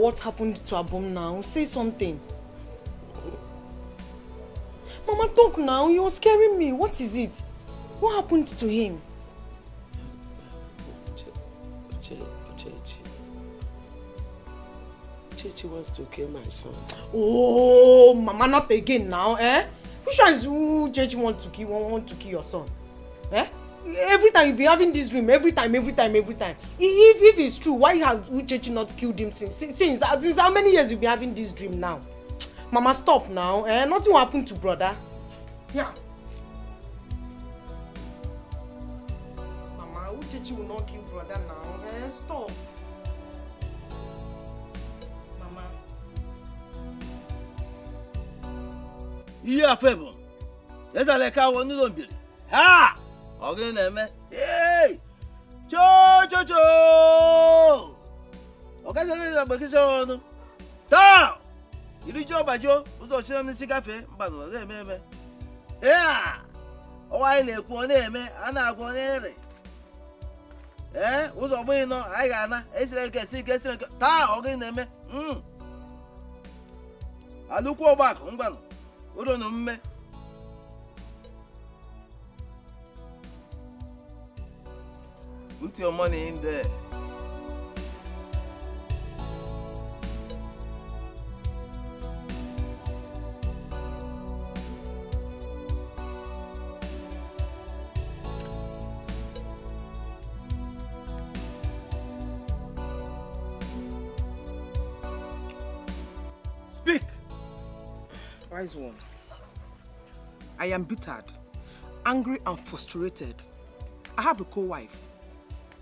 what happened to Abum now? Say something. Mama, talk now. You're scaring me. What is it? What happened to him? Uchechi wants to kill my son. Oh, Mama, not again now, eh? Which one is who Jeji want to kill, want to kill your son? Eh? Every time you be having this dream, every time, every time, every time. If, if it's true, why have Uchechi not killed him since, since, since, how many years you be having this dream now? Mama, stop now, eh? Nothing will happen to brother. Yeah. Mama, Uchechi will not kill brother now, eh? Stop. Mama. ihe afe bụ ezala ka awọ n'ụlọ mbiri ọ̀gẹ́ nẹ̀mẹ́ tsótsótsó ọ̀gá sẹ́ni ìdàgbà kí sọ̀rọ̀ ụzọ chere m gafee mgbada ọ na-eme eme ee ọwa anyị na-ekwu ọ na-eme a na-agwa ọ ee ụzọ mgbụghị nọ anyị ga-ana esiri ike esiri ike esiri ike taa ọgị na-eme alụkwu ọgbakọ ngwanụ ụlọ na omume Put your money in there. Speak. Wise one. I am bittered, angry and frustrated. I have a co-wife,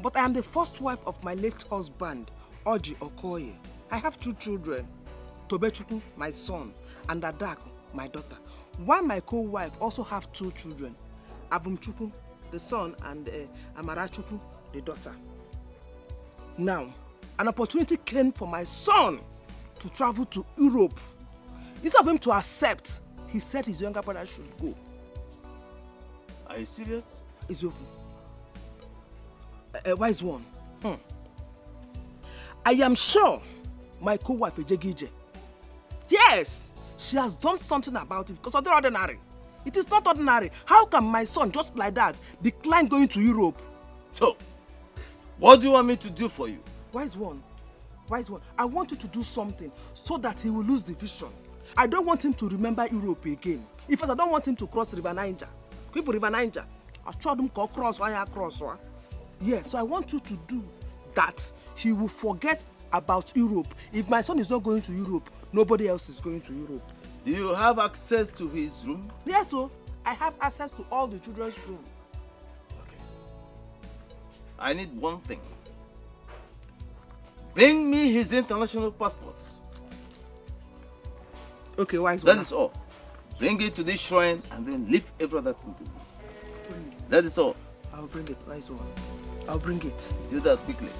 but I am the first wife of my late husband, Oji Okoye. I have two children, Tobechukwu, my son, and Adaku, my daughter. While my co-wife also have two children, Abumchukwu, the son, and uh, Amarachukwu, the daughter. Now, an opportunity came for my son to travel to Europe. Instead of him to accept, he said his younger brother should go. Are you serious? Eziokwu. A, a wise one. Hmm. I am sure my co-wife Ejegije. Yes, she has done something about it because of the ordinary. It is not ordinary. How can my son, just like that, decline going to Europe? So, what do you want me to do for you? Wise one, wise one, I want you to do something so that he will lose the vision. I don't want him to remember Europe again. In fact, I don't want him to cross River Niger. For River Niger. I told him to cross, why I cross, why? Yes, so I want you to do that. He will forget about Europe. If my son is not going to Europe, nobody else is going to Europe. Do you have access to his room? Yes, so I have access to all the children's room. Okay. I need one thing. Bring me his international passport. Okay, wise That one. is all. Bring it to this shrine and then leave every other thing to me. That is all. I'll bring it, wise one. I'll bring it. Do that quickly.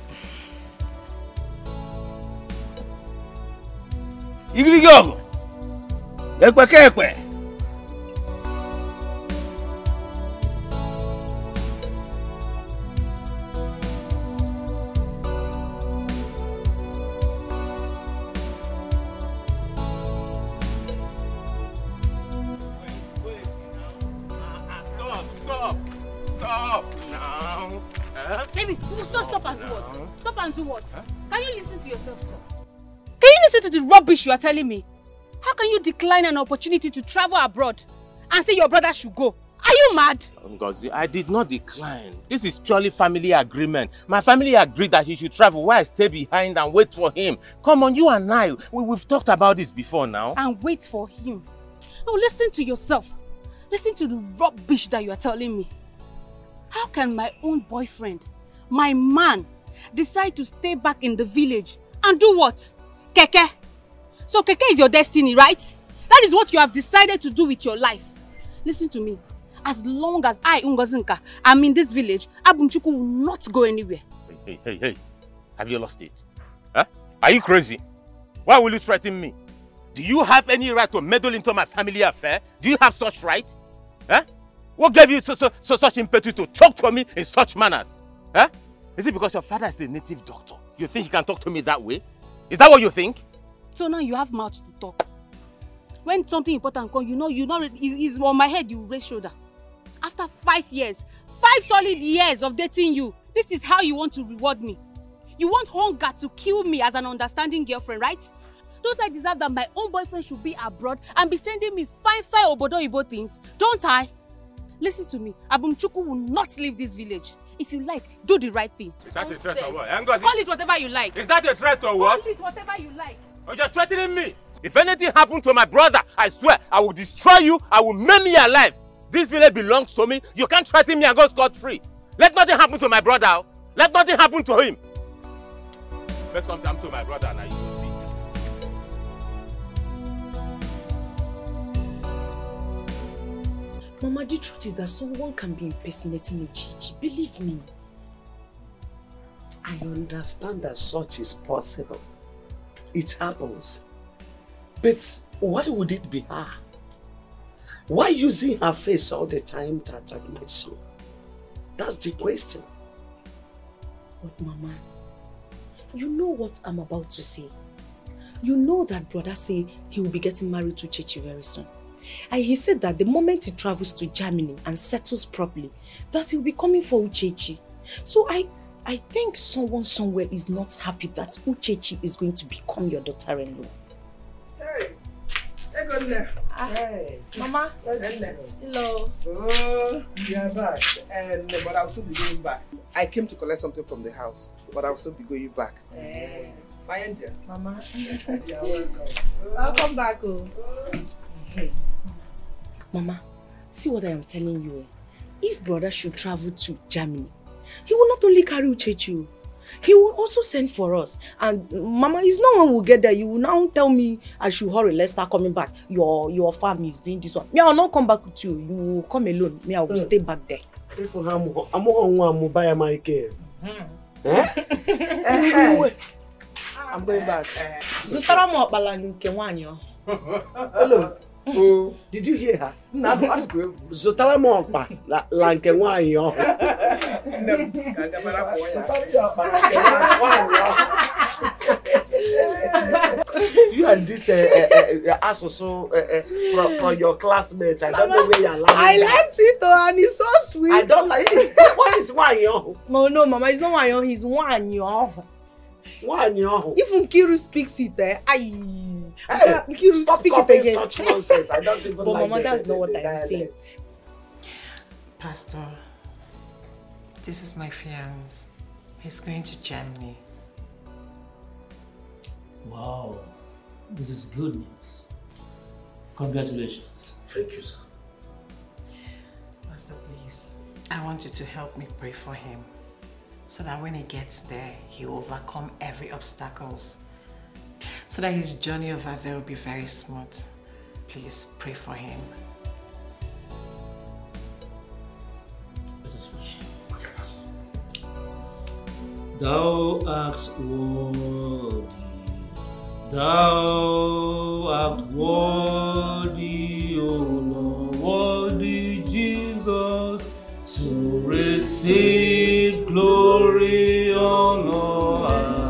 Igirigi ọgụ. You are telling me? How can you decline an opportunity to travel abroad and say your brother should go? Are you mad? Ngozi, I did not decline. This is purely family agreement. My family agreed that he should travel while I stay behind and wait for him. Come on, you and I, we, we've talked about this before now. And wait for him. No, listen to yourself. Listen to the rubbish that you are telling me. How can my own boyfriend, my man, decide to stay back in the village and do what? Keke. So Keke is your destiny, right? That is what you have decided to do with your life. Listen to me. As long as I, Ungozinka, am in this village, Abumchukwu will not go anywhere. Hey, hey, hey, hey. have you lost it? Huh? Are you crazy? Why will you threaten me? Do you have any right to meddle into my family affair? Do you have such right? Huh? What gave you so, so, so, such impetus to talk to me in such manners? Huh? Is it because your father is a native doctor? You think you can talk to me that way? Is that what you think? So now you have mouth to talk. When something important come, you know, you know, is on my head, you raise shoulder. After five years, five solid years of dating you, this is how you want to reward me. You want hunger to kill me as an understanding girlfriend, right? Don't I deserve that my own boyfriend should be abroad and be sending me fine, fine obodo ibo things? Don't I? Listen to me. Abumchuku will not leave this village. If you like, do the right thing. Is that a threat or Nonsense. what? Ngozi, Call it whatever you like. Is that a threat or what? Call it whatever you like. Or you're threatening me? If anything happened to my brother, I swear, I will destroy you, I will maim you alive. This village belongs to me. You can't threaten me and go scot-free. Let nothing happen to my brother. oh. Let nothing happen to him. Make something happen to my brother and you will see. Mama, the truth is that someone can be impersonating Gigi. Believe me. I understand that such is possible. It happens. But why would it be her? Why using her face all the time to attack my son? That's the question. But Mama, you know what I'm about to say. You know that brother say he will be getting married to Chichi very soon. And he said that the moment he travels to Germany and settles properly, that he'll be coming for Uchechi. So I I think someone somewhere is not happy that Uchechi is going to become your daughter-in-law. Hey, hey, good there. Hey, Mama, hello. Oh, you are back. And but I'll soon be going back. I came to collect something from the house, but I'll soon be going back. Hey. My angel. Mama. You are welcome. Welcome back, oh. Hey, Mama, see what I am telling you. eh? If brother should travel to Germany, he will not only carry Uchechi, he will also send for us. And Mama, is no one will get there. You will now tell me I should hurry. Let's start coming back. Your your farm is doing this one. Me, I will not come back with you. You will come alone. Me, I will Mm. stay back there. I'm baya Michael. Eh, I'm going back. Zụtara m ọkpala nke nwaanyị. Oh, did you hear her? Na I'm going to Zụtara m ọkpa la- nke nwaanyị ọhụrụ. Nne m ka aga mara kwa ya. Zụtara ya ọkpa la nke nwaanyị ọhụrụ. You and this uh, uh, asụsụ uh, from, from your classmates, I don't know where you're learning I liked it oh, and it's so sweet. I don't like it. What is nwaanyị ọhụrụ? No, no, Mama, it's not nwaanyị ọ, he's nwaanyị ọ. Nwaanyị ọhụrụ. If Nkiru speaks it, eh, I. Hey, Nkiru, Stop speak it again. such nonsense. I don't even But like Mama, the- that's not what I'm saying. Pastor, this is my fiance. He's going to Germany. Wow, this is good news. Congratulations. Thank you, sir. Pastor, please, I want you to help me pray for him so that when he gets there, he will overcome every obstacles. So that his journey over there will be very smooth. Please pray for him. Thou art worthy, thou art worthy, O Lord, worthy Jesus, to receive glory, honor,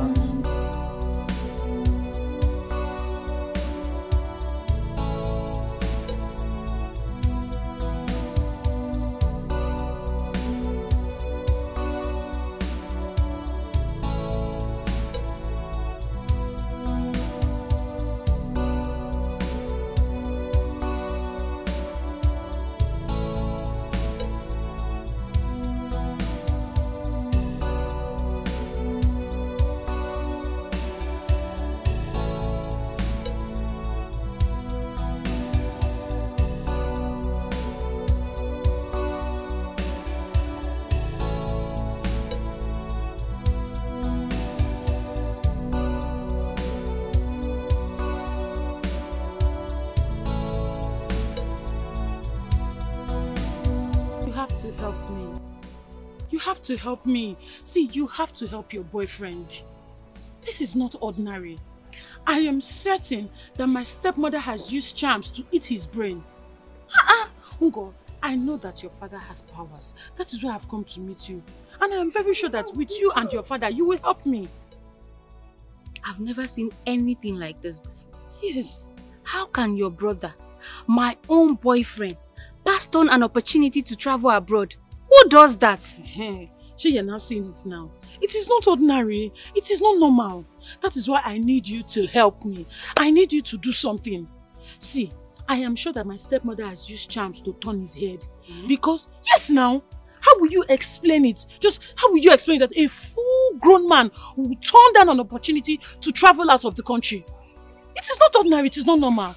You have to help me. See, you have to help your boyfriend. This is not ordinary. I am certain that my stepmother has used charms to eat his brain. Ah, ah, Ungo, I know that your father has powers. That is why I've come to meet you. And I am very sure that with you and your father, you will help me. I've never seen anything like this before. Yes. How can your brother, my own boyfriend, pass on an opportunity to travel abroad? Who does that? She, you're now seeing it now. It is not ordinary. It is not normal. That is why I need you to help me. I need you to do something. See, I am sure that my stepmother has used charms to turn his head. Hmm? Because, yes now, how will you explain it? Just how will you explain that a full-grown man will turn down an opportunity to travel out of the country? It is not ordinary, it is not normal.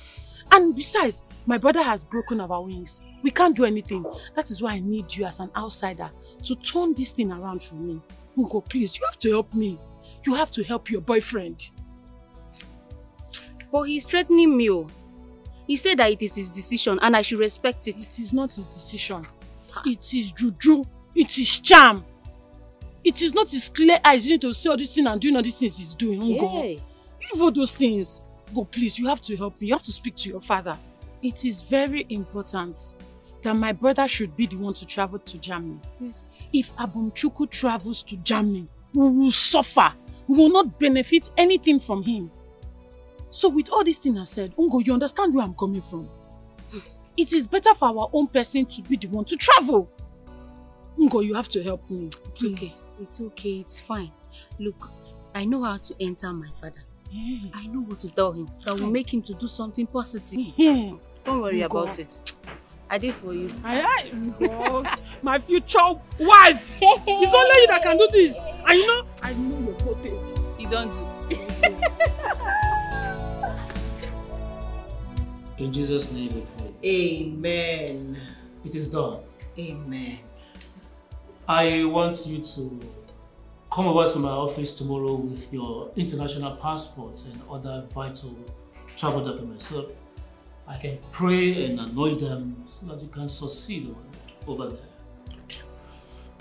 And besides, my brother has broken our wings. We can't do anything. That is why I need you as an outsider to turn this thing around for me. Ungo, please, you have to help me. You have to help your boyfriend. But he's threatening me. oh. He said that it is his decision and I should respect it. It is not his decision. It is juju. It is charm. It is not his clear eyes. You need to see all these things and doing all these things he's doing. Yay. Leave all those things. Go, please, you have to help me. You have to speak to your father. It is very important that my brother should be the one to travel to Germany. Yes. If Abumchukwu travels to Germany, we will suffer. We will not benefit anything from him. So with all these things I've said, Ungo, you understand where I'm coming from. It is better for our own person to be the one to travel. Ungo, you have to help me, It's okay. It's okay. It's fine. Look, I know how to enter my father. Yeah. I know what to tell him that will make him to do something positive. Yeah. Don't worry Ngo. about it. I did for you. Aye, aye, Ngo, my future wife. It's only you that can do this. And you know, I know your pottage. You don't do. In Jesus' name we pray. Amen. It is done. Amen. I want you to come over to my office tomorrow with your international passports and other vital travel documents so I can pray and anoint them so that you can succeed over there.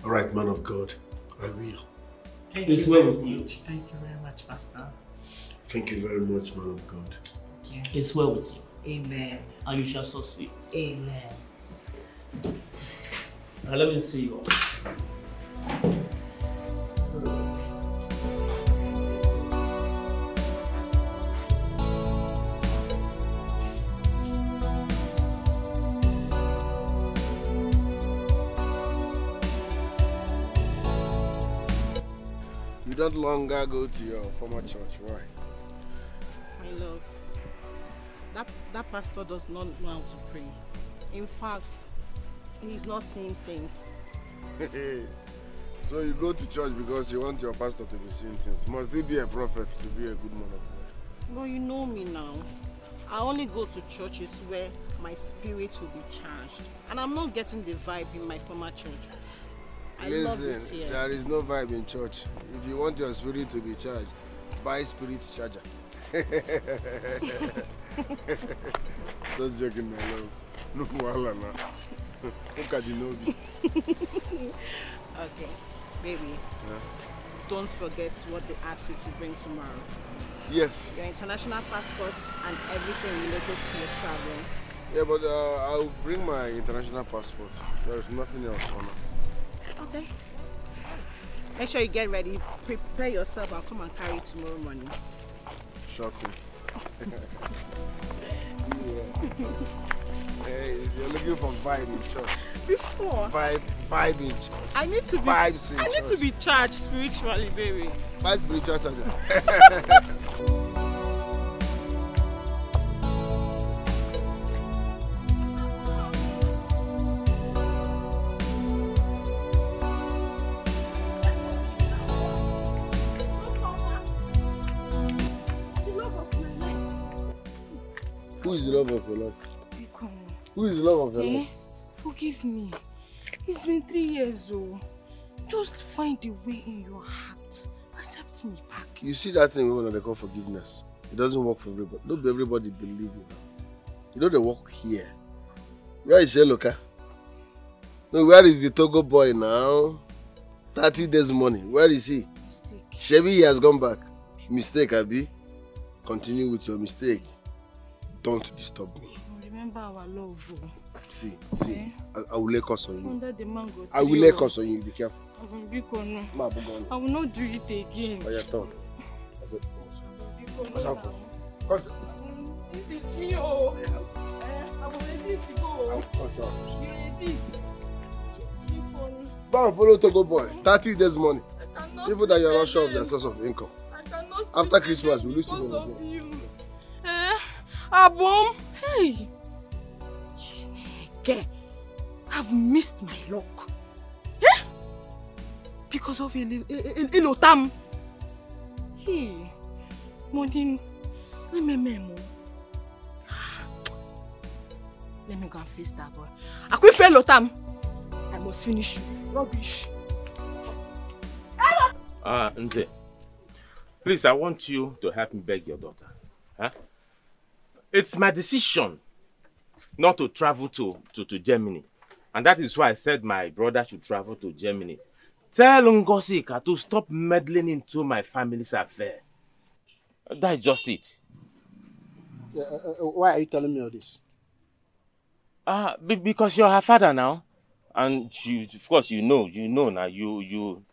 All right, man of God, I will. Thank It's you well very with you. much. Thank you very much, Pastor. Thank you very much, man of God. Thank you. It's well with you, Amen. and you shall succeed. Amen. Now let me see you. You don't longer go to your former church. Why? My love, that, that pastor does not know how to pray. In fact, he's not seeing things. so you go to church because you want your pastor to be seeing things. Must he be a prophet to be a good man of God? But you know me now. I only go to churches where my spirit will be charged. And I'm not getting the vibe in my former church. I love it Listen, here. there is no vibe in church. If you want your spirit to be charged, buy spirit charger. Just joking, my love. No wahala now. Look at the Nobi. Okay, baby. Don't forget what they asked you to bring tomorrow. Yes. Your international passports and everything related to your travel. Yeah, but uh, I'll bring my international passport. There is nothing else for now. Okay. Make sure you get ready. Prepare yourself. I'll come and carry it tomorrow morning. Shocking. yeah. hey, you're looking for vibe in church. Before, Vibe, vibe in church. I need to be. Vibes in I need to be charged spiritually, baby. Buy spiritual charger. Who is the love of your life? Biko, Who is the love of your eh? life? Forgive me. It's been three years, oh. Just find a way in your heart. Accept me back. You see that thing we they call forgiveness. It doesn't work for everybody. Not everybody believe you. You know they work here. Where is Sheloka? No, where is the Togo boy now? 30 days money. Where is he? Mistake. Chevy he has gone back. Mistake, Abi. Continue with your mistake. Don't disturb me. Remember our love, oh. See, see. Eh? I, I will lay curse on you. Under the mango I will lay oh. curse on you. Be careful. Ma, go on. I will not do it again. Oh, your turn. I said, What's up? What's This is me, oh. Eh, I'm ready to go. You on. Go and follow Togo boy. 30 days money. I Even that you're not sleep sure of again. source of income. I cannot After Christmas, again will you Abom, hey. Chineke, I've missed my luck. Eh? Because of Il- Il- Il- Ilotam. Hey, morning, let me memo. Let me go and face that boy. Akwife Ilotam. I must finish you. Rubbish. Ah, Nze. Please, I want you to help me beg your daughter. Huh? It's my decision not to travel to, to, to Germany. And that is why I said my brother should travel to Germany. Tell Ngosika to stop meddling into my family's affair. That's just it. Uh, uh, uh, why are you telling me all this? Ah, be, because you're her father now. And you, of course, you know, you know now, you, you,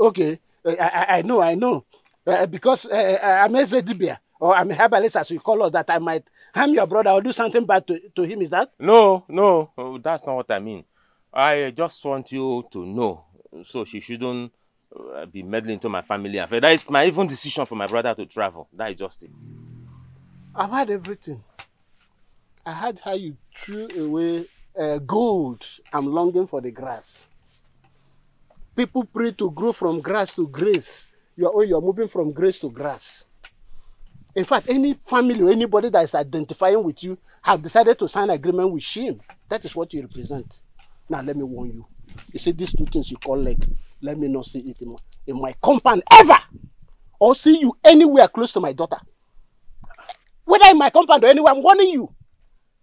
okay, Uh, I, I, I know, I know. Uh, because uh, I'm a Zedibia, or I'm herbalist, as you call us, that I might harm your brother or do something bad to, to him. Is that? No, no, oh, that's not what I mean. I just want you to know, so she shouldn't uh, be meddling into my family affair. That is my even decision for my brother to travel. That is just it. I've had everything. I had how you threw away uh, gold. I'm longing for the grass. People pray to grow from grass to grace. You're, oh, you're moving from grace to grass. In fact, any family or anybody that is identifying with you have decided to sign agreement with shame. That is what you represent. Now, let me warn you. You see, these two things you call leg, let me not see it in my, in my compound ever, or see you anywhere close to my daughter. Whether in my compound or anywhere, I'm warning you.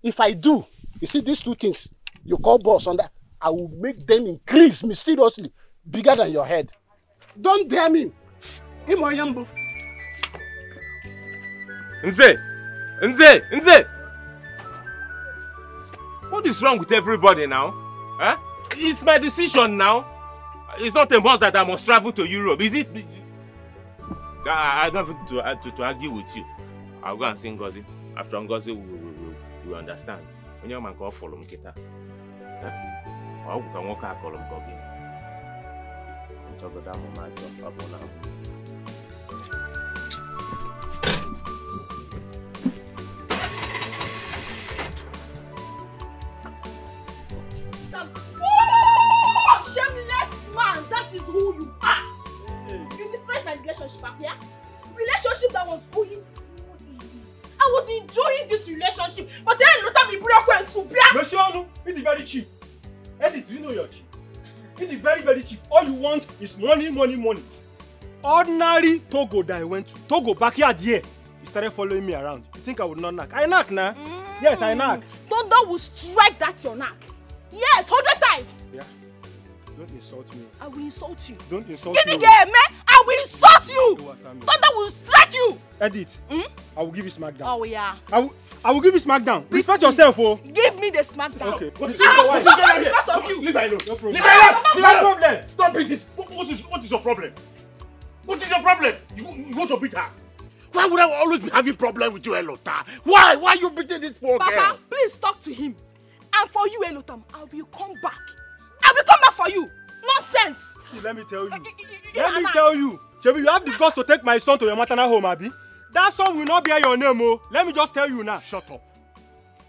If I do, you see these two things you call boss on that, I will make them increase mysteriously, bigger than your head. Don't dare me. Imoyambo. Nze! Nze! Nze! What is wrong with everybody now? Huh? It's my decision now. It's not a must that I must travel to Europe. Is it? I, I don't have to, to, to argue with you. I'll go and see Ngozi. After Ngozi, we we, we, we understand. Onye man ka ọ fọrọ m kịta. Huh? Eh? Ọ bụ ka nwoke a kọrọ m ka ọ gịnị? Nchọgodo ahụ ma achọ, ọ bụ na abụ. Oh, shameless man, that is who you are. You destroyed my relationship, Apia. Relationship that was going smoothly. I was enjoying this relationship, but then at me, broke and subia. Mesionu, it is very cheap. Eddie, do you know you're cheap? It is very, very cheap. All you want is money, money, money. Ordinary Togo that I went to. Togo, backyard here. You started following me around. You think I would not knock? I knock now. Yes, I knock. Thunder will strike that your neck. Yes, hundred times. Yeah. Don't insult me. I will insult you. Don't insult Give me. me game, man. I will insult you. Thunder will strike you. Edit. I will give you smackdown. Oh yeah. I will, I will give you smackdown. Respect yourself, oh. Give me the smackdown. Okay. What is I'm suffering because of you. Leave her alone. No problem. Leave her alone. No problem. Don't beat this. What, what is what is your problem? What is your problem? You, you want to beat her? Why would I always be having problem with you, Elota? Why? Why you beating this poor Papa, girl? please talk to him. And for you, Elotam, I will come back. I will come back for you. Nonsense. See, let me tell you. yeah, Let me tell you. Chebi, you have the guts to take my son to your maternal home, Abi. That son will not bear your name, oh. Let me just tell you now. Shut up.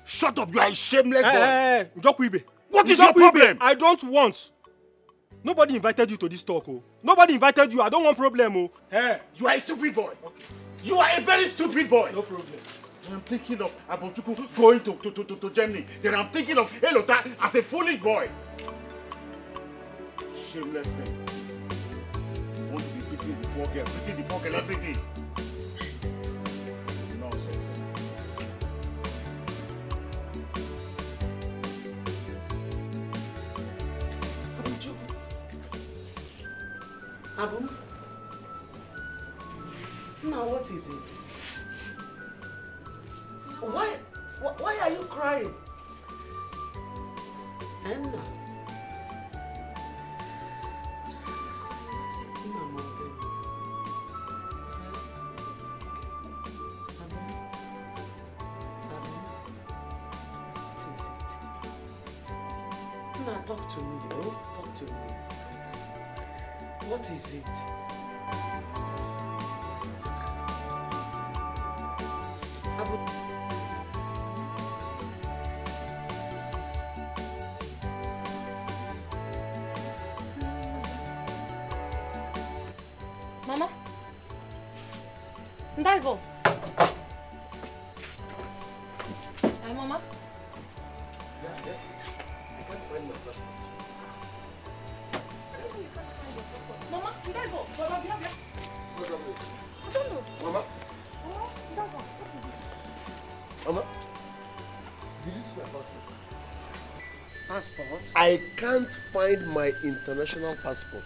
Shut up. You are a shameless boy. Hey, hey, Njokwibe. What is your problem? I don't want. Nobody invited you to this talk, oh. Nobody invited you. I don't want problem, oh. Hey, you are a stupid boy. You are a very stupid boy. No problem. I'm thinking of Abochuku going to, to, to, to, Germany. Then I'm thinking of Elota as a foolish boy. Shameless thing. You want to be beating the poor girl, beating the poor girl every day. Nonsense. Abu? Now what is it? Why, why are you crying? Anna. I can't find my international passport.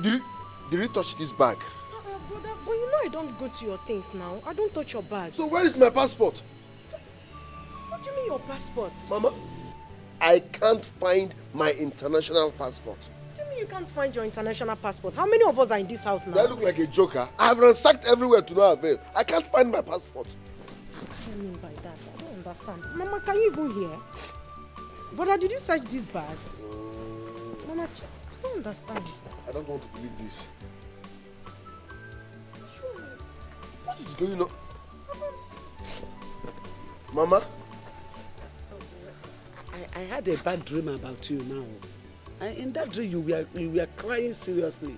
Did you, did you touch this bag? Uh-uh, brother, but you know I don't go to your things now. I don't touch your bags. So where is my passport? What do you mean your passport? Mama, I can't find my international passport. What do you mean you can't find your international passport? How many of us are in this house Do I now? look like a joker? I have ransacked everywhere to no avail. I can't find my passport. Understand. Mama, can you even hear? Brother, did you search these bags? Mama, ch- I don't understand. I don't want to believe this. What is going on? Mama, I, I had a bad dream about you now. And in that dream, you were, you were crying seriously.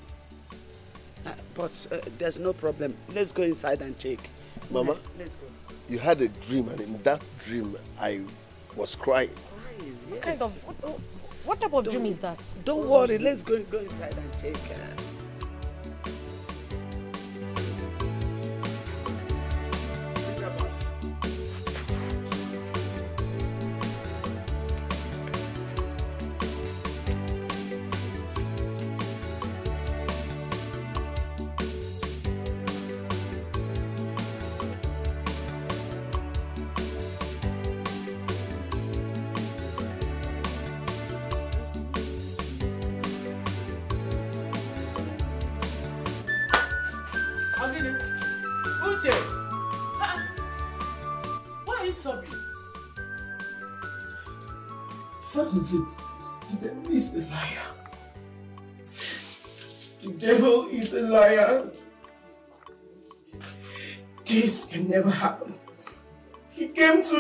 Uh, but uh, there's no problem. Let's go inside and check. Mama, Let's go. You had a dream, and in that dream, I was crying. What kind of what, what type of dream is that? Don't worry, let's go, go inside and check. Eh?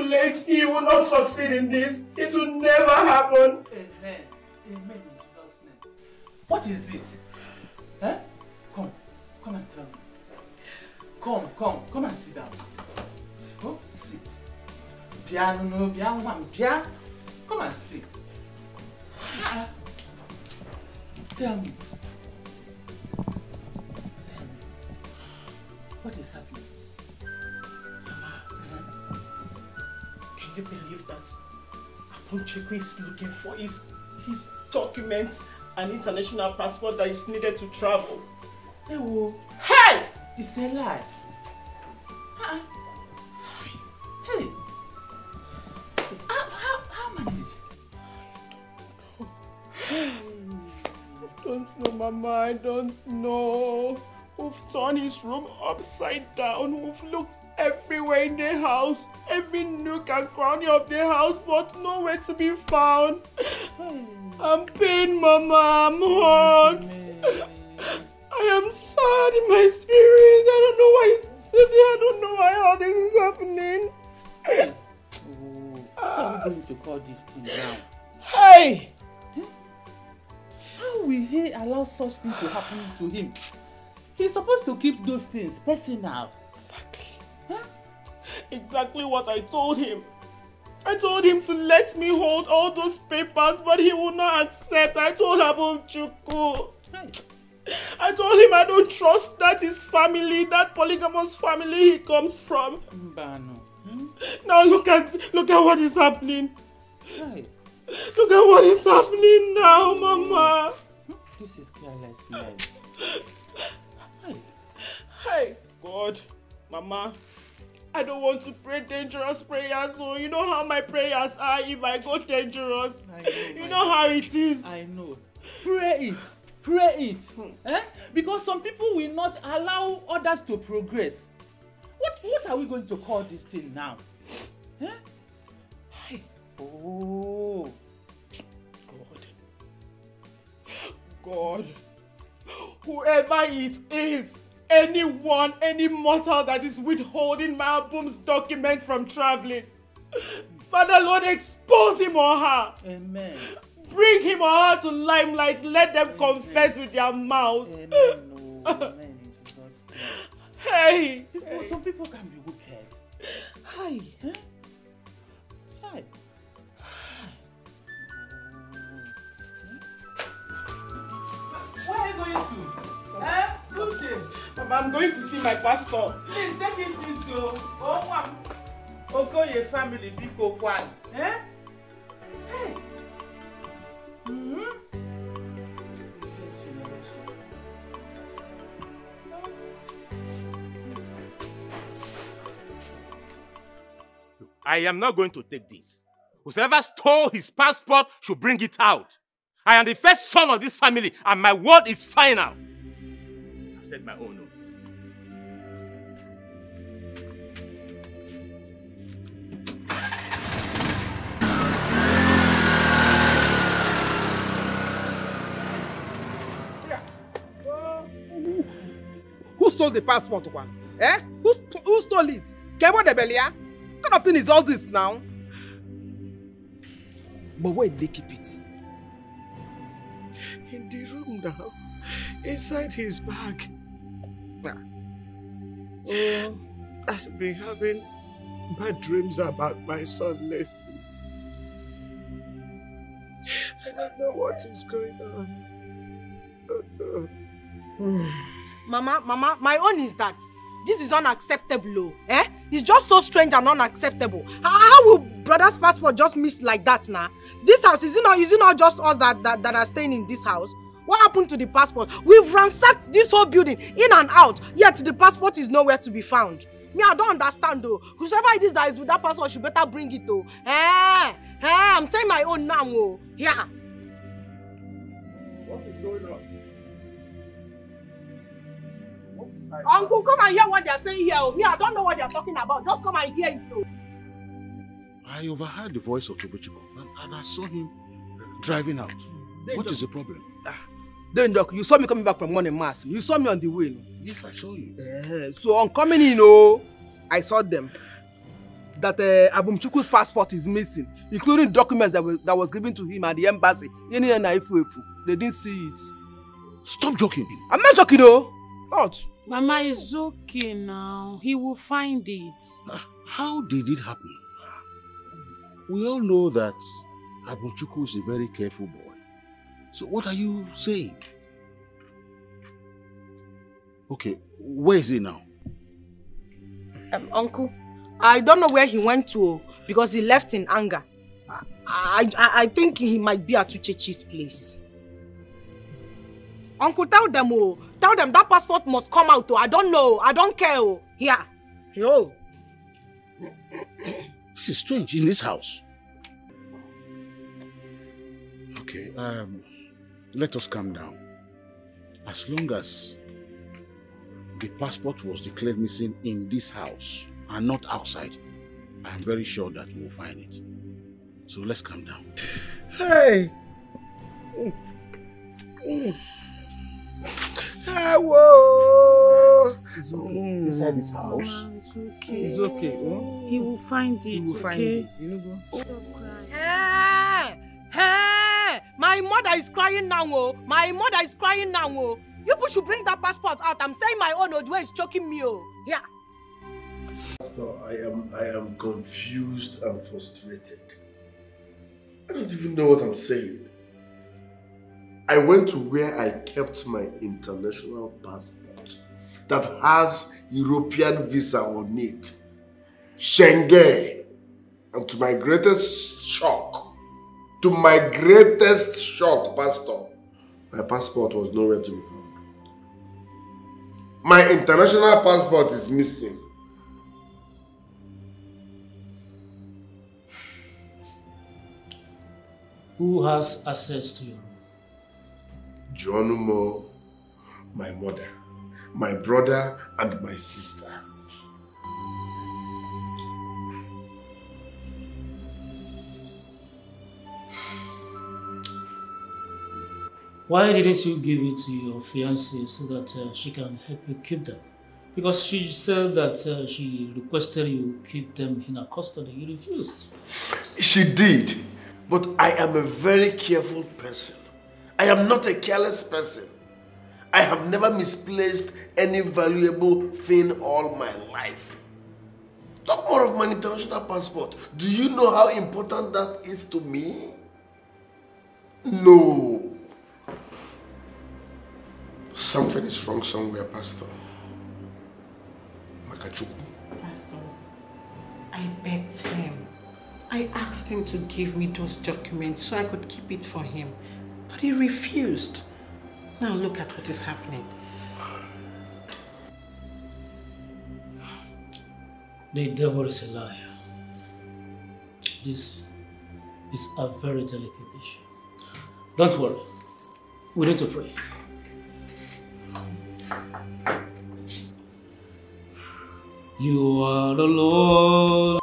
Late. He will not succeed in this. It will never happen. Amen. Amen in Jesus' name. What is it? Eh? Come, come and tell me. Come, come, come and sit down. Go, sit. Bia, no, no, Bia, woman, Bia. Come and sit. Ah, Tell me. Tell me. What is happening? You believe that Aponchekwe is looking for his, his documents and international passport that is needed to travel? Hey. Hey! It's a lie. Ah, Hey. How, how, how manage? I don't know, Mama. I don't know. We've turned his room upside down. We've looked everywhere in the house, every nook and cranny of the house, but nowhere to be found. I'm pain, Mama. I'm hurt. I am sad in my spirit. I don't know why it's still there. I don't know why all this is happening. What are we going to call this thing now? Hey! How will he allow such things to happen to him? He's supposed to keep those things personal. Exactly. Exactly what I told him. I told him to let me hold all those papers, but he would not accept. I told Abu Chuku. I told him I don't trust that his family, that polygamous family he comes from. Mbano. Now look at look at what is happening. Hey, Look at what is happening now, Mama. this is carelessness. Hey, God, Mama, I don't want to pray dangerous prayers. So you know how my prayers are if I go dangerous. I know, You know how it is. I know. Pray it. Pray it. Eh? Because some people will not allow others to progress. What what are we going to call this thing now? Eh? Oh. God. God. Whoever it is, anyone, any mortal that is withholding my album's document from traveling, Father Lord, expose him or her. Amen. Bring him or her to limelight. Let them confess with their mouths. Amen. Oh, amen. in Jesus' name. Hey. People, hey. Some people can be wicked. Hi. Huh? Chai. Where are you going to? Eh? Who's this? Mama, I'm going to see my pastor. Please take it easy. oh. Oh, one. Okoye family, big one. Eh? Hey. Mm-hmm. I am not going to take this. Whoever stole his passport should bring it out. I am the first son of this family, and my word is final. I've said my own. no. Who stole the passport, one? Eh? Who, st- who stole it? Kemo de Belia? What kind of thing is all this now? But where did they keep it? In the room now, inside his bag. Oh, I've been having bad dreams about my son lately. I don't know what is going on. Oh, no. Mama, Mama, my own is that this is unacceptable. oh, Eh? It's just so strange and unacceptable. How, how will brother's passport just miss like that now? This house, is it not, is it not just us that, that, that are staying in this house? What happened to the passport? We've ransacked this whole building in and out, yet the passport is nowhere to be found. Me, I don't understand though. Whoever it is that is with that passport should better bring it though. Eh, eh, I'm saying my own now. Oh. Yeah. What is going on? Uncle, come and hear what they're saying here. oh. Me, I don't know what they're talking about. Just come and hear it. oh. I overheard the voice of Tobechukwu and, and I saw him driving out. What is the problem? Then, Doc, you saw me coming back from morning mass. You saw me on the way. No? Yes, I saw you. Eh, so on coming in, oh, I saw them. That uh, Abumchukwu's passport is missing, including documents that, were, that was given to him at the embassy. Yeni and Ifuefu. They didn't see it. Stop joking. I'm not joking, though. What? Mama is okay now. He will find it. How did it happen? We all know that Abumchukwu is a very careful boy. So what are you saying? Okay, where is he now? Um, uncle, I don't know where he went to oh, because he left in anger. I, I, I think he might be at Uchechi's place. Uncle, tell them, oh, tell them that passport must come out. Oh. I don't know. I don't care. Oh. Here. Yo. This is strange in this house. Okay, um, let us calm down. As long as the passport was declared missing in this house and not outside, I am very sure that we will find it. So let's calm down. Hey! Hey, whoa! Inside this house? It's okay. It's okay. hmm? He will find it. He will find okay? it. You know, go. Mother is crying now. Oh. My mother is crying now. Oh. You people should bring that passport out. I'm saying my own Odwe is choking me. Oh. Yeah. Pastor, I am I am confused and frustrated. I don't even know what I'm saying. I went to where I kept my international passport that has European visa on it. Schengen. And to my greatest shock, to my greatest shock, Pastor, my passport was nowhere to be found. My international passport is missing. Who has access to your room? John Mo, my mother, my brother, and my sister. Why didn't you give it to your fiancée so that uh, she can help you keep them? Because she said that uh, she requested you keep them in her custody. You refused. She did, but I am a very careful person. I am not a careless person. I have never misplaced any valuable thing all my life. Talk more of my international passport. Do you know how important that is to me? No. Something is wrong somewhere, Pastor. Makachuku. Pastor, I begged him. I asked him to give me those documents so I could keep it for him. But he refused. Now look at what is happening. The devil is a liar. This is a very delicate issue. Don't worry. We need to pray. You are the Lord.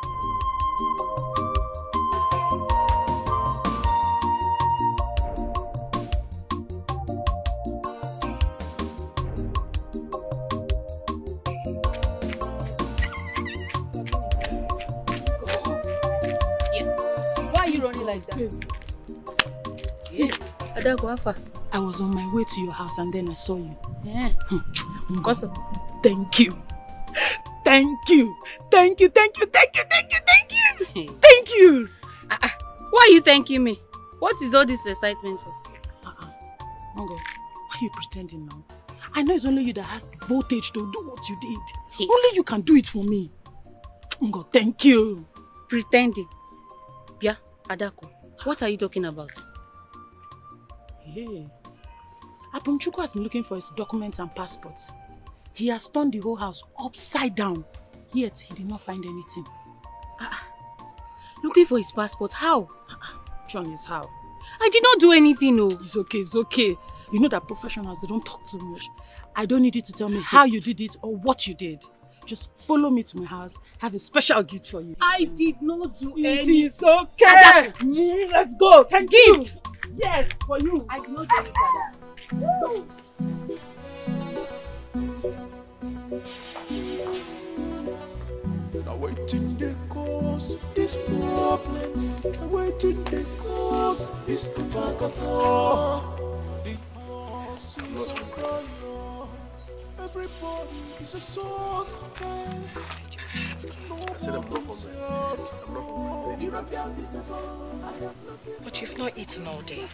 Why are you running like that? See, Adago, Alpha. I was on my way to your house and then I saw you. Yeah. Because of thank you. Thank you. Thank you. Thank you. Thank you. Thank you. Thank you. Thank you. Ah, ah. Why are you thanking me? What is all this excitement for? Uh-uh. Mongo, why are you pretending now? I know it's only you that has the voltage to do what you did. Only you can do it for me. Mongo, thank you. Pretending. Yeah, Adako. What are you talking about? Hey. Abumchukwu has been looking for his documents and passports. He has turned the whole house upside down. Yet he did not find anything. Ah, ah. Looking for his passport. How? Ah, John is how? I did not do anything, no. It's okay, it's okay. You know that professionals, they don't talk too much. I don't need you to tell me how you did it or what you did. Just follow me to my house. I have a special gift for you. I did not do It anything. is okay. Mm, Let's go. Thank Gift. you. Yes, for you. I did not do anything. Now waiting they cause these problems. Now waiting they cause this kata kata. The house is on fire. Everybody is a suspect. I said I'm not hungry. I'm not hungry. European visible. I am looking But you've not eaten all day.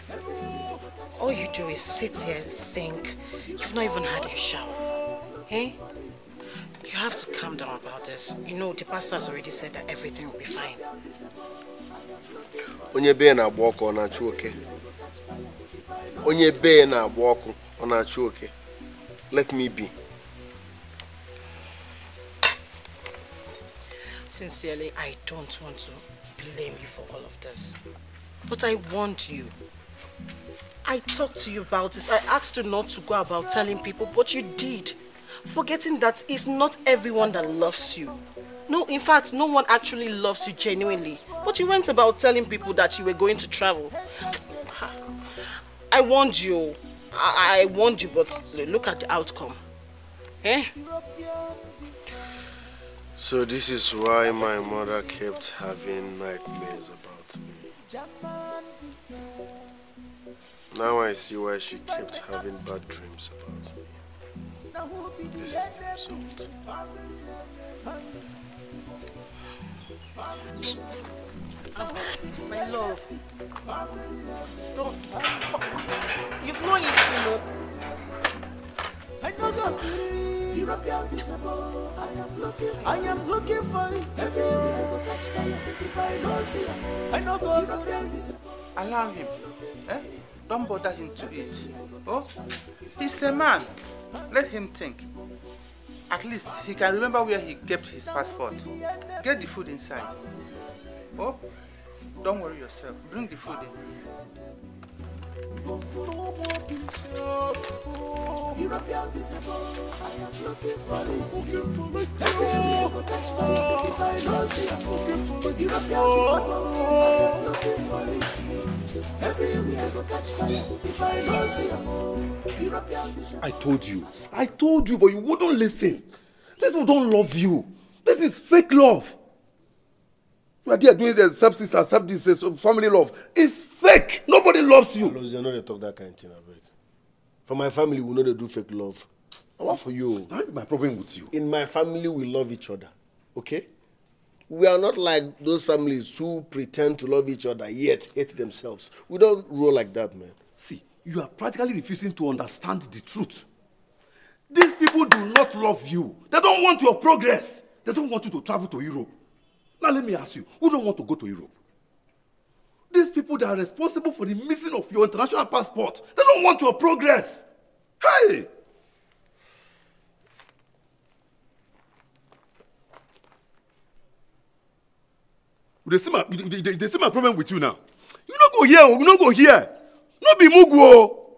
All you do is sit here and think. You've not even had a shower. Eh? You have to calm down about this. You know, the pastor has already said that everything will be fine. Onye be na-agba ọkụ ọ na-achụ oke. Onye be na-agba ọkụ ọ na-achụ oke. Let me be. Sincerely, I don't want to blame you for all of this. But I warned you. I talked to you about this. I asked you not to go about telling people, but you did. Forgetting that it's not everyone that loves you. No, in fact, no one actually loves you genuinely. But you went about telling people that you were going to travel. I warned you. I, I warned you, but look at the outcome. Eh? So this is why my mother kept having nightmares about me. Now I see why she kept having bad dreams about me. This is the result. My love. Don't. You've not eaten, no. I know God believe European visible. I am looking I am looking for it. Everywhere I go catch fire. If I don't see it, I know God European visible. Allow him. Eh? Don't bother him to eat. Oh, he's a man. Let him think. At least he can remember where he kept his passport. Get the food inside. Oh, don't worry yourself. Bring the food in. European visible. I am looking for it. Everywhere I go catch fire. If I don't see it, European visible. I am looking for it. Everywhere go catch fire if I don't see a more. European visa. I told you. I told you, but you wouldn't listen. These people don't love you. This is fake love. You are there doing the and substance family love. It's fake. Nobody loves you. Alozie, you know they talk that kind of thing, abeg. For my family, we know they do fake love. What for you? That my problem with you. In my family, we love each other. Okay? We are not like those families who pretend to love each other yet hate themselves. We don't roll like that, man. See, you are practically refusing to understand the truth. These people do not love you. They don't want your progress. They don't want you to travel to Europe. Now let me ask you, who don't want to go to Europe? These people that are responsible for the missing of your international passport, they don't want your progress. Hey! They see my, they, they, they see my problem with you now. You no go here, oh, you no go here. No be mugu oh.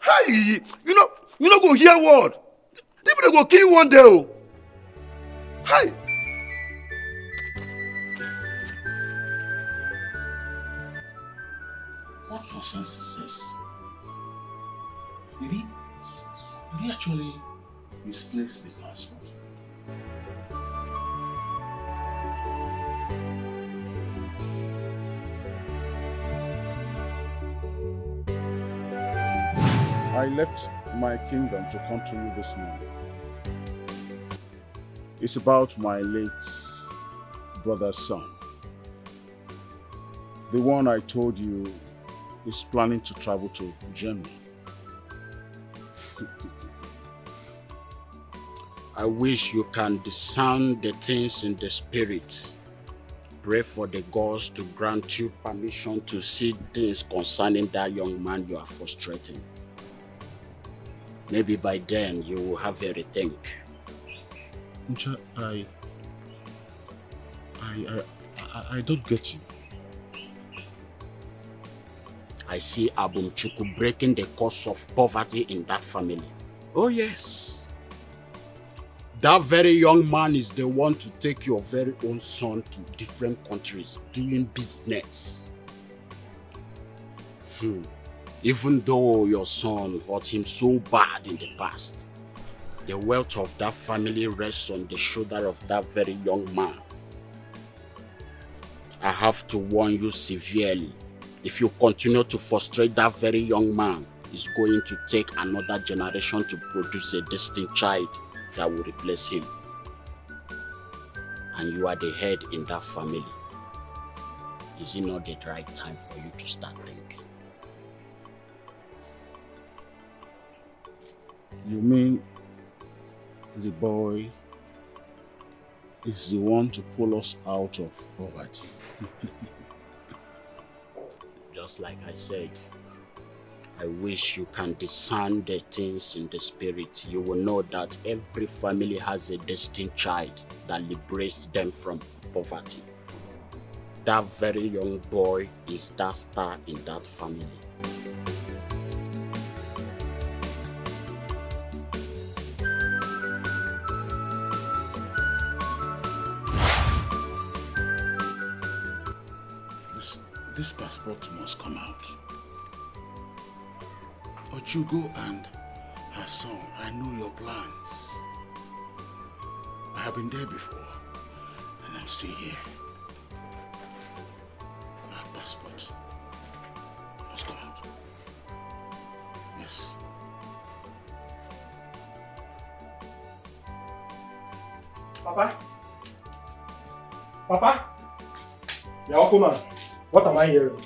Hey, you know, you no go hear word. They people go kill you one day oh. Hey. What nonsense is this? Did he, did he actually misplace the I left my kingdom to come to you this morning. It's about my late brother's son. The one I told you is planning to travel to Germany. I wish you can discern the things in the spirit. Pray for the gods to grant you permission to see things concerning that young man you are frustrating. Maybe by then you will have a rethink. Ncha, I, I, I, I, don't get you. I see Abumchukwu breaking the curse of poverty in that family. Oh yes. That very young man is the one to take your very own son to different countries doing business. Hmm. Even though your son hurt him so bad in the past, the wealth of that family rests on the shoulder of that very young man. I have to warn you severely. If you continue to frustrate that very young man, it's going to take another generation to produce a destined child that will replace him. And you are the head in that family. Is it not the right time for you to start thinking? You mean the boy is the one to pull us out of poverty? Just like I said, I wish you can discern the things in the spirit. You will know that every family has a destined child that liberates them from poverty. That very young boy is that star in that family. This, passport must come out. But you go and her son, I know your plans. I have been there before, and I'm still here. My passport must come out. Yes. Papa? Papa? Come on. What am I hearing?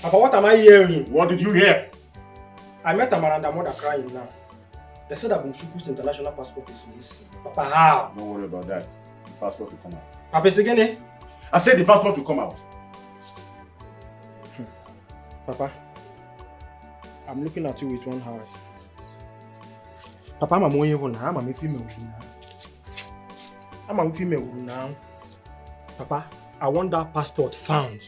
Papa, what am I hearing? What did you hear? I met Amara and her mother crying now. They said that Bumchuku's international passport is missing. Papa, how? Don't worry about that. The passport will come out. Papa, it's again, eh? I said the passport will come out. Papa, I'm looking at you with one eye. Papa, I'm a more now. I'm a female now. I'm a female now. Papa, I want that passport found.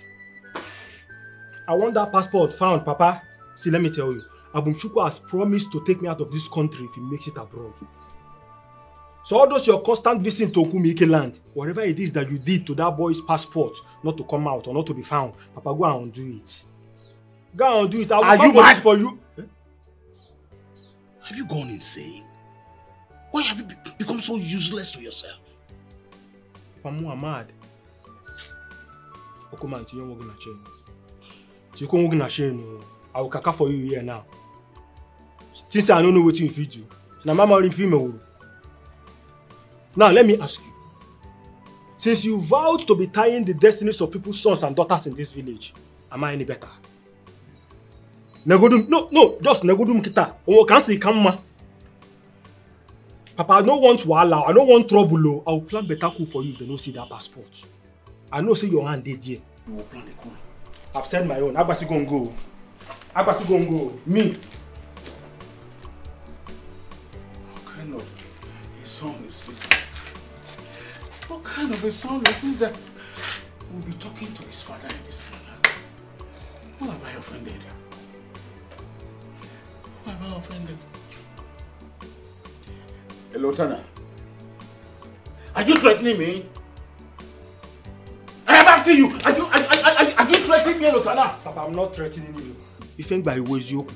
I want that passport found, Papa. See, let me tell you. Abumchukwu has promised to take me out of this country if he makes it abroad. So all those your constant visit to Okumike land, whatever it is that you did to that boy's passport, not to come out or not to be found, Papa, go and undo it. Go and do it. I will Are you mad? for you. Eh? Have you gone insane? Why have you be- become so useless to yourself? Pamu are mad. Okuma, tinye onwe gị na chain. Tinyekwa onwe gị na chain o. I will kaka for you here now. Since I don't know wetin you fit do. Na mama ori fit mewuru. Now let me ask you. Since you vowed to be tying the destinies of people's sons and daughters in this village, am I any better? Negodum, no, no, just negodum kita. Onwe ka nsi ka mma. Papa, I no want wahala, I no want trouble o. I will plan better coup for you if they no see that passport. I know say your hand dey there. You will plan a coup. I've said my own. Agbasi go go. Agbasi go go. Me. What kind of a son is this? What kind of a son is this that will be talking to his father in this manner? Who have I offended? Who have I offended? Hello, Tana. Are you threatening me? Asking you, are you, are, are, are, are you threatening me, Lotana? Papa, I'm not threatening you. Ifengba iwo eziokwu.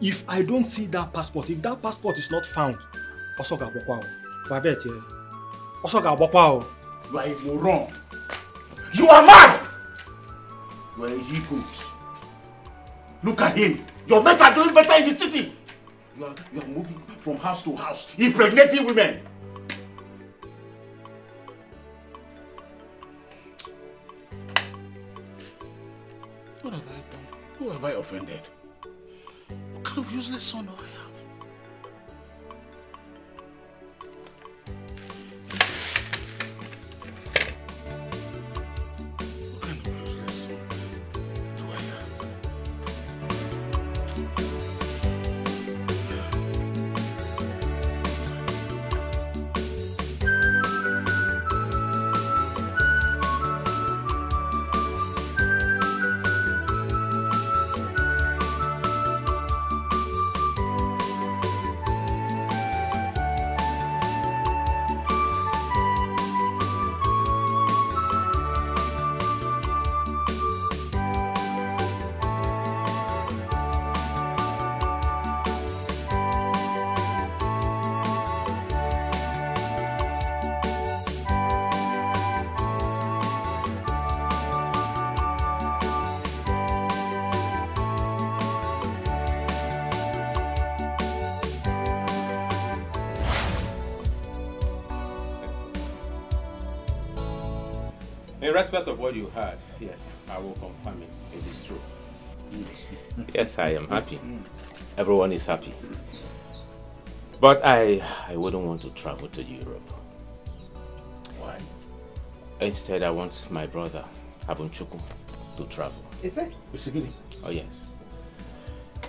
If I don't see that passport, if that passport is not found, ọsọ ga-agbakwa o. Kwa bet here. Ọsọ ga-agbakwa o. You are a moron. You are mad! You are a hypocrite. Look at him. Your mates are doing better in the city. You are, you are moving from house to house, impregnating women. What have I done? Who have I offended? What kind of useless son I have? Respect of what you heard, yes, I will confirm it. It is true. yes, I am happy. Everyone is happy. But I, I wouldn't want to travel to Europe. Why? Instead, I want my brother, Abumchukwu, to travel. Is it? Oh, yes.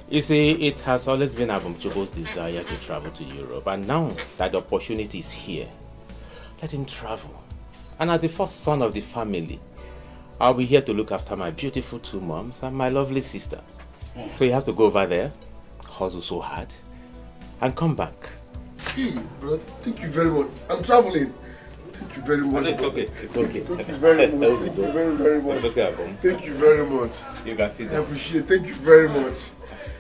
You see, it has always been Abumchukwu's desire to travel to Europe, and now that the opportunity is here, let him travel. And as the first son of the family, I'll be here to look after my beautiful two moms and my lovely sister. So you have to go over there, hustle so hard, and come back. Hey, bro, thank you very much. I'm traveling. Thank you very much. It's okay. It's okay. Thank you very much. Thank you very, very much. It's okay. Thank you very much. You can sit I appreciate it. Thank you very much.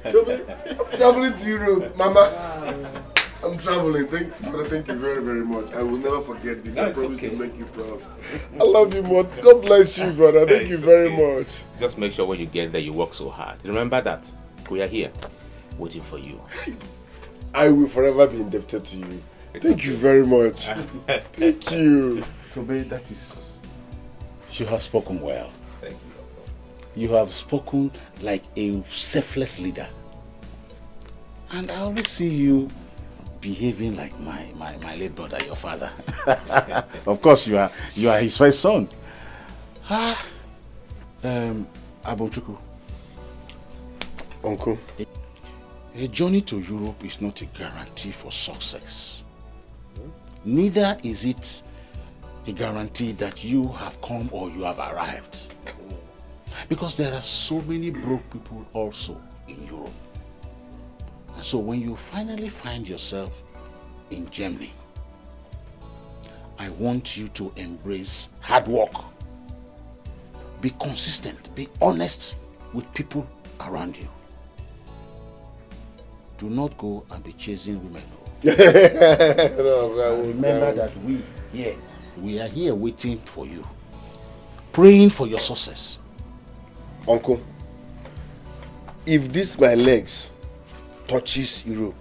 Toby, I'm traveling to Europe. Mama, I'm traveling. Thank you, brother. Thank you very, very much. I will never forget this. No, I promise okay. to make you proud. I love you more. God bless you, brother. Thank you very much. Just make sure when you get there, you work so hard. Remember that. We are here, waiting for you. I will forever be indebted to you. Thank you very much. Thank you. Tobe, that is. You have spoken well. Thank you. You have spoken like a selfless leader. And I always see you behaving like my, my, my late brother, your father. of course, you are you are his first son. Ah, um, Abumchukwu. Uncle. A journey to Europe is not a guarantee for success. Neither is it a guarantee that you have come or you have arrived. Because there are so many broke people also in Europe. And so when you finally find yourself in Germany, I want you to embrace hard work. Be consistent, be honest with people around you. Do not go and be chasing women. no, remember that we here, we are here waiting for you, praying for your success. Uncle, if this my legs touches Europe,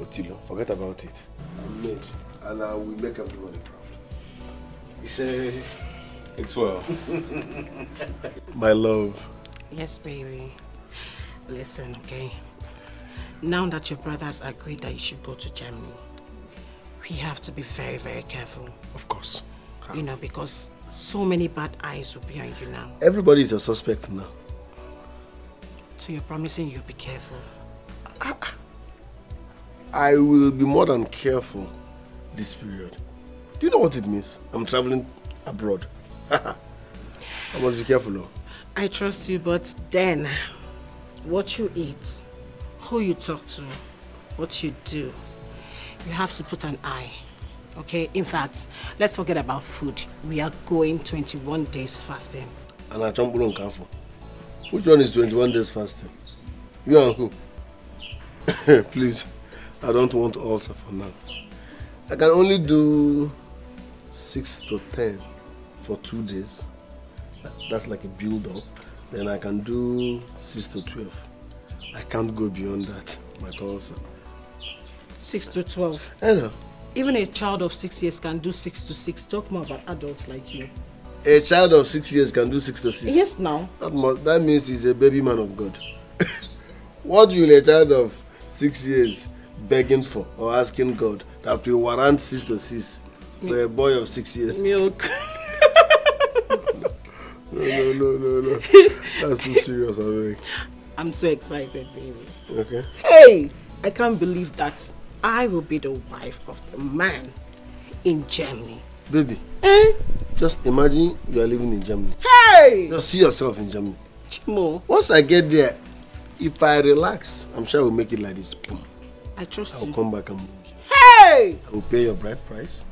Otilo, forget about it. I'm made, and uh, I will make everybody proud. He said, It's well. my love. Yes, baby. Listen, okay? Now that your brothers agreed that you should go to Germany, we have to be very, very careful. Of course. You know, because so many bad eyes will be on you now. Everybody is a suspect now. So you're promising you'll be careful. I will be more than careful this period. Do you know what it means? I'm traveling abroad. I must be careful now. I trust you, but then what you eat, who you talk to, what you do, you have to put an eye. Okay? In fact, let's forget about food. We are going 21 days fasting. And I jump on careful. Which one is 21 days fasting? You and who? Please, I don't want ulcer for now. I can only do 6 to 10 for two days. That's like a build up. Then I can do 6 to 12. I can't go beyond that, my ulcer. 6 to 12. I know. Even a child of 6 years can do 6 to 6. Talk more about adults like you. A child of 6 years can do 6 to 6. Yes, now. That, must, that means he's a baby man of God. what will a child of 6 years begging for or asking God that we warrant 6 to 6 for a boy of 6 years? Milk. No, no, no, no, no. That's too serious, I think. I'm so excited, baby. Okay. Hey! I can't believe that I will be the wife of the man in Germany. Baby, Eh? just imagine you are living in Germany. Hey! Just see yourself in Germany. Chimo. Once I get there, if I relax, I'm sure we'll make it like this. Boom. I trust I'll you. come back and Hey! I will pay your bride price,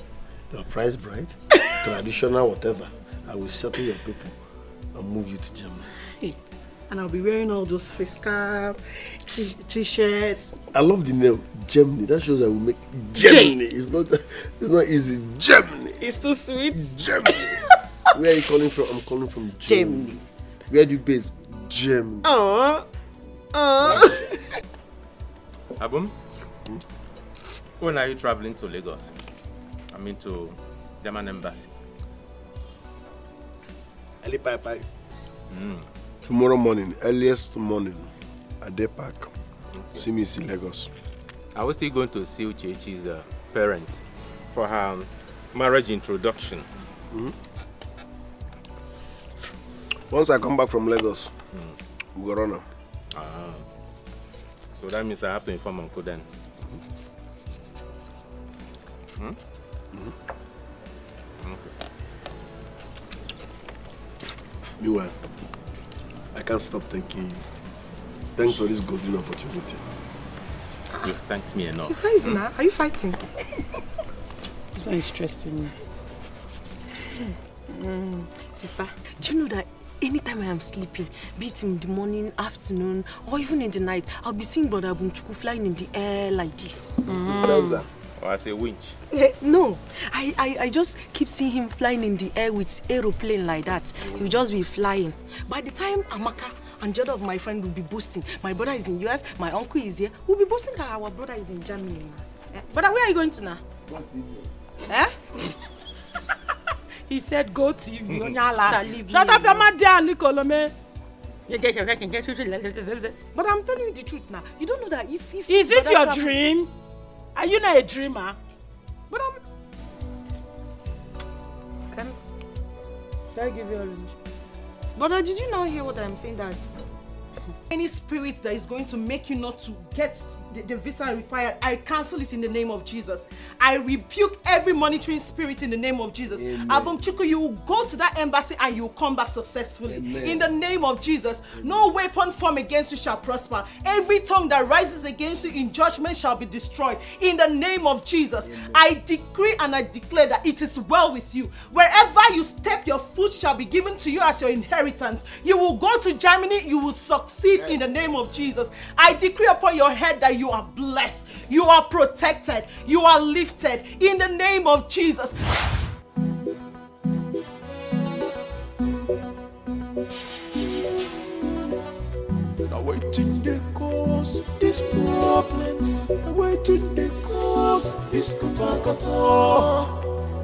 your price bride, traditional whatever. I will settle your people and move you to Germany. Hey. And I'll be wearing all those face cap, t-shirts. I love the name Germany. That shows I will make Germany. It's not it's not easy. Germany. It's too sweet. Germany. Where are you calling from? I'm calling from Germany. Germany. Where do you base? Germany. Aww. Aww. Abum, when are you traveling to Lagos? I mean to German embassy. Ali Pai Pai. Mm. Tomorrow morning, earliest morning, at the park. See me in Lagos. I was still going to see Uchechi's uh, parents for her um, marriage introduction. Mhm. Once I come back from Lagos, we go run am. Ah. So that means I have to inform Uncle then. Hmm? Okay. Meanwhile, I can't stop thanking you. Thanks for this golden opportunity. You've thanked me enough. Sister Izina, are you fighting? This one is stressing me. Mm. Sister, do you know that anytime I am sleeping, be it in the morning, afternoon, or even in the night, I'll be seeing Brother Bunchuku flying in the air like this. How's that? Or as a winch. Eh, no, I, I, I just keep seeing him flying in the air with aeroplane like that. He'll just be flying. By the time Amaka and the other of my friend will be boasting, my brother is in US, my uncle is here, we'll be boasting that our brother is in Germany. Eh? Brother, where are you going to now? Eh? He said go TV. Mhm. Onyala. Sister, leave Shut me up your alone. mouth there, Nicolome. But I'm telling you the truth now. You don't know that if... if Is it your dream? Are you not a dreamer? But I'm... Um, Shall I give you orange? Brother, did you not hear what I'm saying? That Any spirit that is going to make you not to get the, the visa required, I cancel it in the name of Jesus. I rebuke every monitoring spirit in the name of Jesus. Amen. Abumchukwu, you will go to that embassy and you will come back successfully. Amen. In the name of Jesus, no weapon formed against you shall prosper. Every tongue that rises against you in judgment shall be destroyed. In the name of Jesus, I decree and I declare that it is well with you. Wherever you step, your foot shall be given to you as your inheritance. You will go to Germany, you will succeed in the name of Jesus. I decree upon your head that you are blessed, you are protected, you are lifted in the name of Jesus. Now waiting they cause these problems. Waiting they cause this kata kata.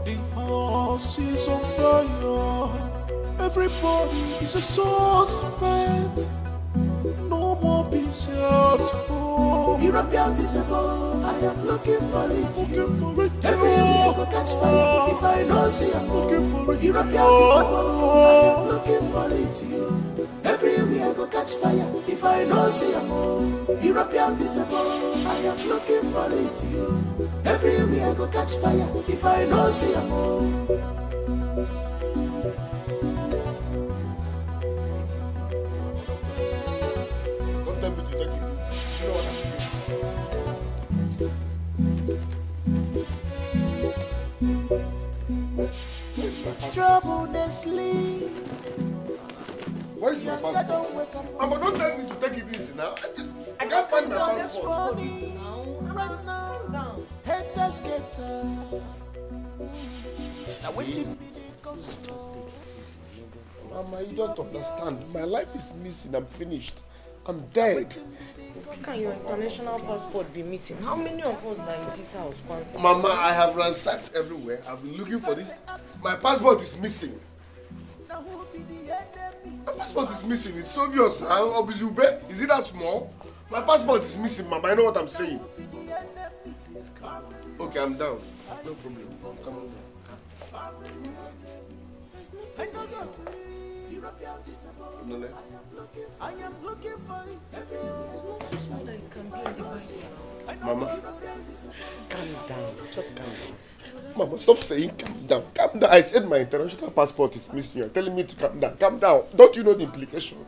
The house is on fire. Everybody is a suspect. More peace at home. European visible, I am looking for it. Looking for it. Everywhere go catch fire if I know see I'm looking for it. European visible, I am looking for it. You. Everywhere go catch fire if I know see I'm European visible, I am looking for it. You. Everywhere go catch fire if I know see I'm Trouble they sleep. Where is my passport? Mama, don't tell me to take it easy now. I said, I can't find my passport. Right now, haters get Now waiting me they Mama, you don't understand. My life is missing. I'm finished. I'm dead. How can your international passport be missing? How many of us are in this house? Mama, I have ransacked everywhere. I've been looking for this. My passport is missing. My passport is missing. It's obvious now. Obizube, is it that small? My passport is missing, Mama. I know what I'm saying. Okay, I'm down. No problem. Come on down. I am looking for it. Mama, Calm down. Just calm down. Mama, stop saying calm down. Calm down. I said my international passport is missing. You're telling me to calm down. Calm down. Don't you know the implication?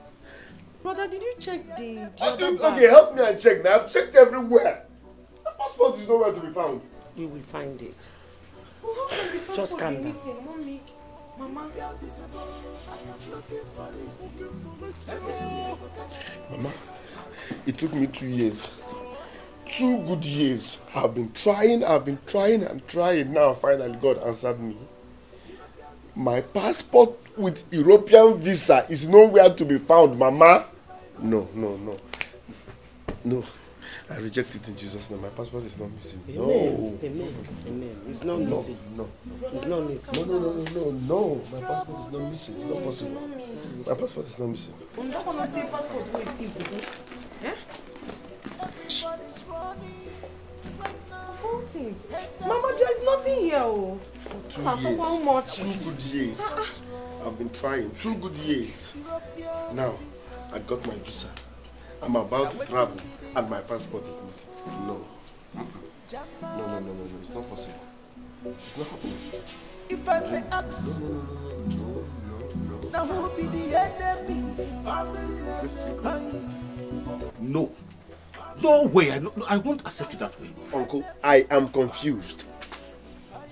Brother, did you check the, the other bag? okay, help me and check now. I've checked everywhere. My passport is nowhere to be found. You will find it. The Just calm down. missing, mommy? Mama. Mama, it took me two years. Two good years. I've been trying, I've been trying and trying. Now finally God answered me. My passport with European visa is nowhere to be found, Mama. No, no, no. No. I reject it in Jesus' name. My passport is not missing. No. Amen. Amen. Amen. It's not No, missing. no. It's not missing. No, no, no, no, no, no. My passport is not missing. It's not possible. My passport is not missing. Mama, there is nothing here. Oh. Two Ah, years. how much? Two good years. I've been trying. Two good years. Now, I got my visa. I'm about to travel and my passport is missing. No. No, no, no, no, no. It's not possible. It's not happening. If I may ask, now who be the enemy? Family. No. No way. I, no, I won't accept it that way. Uncle, I am confused.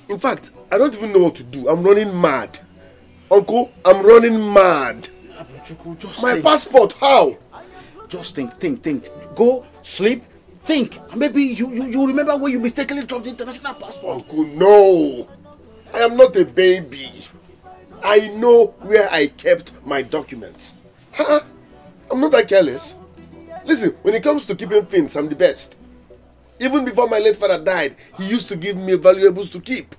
In fact, I don't even know what to do. I'm running mad. Uncle, I'm running mad. Just My think. passport, how? Just think, think, think. Go, sleep, think. Maybe you, you, you remember where you mistakenly dropped the international passport. Uncle, no. I am not a baby. I know where I kept my documents. Huh? I'm not that careless. Listen, when it comes to keeping things, I'm the best. Even before my late father died, he used to give me valuables to keep.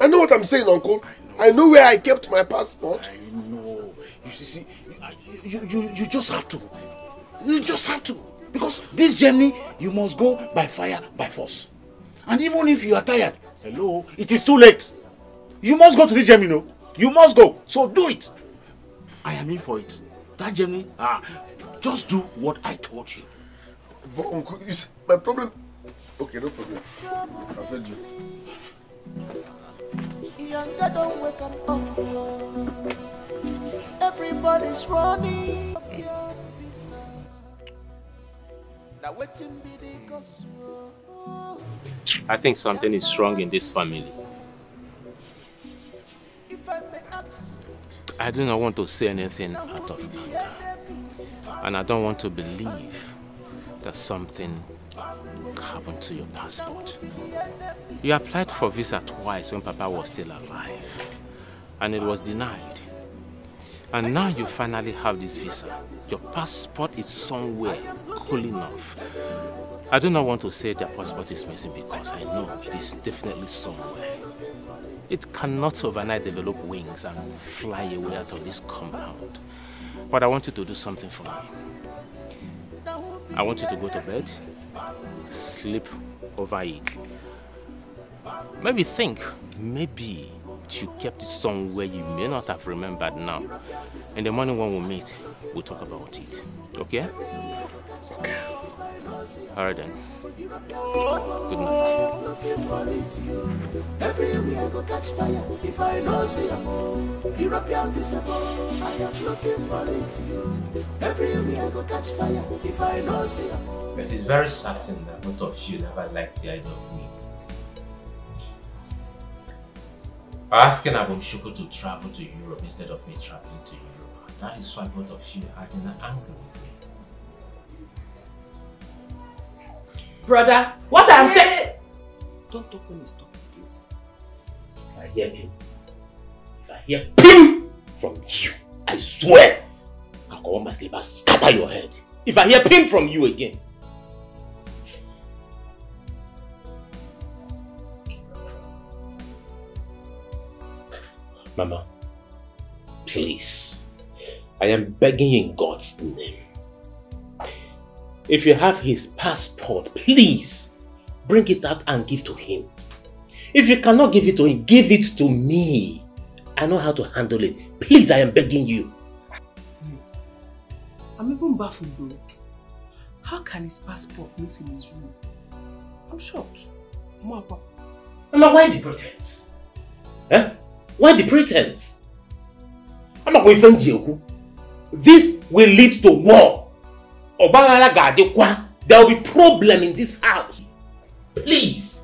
I know what I'm saying, Uncle. I know where I kept my passport. No. You see, see you, you, you just have to. You just have to. Because this journey, you must go by fire, by force. And even if you are tired, hello, it is too late. You must go to this journey, no? You must go. So do it. I am in for it. That journey, ah, just do what I told you. But uncle, you see, my problem. Okay, no problem. I've heard you. Younger don't wake up. Oh, Everybody's running. European visa. Now waiting be the cause. oh. I think something is wrong in this family. If I may ask, I do not want to say anything out of anger. And I don't want to believe that something happened to your passport. You applied for visa twice when Papa was still alive. And it was denied. And now you finally have this visa. Your passport is somewhere cool enough. I do not want to say that passport is missing because I know it is definitely somewhere. It cannot overnight develop wings and fly away out of this compound. But I want you to do something for me. I want you to go to bed, sleep over it. Maybe think, maybe you kept it somewhere you may not have remembered now. In the morning when we meet, we'll talk about it. Okay? Okay. Alright then. Good night. looking for it, you. Everywhere go catch fire. If I know see a European visa, I am looking for it, you. Everywhere go catch fire. If I know see a But it's very certain that both of you never liked the idea of me. Asking Abumchukwu to travel to Europe instead of me traveling to Europe. That is why both of you are in angry Brother, what I'm saying. Don't talk when he's talking, please. If I hear him, if I hear PIM from you, I swear, I'll go on my sleep and scatter your head. If I hear PIM from you again, Mama, please, I am begging in God's name. If you have his passport, please bring it out and give to him. If you cannot give it to him, give it to me. I know how to handle it. Please, I am begging you. I'm even baffled though. How can his passport miss in his room? I'm shocked. Mwapa. Mama, why the pretense? Eh? Why the pretense? I'm not going to This will lead to war. There will be problem in this house. Please.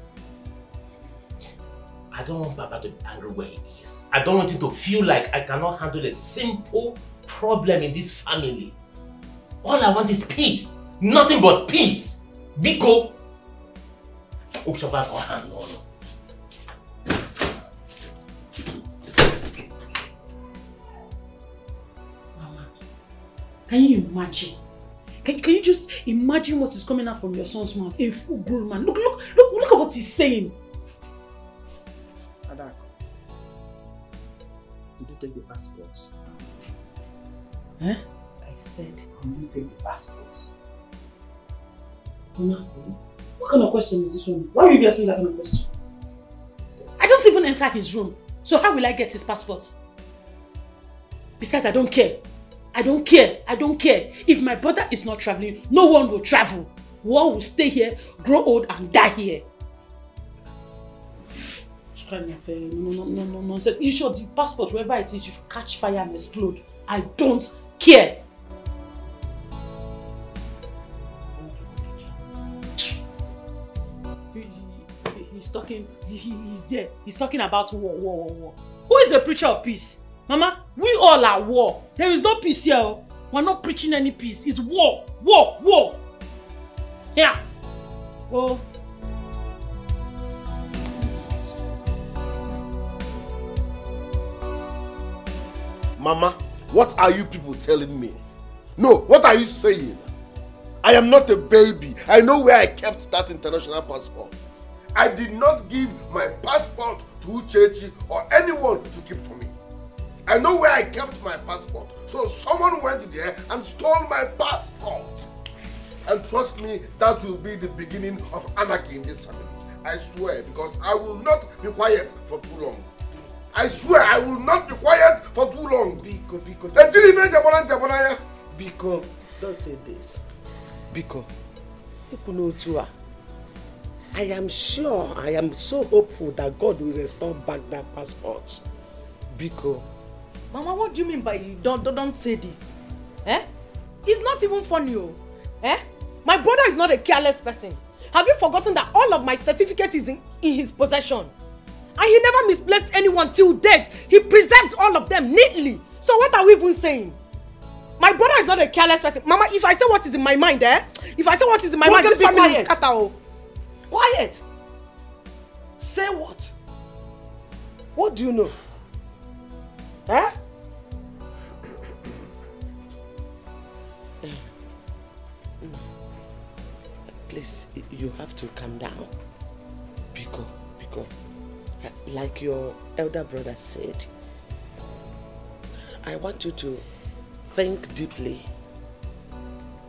I don't want Papa to be angry where he is. I don't want him to feel like I cannot handle a simple problem in this family. All I want is peace. Nothing but peace. Biko. Ukshaba for hand on. Can you imagine? Can, can you just imagine what is coming out from your son's mouth? A full grown man. Look, look, look, look at what he's saying. Adak, did you take the passport? Eh? I said, did you take the passport? Mama, what kind of question is this one? Why will you be asking that kind of question? I don't even enter his room. So how will I get his passport? Besides, I don't care. I don't care. I don't care. If my brother is not traveling, no one will travel. One will stay here, grow old and die here. No, no, no, no, nonsense. You should, the passport, wherever it is, you should catch fire and explode. I don't care. He- he- He's talking, he- he's there. He's talking about war, war, war, war. Who is a preacher of peace? Mama, we all are war. There is no peace here. oh. We're not preaching any peace. It's war, war, war. Yeah. Oh. Mama, what are you people telling me? No, what are you saying? I am not a baby. I know where I kept that international passport. I did not give my passport to Uchechi or anyone to keep for me. I know where I kept my passport. So someone went there and stole my passport. And trust me, that will be the beginning of anarchy in this family. I swear, because I will not be quiet for too long. I swear I will not be quiet for too long. Biko, Biko. Ejiri ibe jabona jabona. Biko, don't say this. Biko, Ekwu n'otu am sure, I am so hopeful that God will restore back that passport. Biko. Mama, what do you mean by you don't, don't, don't say this? Eh? It's not even funny, oh. Eh? My brother is not a careless person. Have you forgotten that all of my certificate is in, in his possession? And he never misplaced anyone till death. He preserved all of them neatly. So what are we even saying? My brother is not a careless person. Mama, if I say what is in my mind, eh? If I say what is in my Well, mind, this family quiet. scatter, oh. Quiet. Say what? What do you know? Eh, Please, you have to calm down. Biko, Biko. Like your elder brother said, I want you to think deeply.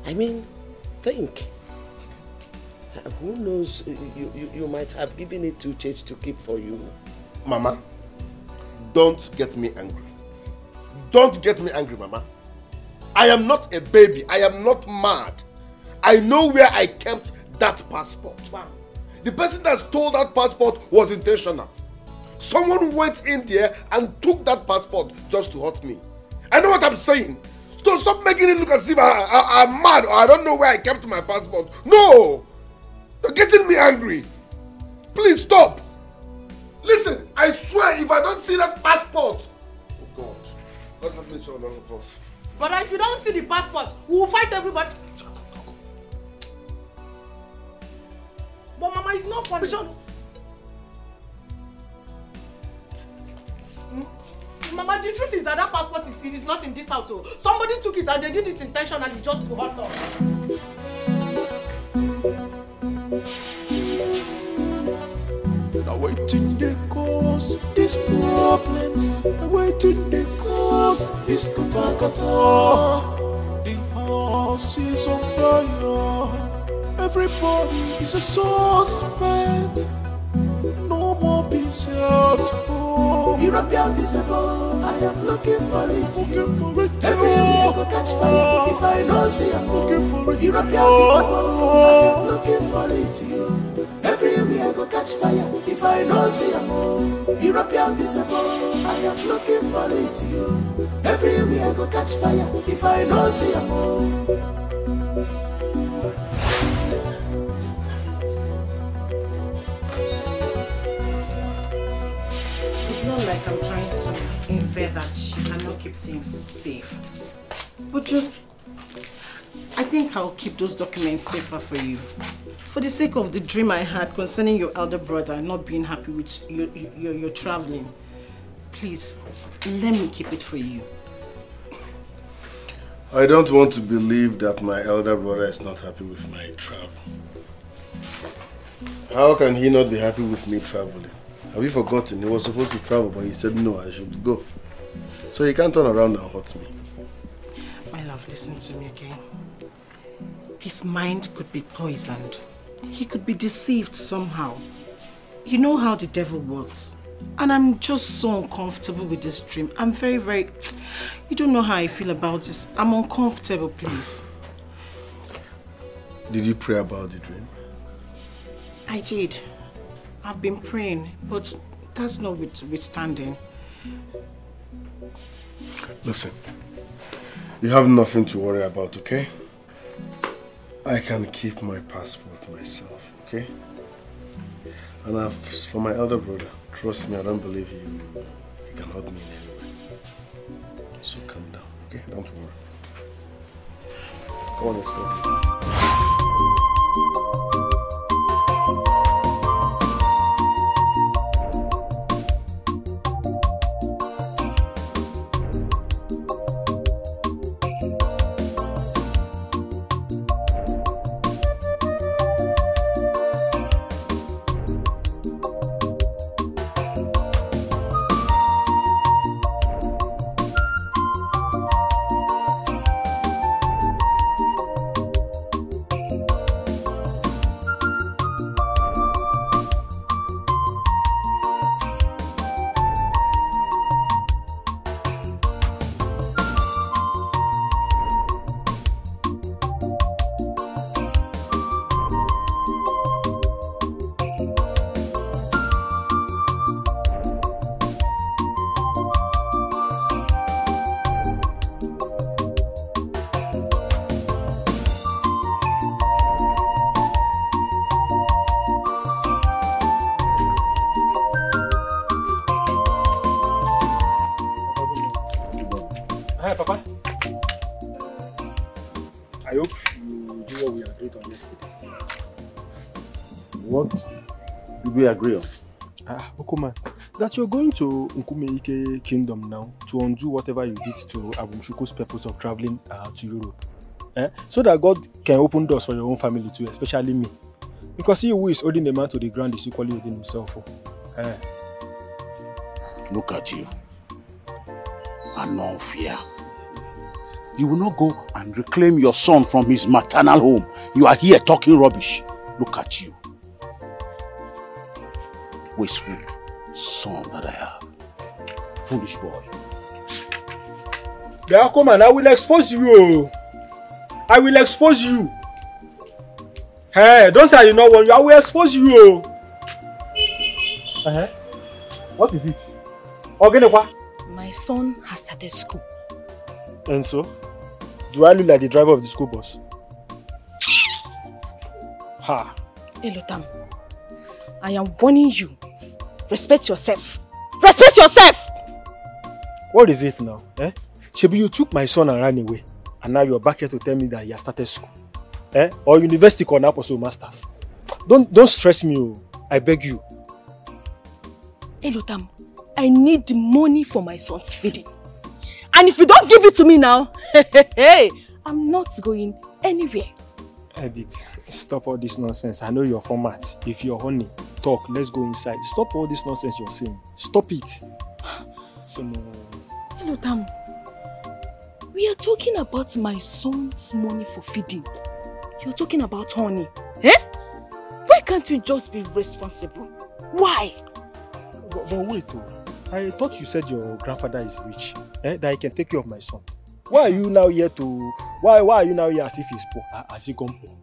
I mean, think. Uh, Who knows, you, you, you might have given it to church to keep for you. Mama, don't get me angry. Don't get me angry, Mama. I am not a baby. I am not mad. I know where I kept that passport. Wow. The person that stole that passport was intentional. Someone went in there and took that passport just to hurt me. I know what I'm saying. So stop making it look as if I, I, I'm mad or I don't know where I kept my passport. No! You're getting me angry. Please stop. Listen, I swear if I don't see that passport. Oh God. God have mercy on all of us. But if you don't see the passport, we will fight everybody. But Mama, it's not funny. Mm, Mama, the truth is that that passport is, is not in this house. So somebody took it and they did it intentionally just to hurt us. Now waiting they cause these problems. Now waiting they cause this kata kata. The house is on fire. Everybody is a suspect. No more peace at home. European visible, I am looking for it. Looking for it. Everywhere I go catch fire. If I know see I'm looking for it. European visible, I am looking for it. You. Everywhere I go catch fire. If I know see I'm European visible, I am oh, oh. looking for it. You. Everywhere go catch fire. If I know see I'm Like I'm trying to infer that she cannot keep things safe. But just, I think I'll keep those documents safer for you. For the sake of the dream I had concerning your elder brother not being happy with your, your, your traveling, please, let me keep it for you. I don't want to believe that my elder brother is not happy with my travel. How can he not be happy with me traveling? Have you forgotten? He was supposed to travel, but he said no, I should go. So he can't turn around and hurt me. My love, listen to me, okay? His mind could be poisoned. He could be deceived somehow. You know how the devil works. And I'm just so uncomfortable with this dream. I'm very, very... You don't know how I feel about this. I'm uncomfortable, please. Did you pray about the dream? I did. I've been praying, but that's not with withstanding. Listen, you have nothing to worry about, okay? I can keep my passport myself, okay? And I've, for my elder brother, trust me, I don't believe you. he can hurt me in any way. So calm down, okay? Don't worry. Come on, let's go. We agree on? Ah, Okuman, that you're going to Nkumeike Kingdom now to undo whatever you did to Abumshuku's purpose of traveling uh, to Europe. Eh? So that God can open doors for your own family too, especially me. Because he who is holding the man to the ground is equally holding himself. oh. Eh? Look at you. And no fear. You will not go and reclaim your son from his maternal home. You are here talking rubbish. Look at you. Wasteful son that I have. Foolish boy. On, I will expose you. oh. I will expose you. Hey, don't say I did not want you. I will expose you. oh. Uh-huh. What is it? Ogenekwa. My son has started school. And so, do I look like the driver of the school bus? Ha. Elotam, I am warning you. Respect yourself. Respect yourself! What is it now? Eh? Shebi, you took my son and ran away. And now you're back here to tell me that he has started school. Eh? Or university or now pursue masters. Don't don't stress me, oh. I beg you. Elotam, I need the money for my son's feeding. And if you don't give it to me now, hey, I'm not going anywhere. Edith, stop all this nonsense. I know your format. If you're honey, talk. Let's go inside. Stop all this nonsense you're saying. Stop it. So no. Elotam, we are talking about my son's money for feeding. You're talking about honey. Eh? Why can't you just be responsible? Why? But, but wait, oh. I thought you said your grandfather is rich. Eh? That he can take care of my son. Why are you now here to? Why why are you now here as if he's poor? Has he gone poor?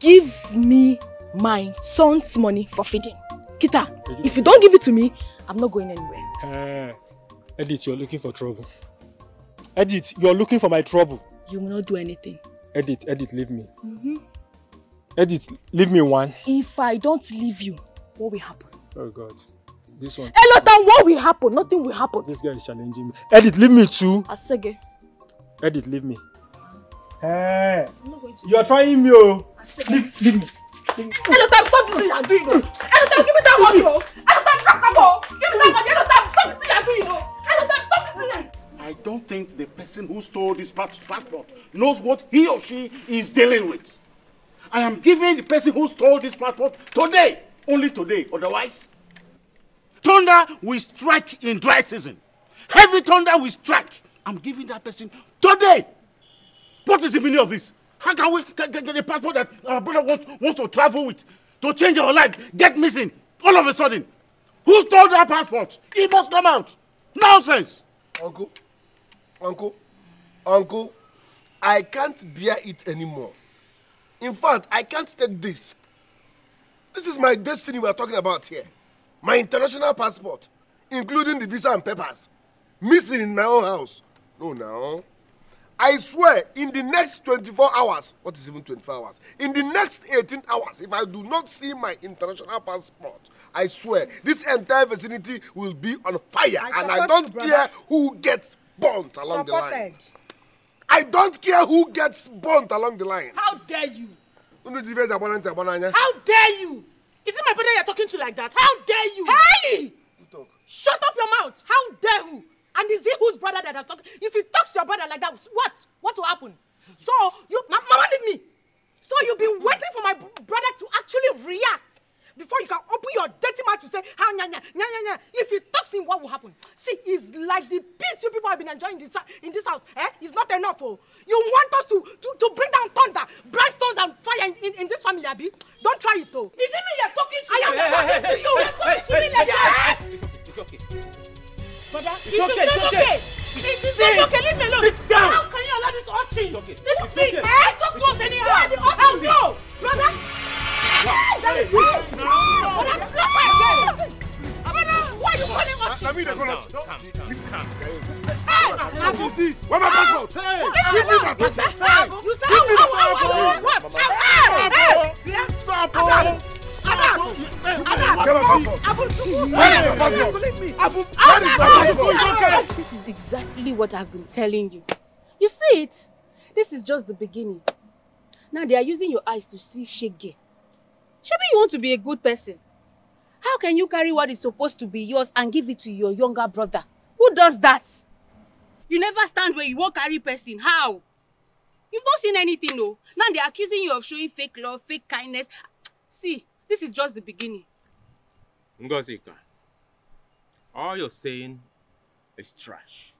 Give me my son's money for feeding. Kita, if you don't give it to me, I'm not going anywhere. Eh, Edith, you're looking for trouble. Edith, you're looking for my trouble. You will not do anything. Edith, Edith, leave me. Mhm. Edith, leave me one. If I don't leave you, what will happen? Oh God, this one. Elotam, what will happen? Nothing will happen. This guy is challenging me. Edith, leave me too. Asege. Edith, leave me. Eh. Hey, you're trying me, oh. Leave, leave me. Elotam, stop this thing you're doing. oh. Elotam, give me that money. oh. Elotam, drop am, oh. Give me that money. Elotam, stop this thing you're doing. oh. Elotam, stop this thing. I don't think the person who stole this passport knows what he or she is dealing with. I am giving the person who stole this passport today, only today. Otherwise, thunder will strike in dry season. Heavy thunder will strike. I'm giving that person today. What is the meaning of this? How can we get, get, get a passport that our brother wants, wants to travel with, to change our life, get missing all of a sudden? Who stole that passport? He must come out. Nonsense. Uncle, uncle, uncle, I can't bear it anymore. In fact, I can't take this. This is my destiny we are talking about here. My international passport, including the visa and papers, missing in my own house. No, now. I swear, in the next 24 hours, what is even 24 hours? In the next 18 hours, if I do not see my international passport, I swear, this entire vicinity will be on fire. I and I don't you, brother. care who gets burnt along the line. Supported. I don't care who gets burnt along the line. How dare you? How dare you? Is it my brother you're talking to like that? How dare you? Hey! Shut up your mouth! How dare you? And is it whose brother that I'm talking? If he talks to your brother like that, what? What will happen? So you, ma- mama, leave me. So you've been waiting for my brother to actually react before you can open your dirty mouth to say, "Ha nya nya nya nya nya." If he talks to him, what will happen? See, it's like the peace you people have been enjoying in this in this house. Eh? It's not enough. Oh, you want us to to, to bring down thunder, brimstones, and fire in, in, in this family, Abi? Don't try it, though. Is it me you're talking to? I am talking to you. You're talking to me like yes. It's okay, is it's not okay. okay. It is not okay. Leave me alone. Sit down. How can you allow this urchin? It's okay. It's pig. okay. Eh? Talk to us anyhow. How go? Brother. Hey, is it. Brother, slap her again. Brother, why are you calling us? Na me dey call us. Hey, What is this? Where my passport? Hey, give me my passport. Hey, you say give me my passport. What? Hey, hey. Stop. Adam. This is exactly what I've been telling you. You see it? This is just the beginning. Now they are using your eyes to see shege. Shebi you want to be a good person. How can you carry what is supposed to be yours and give it to your younger brother? Who does that? You never stand where you won't carry person. How? You've not seen anything, no. Now they're accusing you of showing fake love, fake kindness. See, this is just the beginning. Ngozika, all you're saying is trash.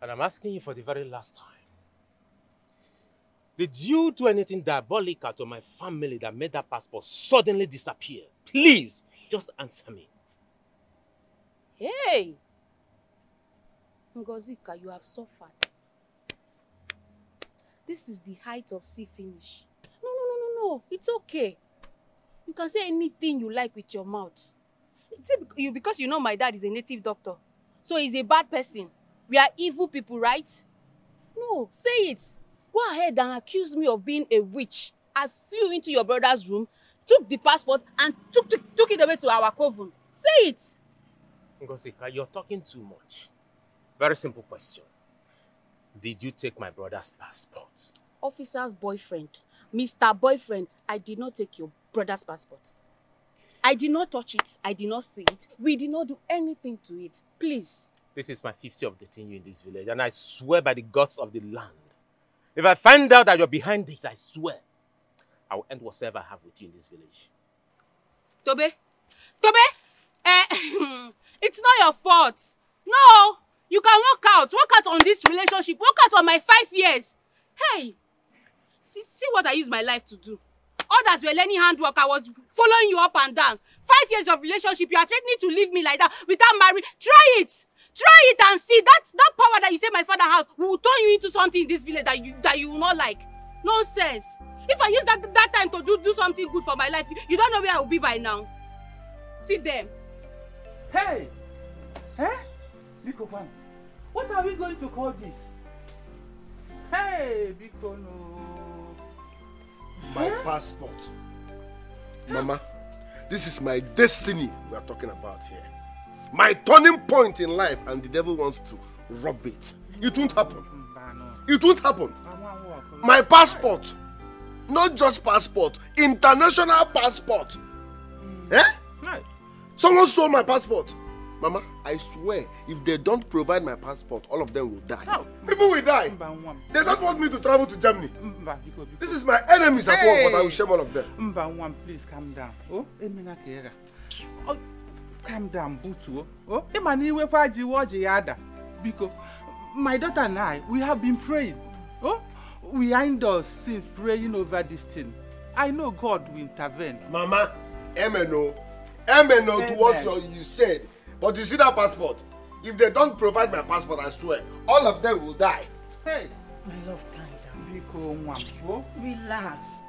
And I'm asking you for the very last time. Did you do anything diabolical to my family that made that passport suddenly disappear? Please, just answer me. Hey! Ngozika, you have suffered. This is the height of sea finish. No, no, no, no, no. It's okay. You can say anything you like with your mouth. It's you because you know my dad is a native doctor. So he's a bad person. We are evil people, right? No, say it. Go ahead and accuse me of being a witch. I flew into your brother's room, took the passport, and took, took, took it away to our coven. Say it. Ngozika, you're talking too much. Very simple question. Did you take my brother's passport? Officer's boyfriend, Mr. Boyfriend, I did not take your brother's passport. I did not touch it. I did not see it. We did not do anything to it. Please. This is my 50 of dating you in this village, and I swear by the gods of the land. If I find out that you're behind this, I swear, I will end whatever I have with you in this village. Tobe, Tobe, eh, it's not your fault. No, you can walk out. Walk out on this relationship. Walk out on my five years. Hey, see, see what I use my life to do. Others were learning handwork. I was following you up and down. Five years of relationship. You are threatening to leave me like that without marrying. Try it. Try it and see. That that power that you say my father has will turn you into something in this village that you that you will not like. Nonsense. If I use that that time to do do something good for my life, you, don't know where I will be by now. Sit there. Hey! Eh? Biko what are we going to call this? Hey, Biko no. My passport. Mama, this is my destiny we are talking about here. My turning point in life, and the devil wants to rob it. It won't happen. It won't happen. My passport, not just passport, international passport. Eh? Someone stole my passport. Mama, I swear, if they don't provide my passport, all of them will die. People will die. They don't want me to travel to Germany. This is my enemies at work, but I will shame all of them. Mba one, please calm down. Oh, emena kera. Oh, calm down, Butu. Oh, ema ni iwekwa ji woji yada. Biko, my daughter and I, we have been praying. Oh, we are indoors since praying over this thing. I know God will intervene. Mama, amen no. Amen no to what you said. But you see that passport? If they don't provide my passport, I swear, all of them will die. Hey, My love, calm down. Relax.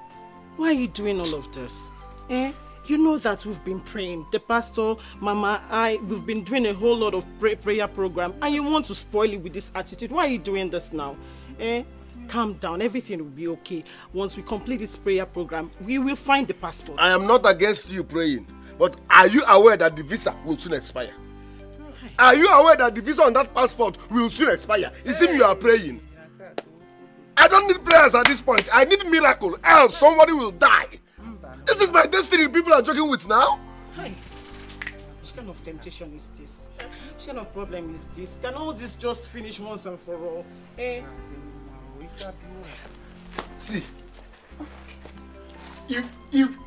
Why are you doing all of this? Eh? You know that we've been praying. The pastor, Mama, I, we've been doing a whole lot of pray- prayer program, and you want to spoil it with this attitude. Why are you doing this now? Eh? Calm down. Everything will be okay. Once we complete this prayer program, we will find the passport. I am not against you praying, but are you aware that the visa will soon expire? Are you aware that the visa on that passport will soon expire? It seems you are praying. I don't need prayers at this point. I need miracle, else somebody will die. This is my destiny people are joking with now. Hi. Which kind of temptation is this? Which kind of problem is this? Can all this just finish once and for all? Eh? See, if if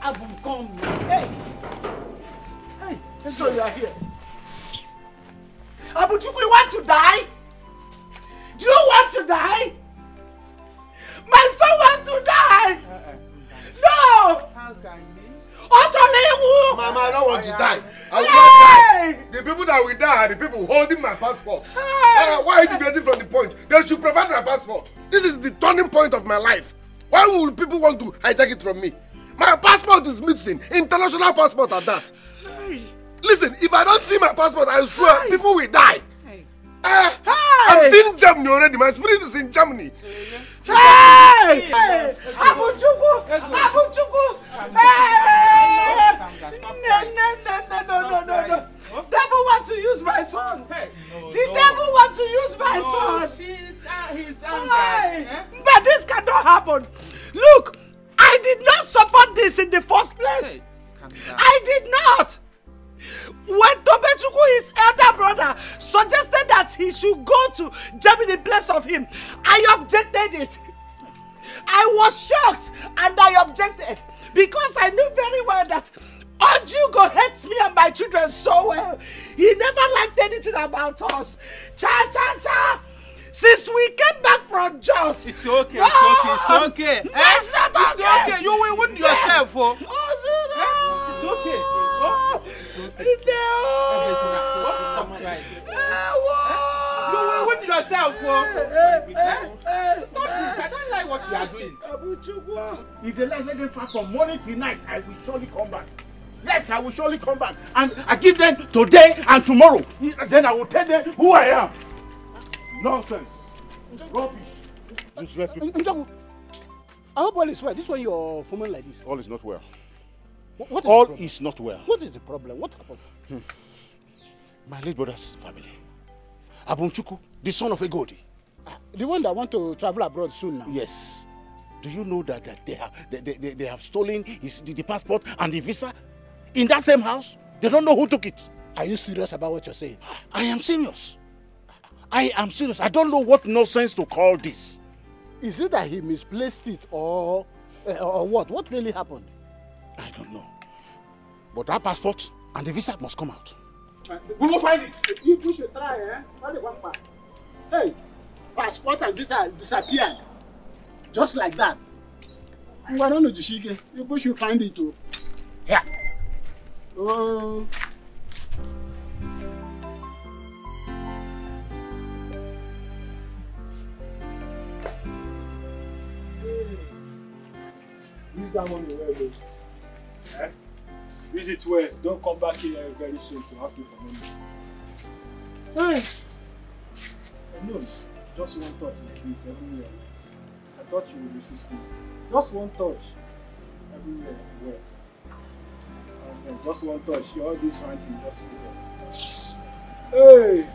Come. Hey! Hey! So you are here. Abuchukwu, you want to die? Do you want to die? My son wants to die! No! How can? Otolewu! Mama, I don't want to die. I will not die. The people that will die are the people holding my passport. Uh, why are you deviating from the point? They should provide my passport. This is the turning point of my life. Why will people want to hijack it from me? My passport is missing. International passport at that. Listen, if I don't see my passport, I swear people will die. Eh, I'm seeing Germany already. My spirit is in Germany. Hey! Hey! Abuchukwu! Abuchukwu! Hey! No, no, no, no, no, no, no, no. Devil want to use my son. the devil want to use my No, son. she's, uh, he's Hey! angered. Look, I did not support this in the first place. I did not. When Tobechukwu, his elder brother, suggested that he should go to Germany in place of him, I objected it. I was shocked and I objected because I knew very well that Ojugo hates me and my children so well. He never liked anything about us. Cha cha cha! Since we came back from Jos. It's okay, it's okay, it's okay. No, it's Eh? not It's okay. okay, you will win yourself, oh. It's okay. Oh, You will win yourself, oh. Stop this, I don't like what you are doing. If they like, let them fast from morning till night. I will surely come back. Yes, I will surely come back. And I give them today and tomorrow. Then I will tell them who I am. Nonsense. Rubbish. Useless people. Njoku, I hope all is well. This one you're forming like this. All is not well. What, what is All the problem? is not well. What is the problem? What happened? My late brother's family. Abumchuku, the son of Egodi. The one that want to travel abroad soon now. Yes. Do you know that, that they, have, they, they, they- they have stolen his, the, the passport and the visa in that same house? They don't know who took it. Are you serious about what you're saying? I am serious. I am serious. I don't know what nonsense to call this. Is it that he misplaced it or uh, or what? What really happened? I don't know. But that passport and the visa must come out. We will find it. We, we should try, eh? The one part? Hey, passport and visa disappeared. Just like that. Why don't you, Jishige? We should find it too. Yeah. Oh. Use that money well, though. Eh? Use it well. Don't come back here very soon to ask me for money. Hey. I know. Just one touch like this everywhere. I thought you would resist me. Just one touch. Everywhere wet. Nonsense. Just one touch. All this ranting just Hey!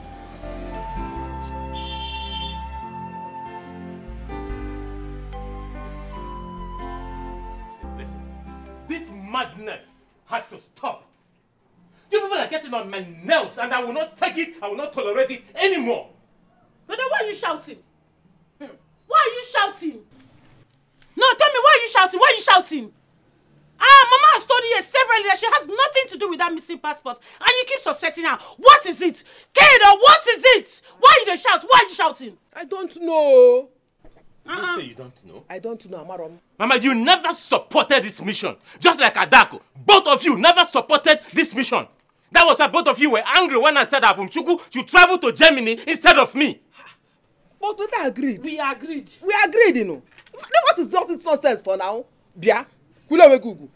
Madness has to stop. You people are getting on my nerves and I will not take it, I will not tolerate it anymore. But then why are you shouting? Hmm. Why are you shouting? No, tell me why are you shouting? Why are you shouting? Ah, Mama has told you severally that she has nothing to do with that missing passport, and you keep suspecting her. What is it, Kado? What is it? Why you dey shout? Why are you shouting? I don't know. You say you don't know? I don't know, Amarom. Mama, you never supported this mission. Just like Adako. Both of you never supported this mission. That was why both of you were angry when I said Abumchuku should travel to Germany instead of me. But we agreed. We agreed. We agreed, you know. What is not nonsense for now? Bia, kule gugu.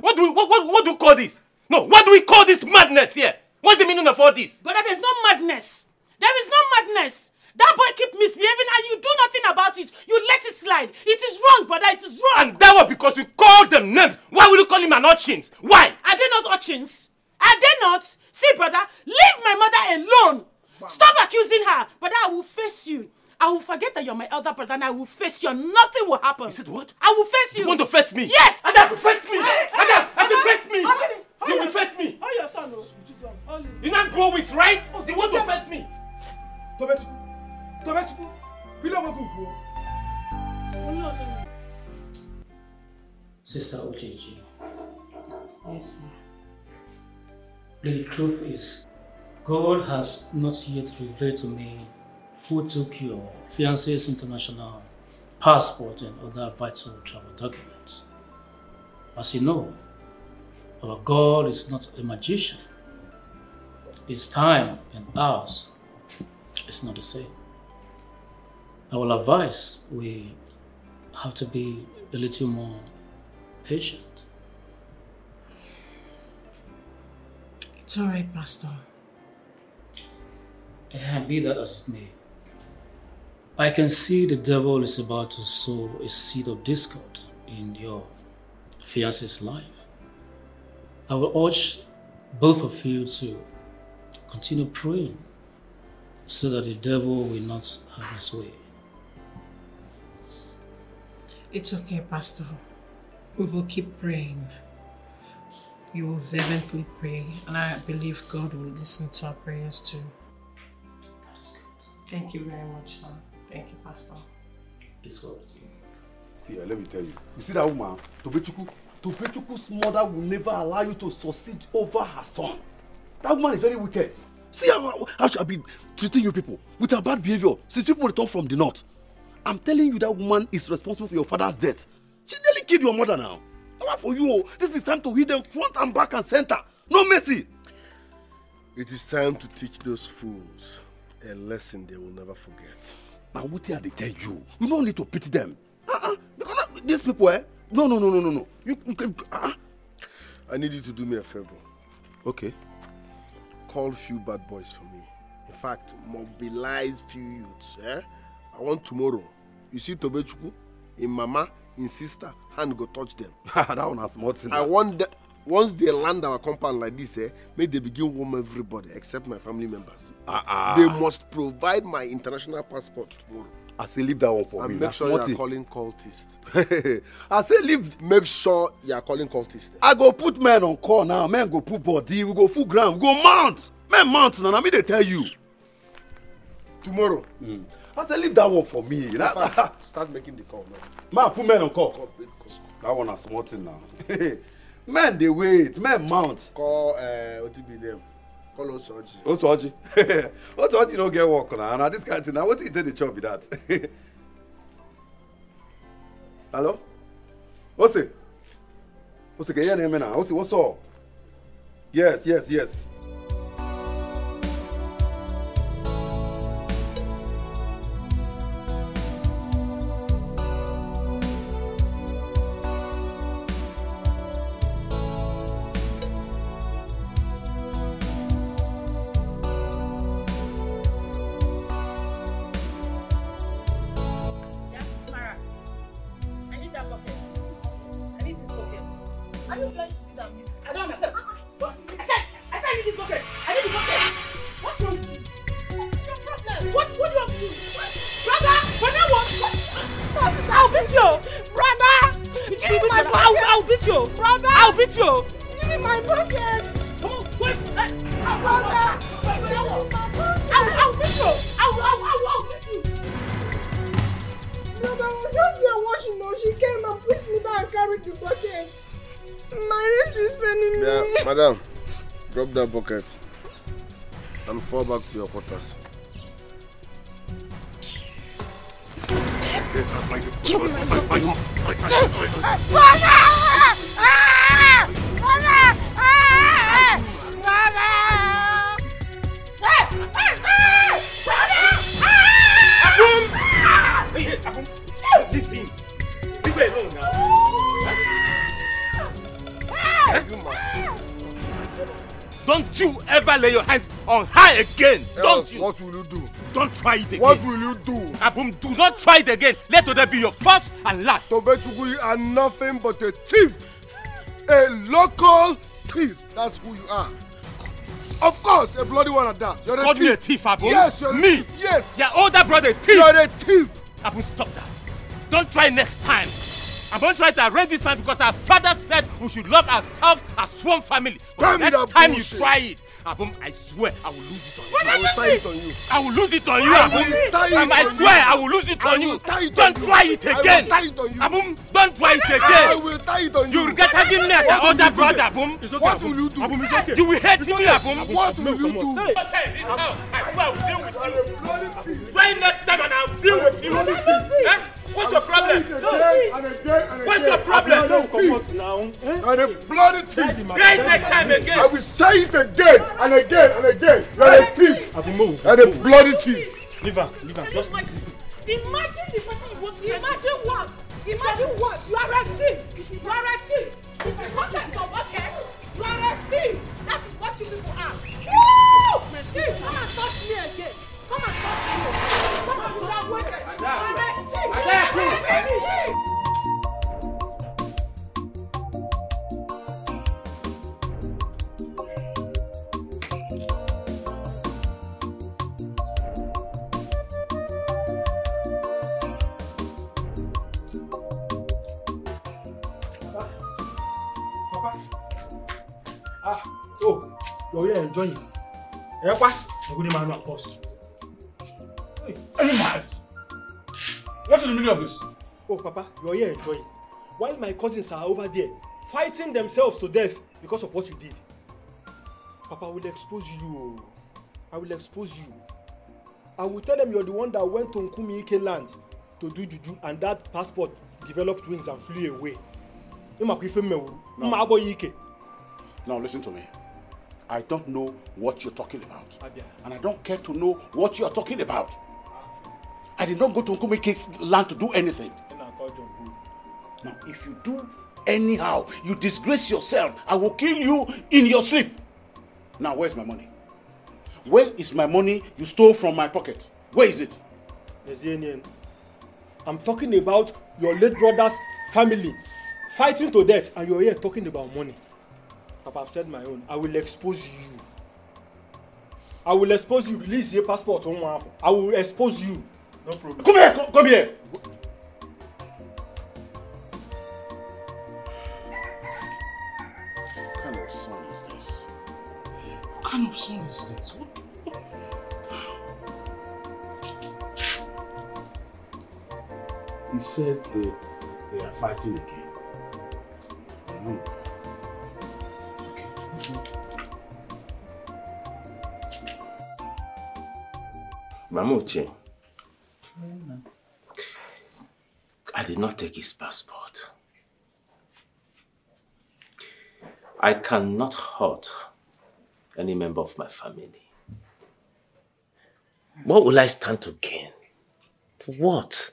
What do we what, what, what do we call this? No, what do we call this madness here? What's the meaning of all this? Brother, there's no madness. There is no madness. That boy keep misbehaving and you do nothing about it. You let it slide. It is wrong, brother. It is wrong. And that was because you called them names. Why will you call him an urchins? Why? Are they not urchins? Are they not? See, brother, leave my mother alone. Stop accusing her. Brother, I will face you. I will forget that you're my elder brother and I will face you and nothing will happen. Is it what? I will face you. You want to face me? Yes. Adam, face me. Adam, Adam, face me. You will face me. Hold your son, oh. You not grow with right? You want to face me? Tobechukwu. Tobechukwu. Kule gugu. No, no, no. Sister Uchechi, Yes, sir. the truth is, God has not yet revealed to me who took your fiance's international passport and other vital travel documents. As you know, our God is not a magician. His time and ours is not the same. I will advise we have to be a little more patient. It's all right, Pastor. And be that as it may, I can see the devil is about to sow a seed of discord in your fiance's life. I will urge both of you to continue praying so that the devil will not have his way. It's okay, Pastor. We will keep praying. You will fervently pray, and I believe God will listen to our prayers too. Thank you very much, sir. Thank you, Pastor. It's well with you. See, uh, let me tell you. You see that woman, Tobechukwu? Tobechukwu's mother will never allow you to succeed over her son. That woman is very wicked. See how, how she has been treating you people with her bad behavior since people return from the north. I'm telling you that woman is responsible for your father's death. She nearly killed your mother now. How for you? oh? This is time to hit them front and back and center. No mercy. It is time to teach those fools a lesson they will never forget. Now, what did they tell you? You don't need to pity them. Uh-uh. Because uh, these people, eh? No, no, no, no, no, no. You, you can. Uh-uh. I need you to do me a favor. Okay. Call few bad boys for me. In fact, mobilize few youths. Eh? I want tomorrow. You see Tobechuku, in mama, in sister, hand go touch them. that one has more thing. I want the, once they land our compound like this, eh, may they begin warm everybody except my family members. Uh-uh. They must provide my international passport tomorrow. I say leave that one for and me. make sure you are calling cultists. I say leave. Make sure you are calling cultists. I go put men on call now. Men go put body. We go full ground. We go mount. Men mount now. Na me dey tell you. Tomorrow. Mm. I say leave that one for me. That, Start making the call now. man put men on call. That one na small thing now. men dey wait. Men mount. Call uh, what be them? Call Osoji. Osoji. Osoji no get work na. Na this kind of thing. Na wetin you take dey chop be that. Hello? Ose? Ose ka ihe na-eme na? Ose what's up? Yes, yes, yes. To your quarters. Don't you ever lay your hands on her again. Don't Else, you? What will you do? Don't try it again. What will you do? Abum, do not try it again. Let Oda be your first and last. Tobechuku, you are nothing but a thief. A local thief. That's who you are. Of course, a bloody one at that. You're a Call thief. me a thief, Abum. Yes, you're me. a thief. Yes. Your older brother, a thief. You're a thief. Abum, stop that. Don't try next time. I'm going to try to arrange this man because our father said we should love ourselves as one family. But Tell next time bullshit. you try it, Abum, I swear I will lose it on you. I will tie it on you. I will lose it on you, I will Abum. tie it Um, I on swear you. I will lose it I on will you. Don't on you. try it I will again. tie it on you. Abum, don't try it I again. will tie it on you. You regret having me as will you older brother, Abum. What will you do? Abum, it's okay. You will hate me, Abum. What will you do? Okay, this house, I swear I will deal with you. Try next time and I'll deal with you. Eh? What's your problem? What's your problem? I'm a bloody thief. Try next time again. I will say it again and again and again. You're a thief. You're a bloody thief. Leave her, leave her. Just Imagine the person you want to Imagine what? Imagine what? You are a thief. You are a thief. If you want at your bucket, you are a thief. That is what you people are. Woo! Thief, come and touch me again. Come and touch me. Come and you are wicked. You are a thief. You are a thief. You're here enjoying. What? I'm going to man at first. Are you mad? What is the meaning of this? Oh, Papa, you're here enjoying. While my cousins are over there, fighting themselves to death because of what you did. Papa, I will expose you. I will expose you. I will tell them you're the one that went to Nkumi Ike land to do juju and that passport developed wings and flew away. Ike. Now listen to me. I don't know what you're talking about. Abia. And I don't care to know what you are talking about. I did not go to Nkumike's land to do anything. Now, if you do anyhow, you disgrace yourself. I will kill you in your sleep. Now, where's my money? Where is my money you stole from my pocket? Where is it? I'm talking about your late brother's family fighting to death and you're here talking about money. Papa, I've said my own. I will expose you. I will expose you. Release your passport on one. I will expose you. No problem. Come here, come, come here. What kind of son is this? What kind of son is this? What? He said they, they are fighting again. Mm. Mama Uche, I did not take his passport. I cannot hurt any member of my family. What will I stand to gain? For what?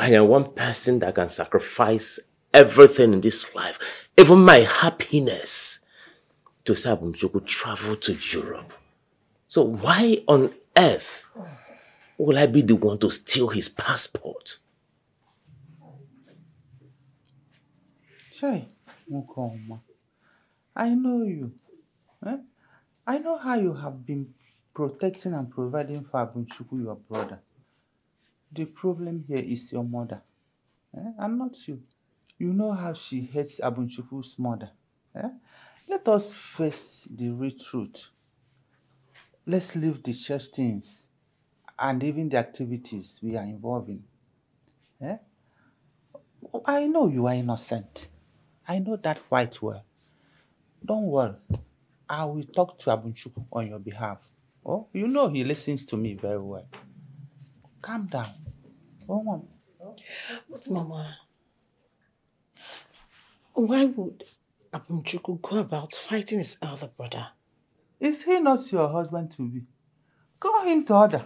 I am one person that can sacrifice everything in this life, even my happiness, to say Abumchukwu travel to Europe. So why on earth will I be the one to steal his passport? Chai, I know you. Eh? I know how you have been protecting and providing for Abumchukwu, your brother. The problem here is your mother, eh? and not you. You know how she hates Abumchukwu's mother. Eh? Let us face the real truth. Let's leave the church things and even the activities we are involved in. Eh? I know you are innocent. I know that quite well. Don't worry. I will talk to Abumchukwu on your behalf. Oh, you know he listens to me very well. Calm down. But Mama, why would Abumchuku go about fighting his elder brother? Is he not your husband to be? Call him to order.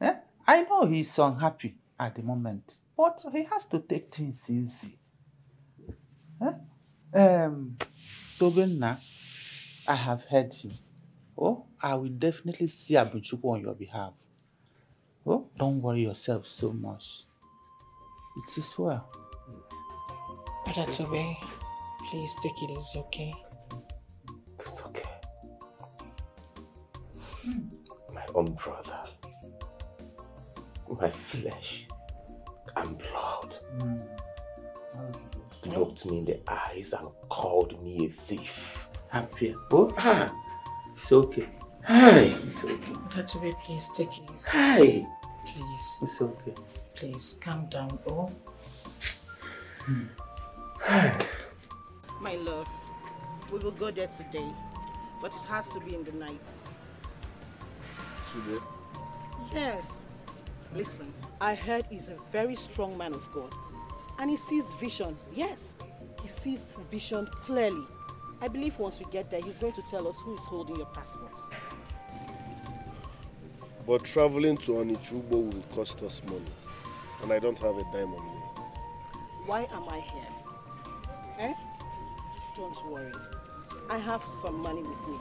Eh? I know he's unhappy at the moment, but he has to take things easy. Eh? Um, Tobenna, I have heard you. Oh, I will definitely see Abumchukwu on your behalf. Oh, don't worry yourself so much. It is well. Brother Tobe, please take it easy, okay? It's okay. Hmm. My own brother, my flesh and blood, hmm. looked me in the eyes and called me a thief. Happy. Oh, ah, it's okay. Hi. It's okay. Brother Tobe, please take it easy. Hi. Please. It's okay. Please, calm down, oh? Hmm. My love, we will go there today, but it has to be in the night. Today? Yes. Listen, I heard he's a very strong man of God. And he sees vision. Yes, he sees vision clearly. I believe once we get there, he's going to tell us who is holding your passport. But traveling to Onichubo will cost us money. And I don't have a dime on me. Why am I here? Eh? Don't worry. I have some money with me.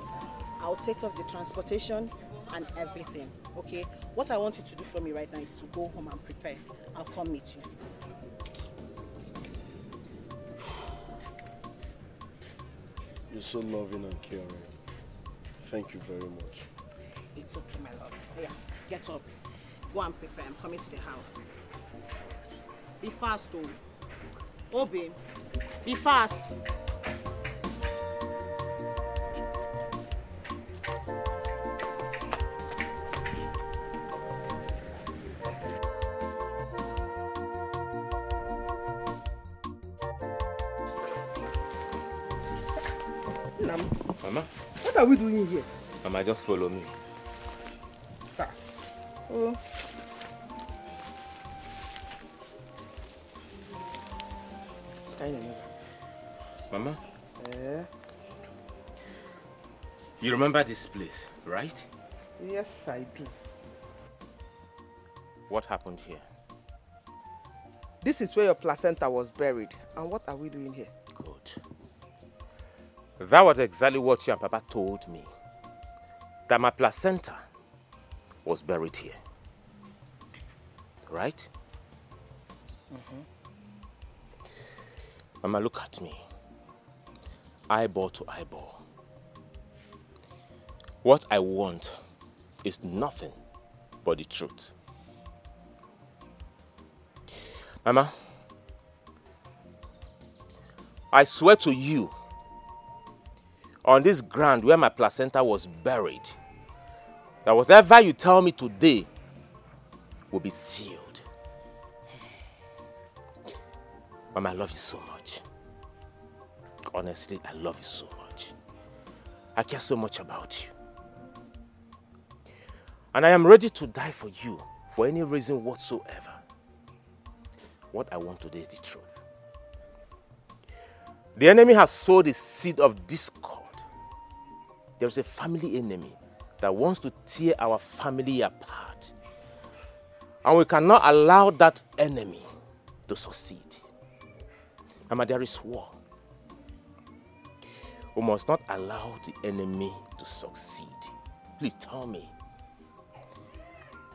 I'll take off the transportation and everything. Okay? What I want you to do for me right now is to go home and prepare. I'll come meet you. You're so loving and caring. Thank you very much. It's okay, my love. Yeah, get up. Go and prepare. I'm coming to the house. Be fast, oh. Obi, Be fast. Mama? What are we doing here? Mama, just follow me. Ah. Oh. Remember this place, right? Yes, I do. What happened here? This is where your placenta was buried. And what are we doing here? Good. That was exactly what you and Papa told me. That my placenta was buried here. Right? Mm-hmm. Mama, look at me. Eyeball to eyeball. What I want is nothing but the truth. Mama, I swear to you, on this ground where my placenta was buried, that whatever you tell me today will be sealed. Mama, I love you so much. Honestly, I love you so much. I care so much about you. And I am ready to die for you for any reason whatsoever. What I want today is the truth. The enemy has sowed the seed of discord. There is a family enemy that wants to tear our family apart. And we cannot allow that enemy to succeed. Mama, there is war. We must not allow the enemy to succeed. Please tell me.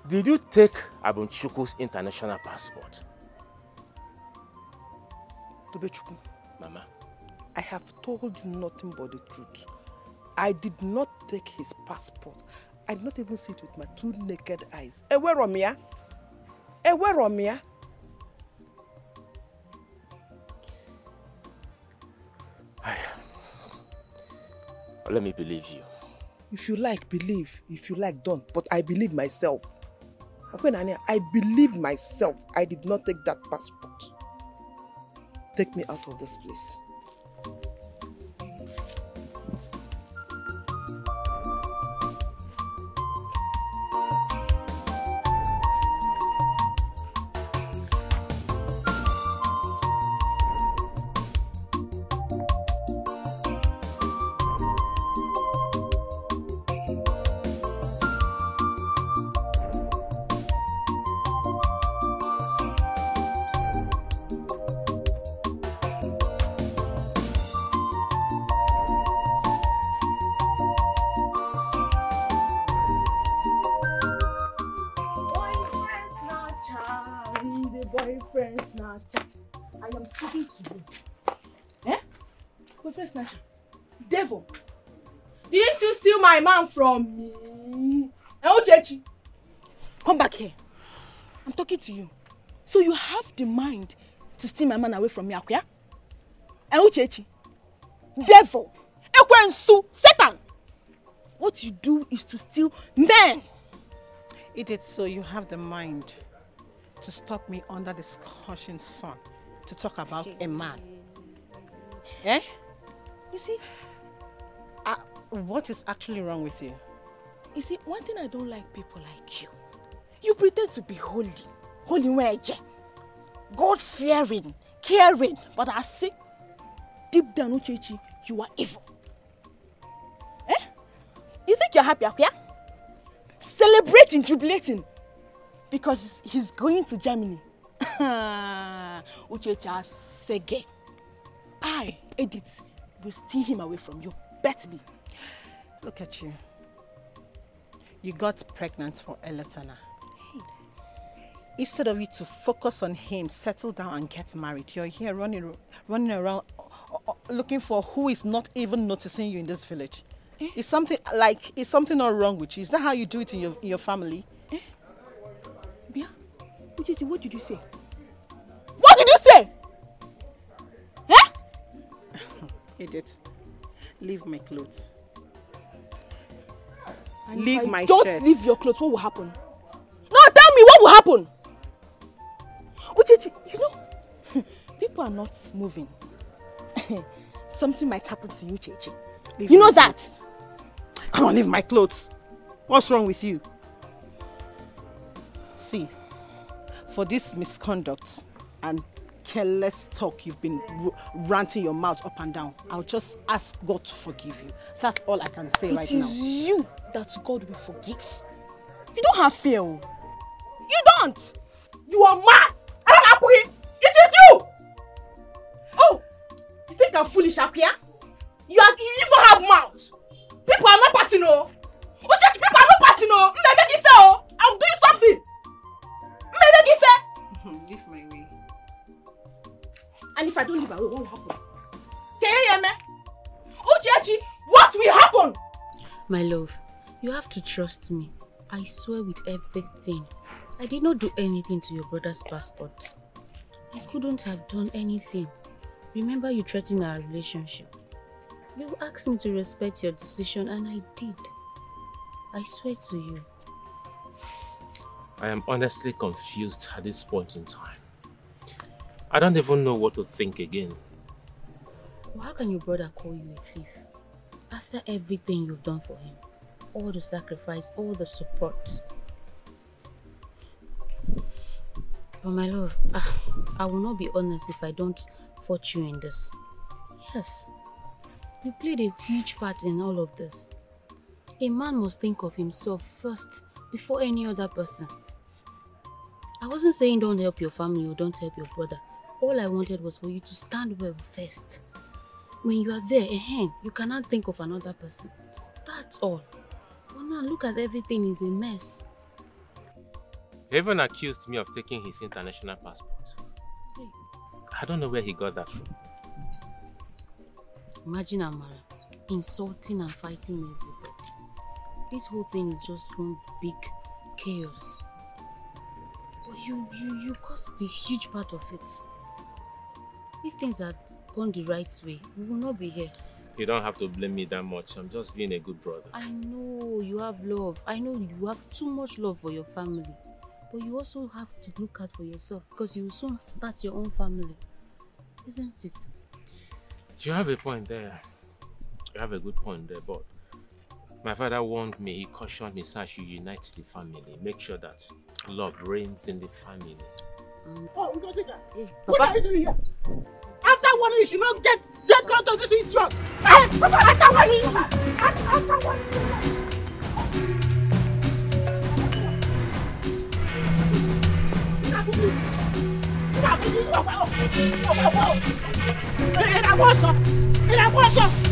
Did you take Abumchukwu's international passport? Tobechukwu, Mama. I have told you nothing but the truth. I did not take his passport. I did not even see it with my two naked eyes. Ewe Romia? Ewe Romia? Let me believe you. If you like, believe. If you like, don't. But I believe myself. I believe myself. I did not take that passport. Take me out of this place. Snatcher. Devil. Didn't you steal my man from me? Uchechi? Come back here. I'm talking to you. So you have the mind to steal my man away from me, Akuya? Uchechi? Devil. Ekwensu. Satan. What you do is to steal men. Edith, so you have the mind to stop me under the scorching sun to talk about a man. Eh? You see, what is actually wrong with you? You see, one thing I don't like people like you. You pretend to be holy. Holy weje. God fearing, caring. But I see, deep down, Uchechi, you are evil. Eh? You think you're happy, Akuya? Celebrating, jubilating. Because he's going to Germany. Uchechi Sege. I, Edith, will steal him away from you. Bet me. Look at you. You got pregnant for Eletana. Instead of you to focus on him, settle down and get married, you're here running, running around uh, uh, looking for who is not even noticing you in this village. Is something like is something not wrong with you? Is that how you do it in your in your family? Eh? Bia, what did you say? Edith, leave my clothes. And if Leave I my don't shirt. leave your clothes, what will happen? No, tell me what will happen. Uchechi, you know, people are not moving. Something might happen to you, Chechi. you know that? Come on, leave my clothes. What's wrong with you? See, for this misconduct and careless talk you've been r- ranting your mouth up and down, I'll just ask God to forgive you. That's all I can say It right is now. you that God will forgive. You don't have fear. oh. You don't. You are mad. I don't happen. It is you. Oh, you think I'm foolish up here? You are. You even have mouth. People are not passing. Oh, oh, church people are not passing. Oh, maybe give fair. Oh, I'm doing something. Maybe give fair. Leave my way. And if I don't leave, what will happen? Can you hear me? Uchechi, what will happen? My love, you have to trust me. I swear with everything. I did not do anything to your brother's passport. I couldn't have done anything. Remember you threatened our relationship. You asked me to respect your decision and I did. I swear to you. I am honestly confused at this point in time. I don't even know what to think again. How can your brother call you a thief? After everything you've done for him, all the sacrifice, all the support. But my love, I will not be honest if I don't fault you in this. Yes, you played a huge part in all of this. A man must think of himself first before any other person. I wasn't saying don't help your family or don't help your brother. All I wanted was for you to stand well first. When you are there, eh, you cannot think of another person. That's all. But now look at everything is a mess. He even accused me of taking his international passport. I don't know where he got that from. Imagine Amara insulting and fighting everybody. This whole thing is just one big chaos. But you, you, you caused the huge part of it. If things had gone the right way, we will not be here. You don't have to blame me that much. I'm just being a good brother. I know you have love. I know you have too much love for your family. But you also have to look out for yourself because you will soon start your own family. Isn't it? You have a point there. You have a good point there, but my father warned me, he cautioned me, sir, you unite the family. Make sure that love reigns in the family. Oh, we gonna take that. What are you doing here? After one, you should not get get caught to this idiot. Hey, Papa, after one, you after one. Ego,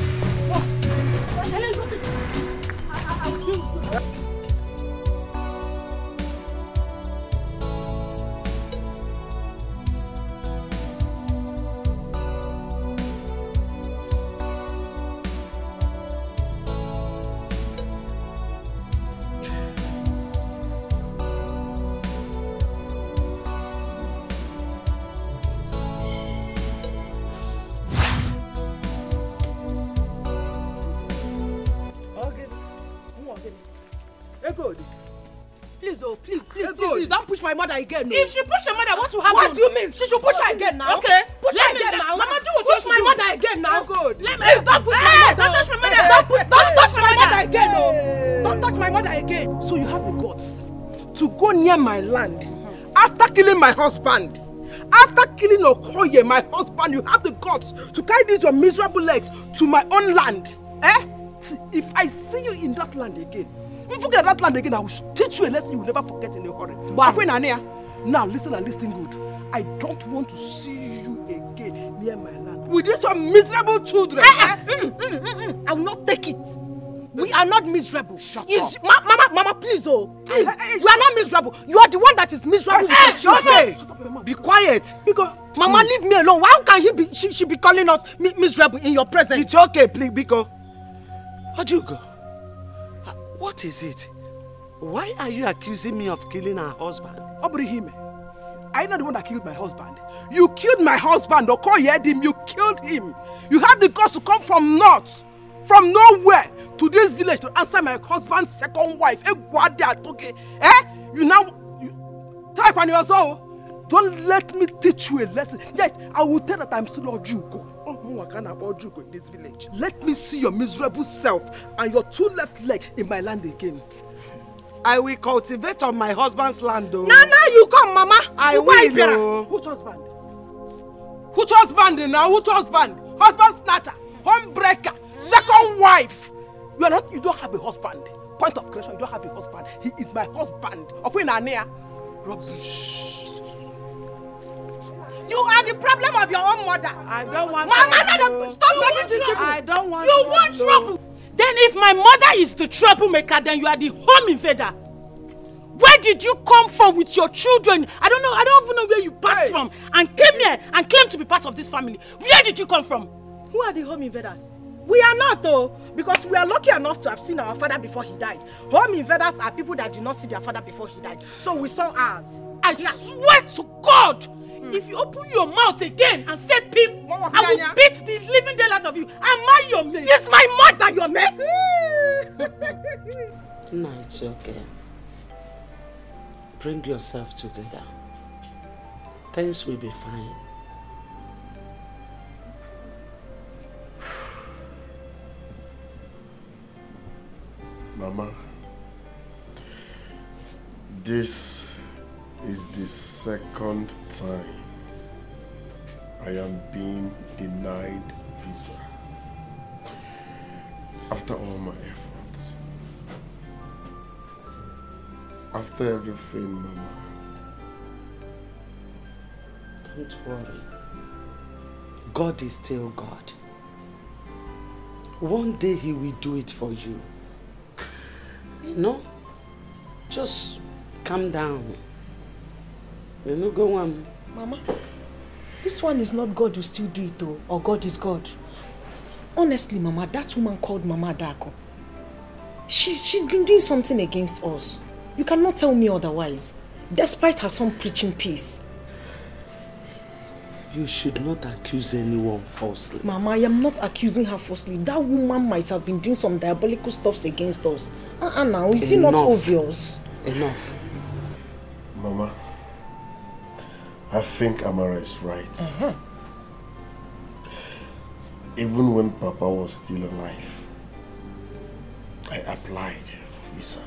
my mother again. No. If she push your mother, what will happen? What do you mean? She should push her again now. Okay, push let her again now. Mama, do what push you my do. mother again now. good. Let me. Please don't push my mother. don't touch my mother. Don't, push, don't Hey, touch my mother again. No. Don't touch my mother again. So you have the guts to go near my land after killing my husband. After killing Okoye, my husband, you have the guts to carry these your miserable legs to my own land. Eh? If I see you in that land again, if you get that land again, I will teach you a lesson you will never forget in a hurry. Akwe Nanea, Now listen and listen good. I don't want to see you again near my land with these your miserable children. Eh, eh, mm, mm, mm. I will not take it. We are not miserable. Shut up. Ma mama, mama, please, oh, please. we are not miserable. You are the one that is miserable. Hey, with your hey, children. Be quiet. Because mama, leave me alone. Why can he be? She, she be calling us mi miserable in your presence. It's okay, please, Biko. Ojugo, what is it? Why are you accusing me of killing her husband? Obrihime, are you not the one that killed my husband? You killed my husband, Okoyedim, you killed him. You have the guts to come from north, from nowhere, to this village to answer my husband's second wife. Egwade Atoke. Eh? You now, you, try when you also. Don't let me teach you a lesson. Yes, I will tell that I'm still Ojugo. Mwa ka na-akpọ Ojuko in this village. Let me see your miserable self and your two left leg in my land again. I will cultivate on my husband's land though. Na na you come, Mama. I Why will. Oh. Which husband? Which husband now? Which husband? Husband snatcher, homebreaker, second wife. You are not. You don't have a husband. Point of correction. You don't have a husband. He is my husband. Open Anea. Rubbish. You are the problem of your own mother. I don't want Mama, trouble. no, stop making trouble. I don't want You want trouble. Then if my mother is the troublemaker, then you are the home invader. Where did you come from with your children? I don't know. I don't even know where you passed from and came here and claimed to be part of this family. Where did you come from? Who are the home invaders? We are not though, because we are lucky enough to have seen our father before he died. Home invaders are people that did not see their father before he died. So we saw ours. I swear to God, if you open your mouth again and say pip, I will beat the living daylight out of you. Am I your mate? Is my mother your mate? No, it's okay. Bring yourself together. Things will be fine. Mama, this is the second time I am being denied visa. After all my efforts. After everything, Mama. Don't worry. God is still God. One day He will do it for you. You know? Just calm down. You know, go on. Mama, this one is not God who still do it though, or God is God. Honestly, Mama, that woman called Mama Dako. She's, she's been doing something against us. You cannot tell me otherwise. Despite her son preaching peace. You should not accuse anyone falsely. Mama, I am not accusing her falsely. That woman might have been doing some diabolical stuffs against us. Uh-uh now, is it not Enough. obvious? Enough. Mama, I think Amara is right. Uh-huh. Even when Papa was still alive, I applied for visa.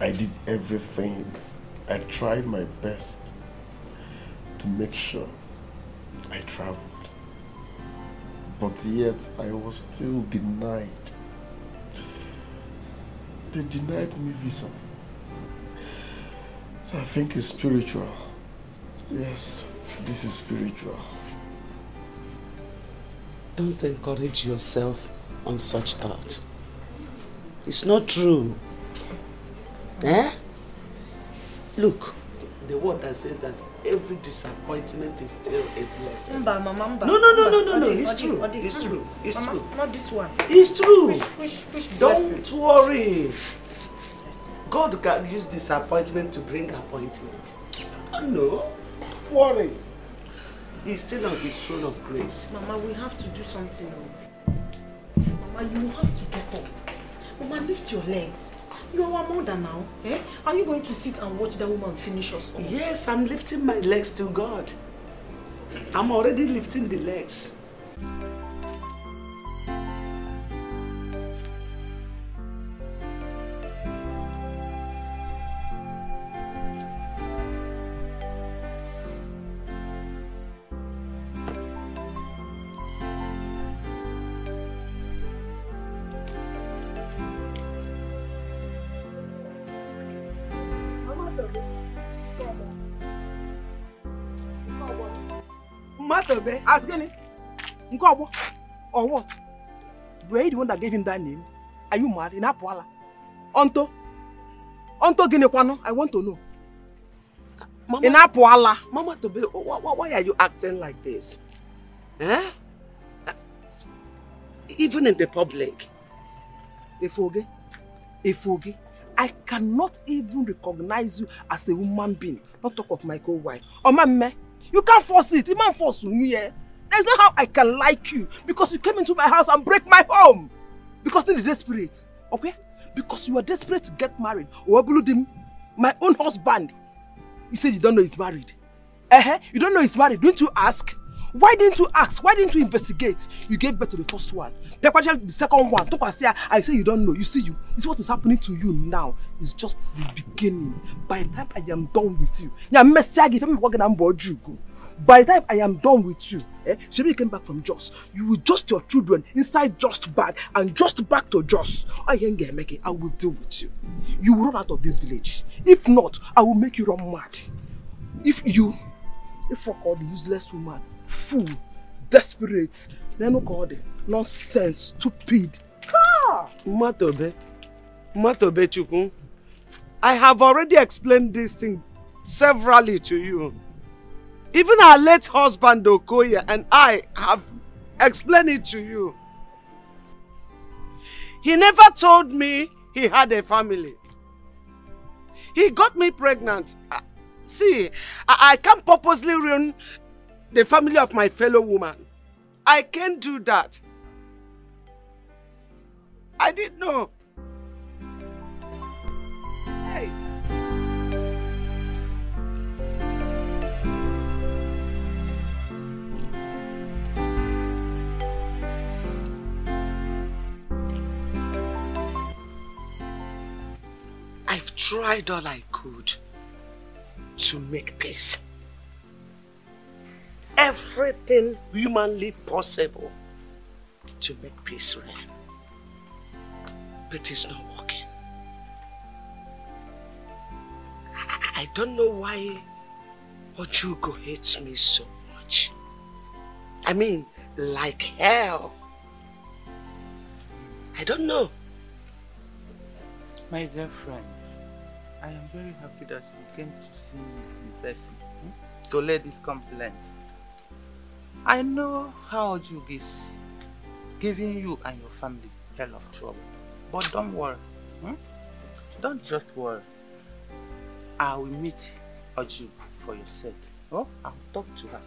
I did everything. I tried my best to make sure I traveled. But yet I was still denied. They denied me visa. So I think it's spiritual. Yes, this is spiritual. Don't encourage yourself on such thought. It's not true. Eh? Look, the word that says that every disappointment is still a blessing. Mba, Mama, Mba. No, no, no, no, no, no. It's true. It's true. It's Mama, true. Not this one. It's true. Which, which, which? Don't worry. God can use disappointment to bring appointment. Oh, no. Don't worry. He's still on his throne of grace. Mama, we have to do something. Mama, you have to get up. Mama, lift your legs. You are our mother now. Eh? Are you going to sit and watch that woman finish us all? Yes, I'm lifting my legs to God. I'm already lifting the legs. Nkwobo, or what? Were you the one that gave him that name? Are you mad? In Apuala? Onto? Onto Gini Kwano? I want to know. Mama, In Apuala? Mama Tobe, why, are you acting like this? Eh? Even in the public. Efoge, Efoge, I cannot even recognize you as a woman being, not talk of my co-wife. Oh, man, you can't force it. You can't force me. Eh? That's not how I can like you because you came into my house and break my home. Because you're desperate, okay? Because you are desperate to get married. Owabuludim, my own husband. You said you don't know he's married. Uh-huh. You don't know he's married. Don't you ask? Why didn't you ask? Why didn't you investigate? You gave birth to the first one. The second one. I say you don't know. You see you. It's what is happening to you now. It's just the beginning. By the time I am done with you, you are messy if I'm working on board you go. By the time I am done with you, eh, Shebi came back from Jos. You will just your children inside Just bag and just back to Jos. I ain't make it. I will deal with you. You will run out of this village. If not, I will make you run mad. If you, if fuck all the useless woman, fool, desperate, then no God, nonsense, stupid. Ah! Matobe, Matobe Chukwu, I have already explained this thing severally to you. Even our late husband Okoye and I have explained it to you. He never told me he had a family. He got me pregnant. Uh, See, I, I can't purposely ruin the family of my fellow woman. I can't do that. I didn't know. I've tried all I could to make peace. Everything humanly possible to make peace reign. But it's not working. I, I don't know why Ojugo hates me so much. I mean, like hell. I don't know. My dear friend, I am very happy that you came to see me in person hmm? to lay this complaint. I know how Jug is giving you and your family hell of trouble. But don't worry. Hmm? Don't just worry. I will meet Oju for your sake. Oh, I'll talk to her.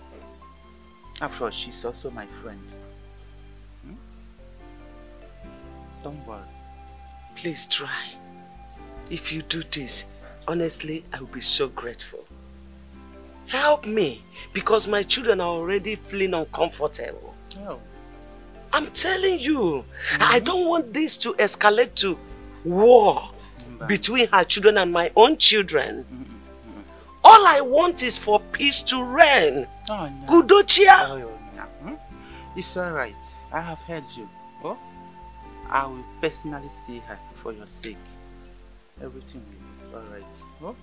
After all, she's also my friend. Hmm? Don't worry. Please try. If you do this, honestly, I will be so grateful. Help me, because my children are already feeling uncomfortable. Oh. I'm telling you, I mm-hmm. don't want this to escalate to war mm-hmm. between her children and my own children. Mm-hmm. All I want is for peace to reign. Oh, no. Kudochia. Oh, no. Hmm? It's alright. I have heard you. Oh, I will personally see her for your sake. Everything will be alright. Oh?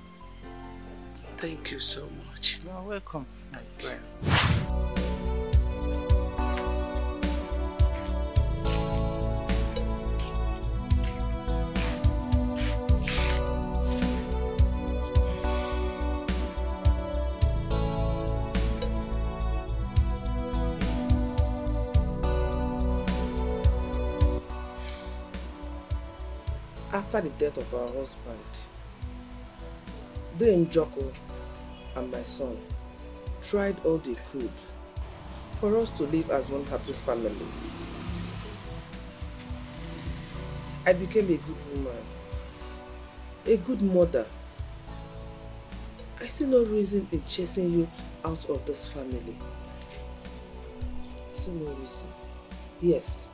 Thank you so much. You are welcome, my friend. After the death of our husband, they and Joko and my son tried all they could for us to live as one happy family. I became a good woman, a good mother. I see no reason in chasing you out of this family. I see no reason. Yes,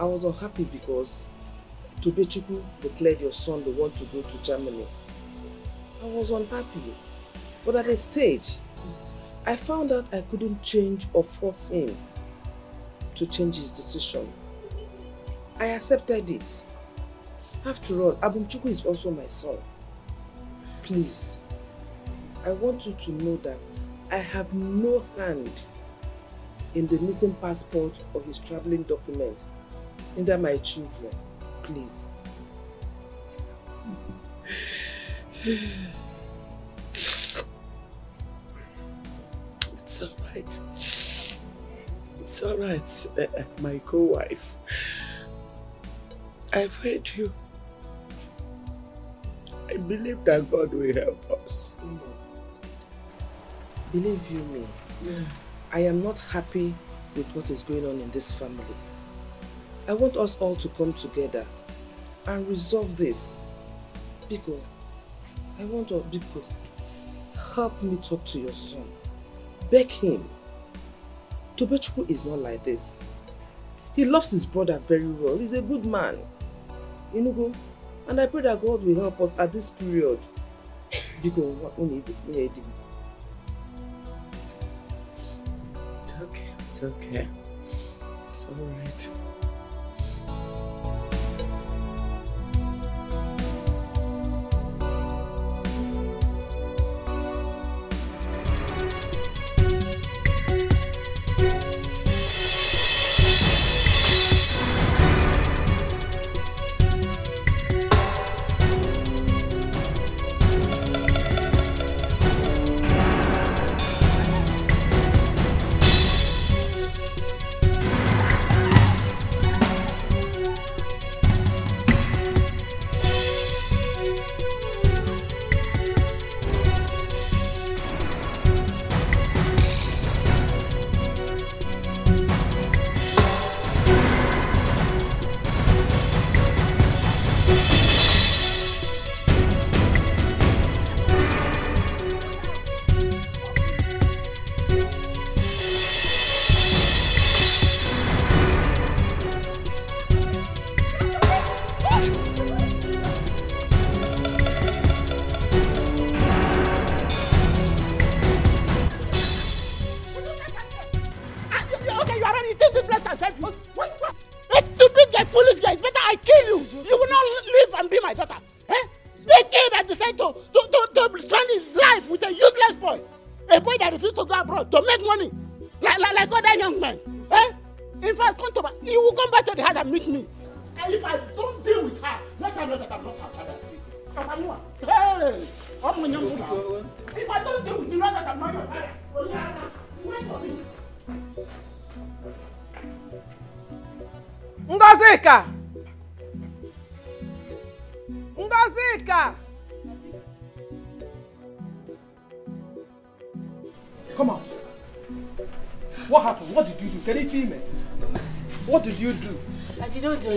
I was unhappy because Tobechukwu declared your son the one to go to Germany. I was unhappy. But at a stage, I found out I couldn't change or force him to change his decision. I accepted it. After all, Abumchukwu is also my son. Please, I want you to know that I have no hand in the missing passport or his traveling document, neither my children. Please. It's alright. It's alright, uh, my co-wife. I've heard you. I believe that God will help us. Believe you me, I am not happy with what is going on in this family. I want us all to come together and resolve this. Biko, I want all Biko, help me talk to your son. Beg him. Tobechukwu is not like this. He loves his brother very well. He's a good man. You know. And I pray that God will help us at this period. Biko. It's okay. It's okay. It's all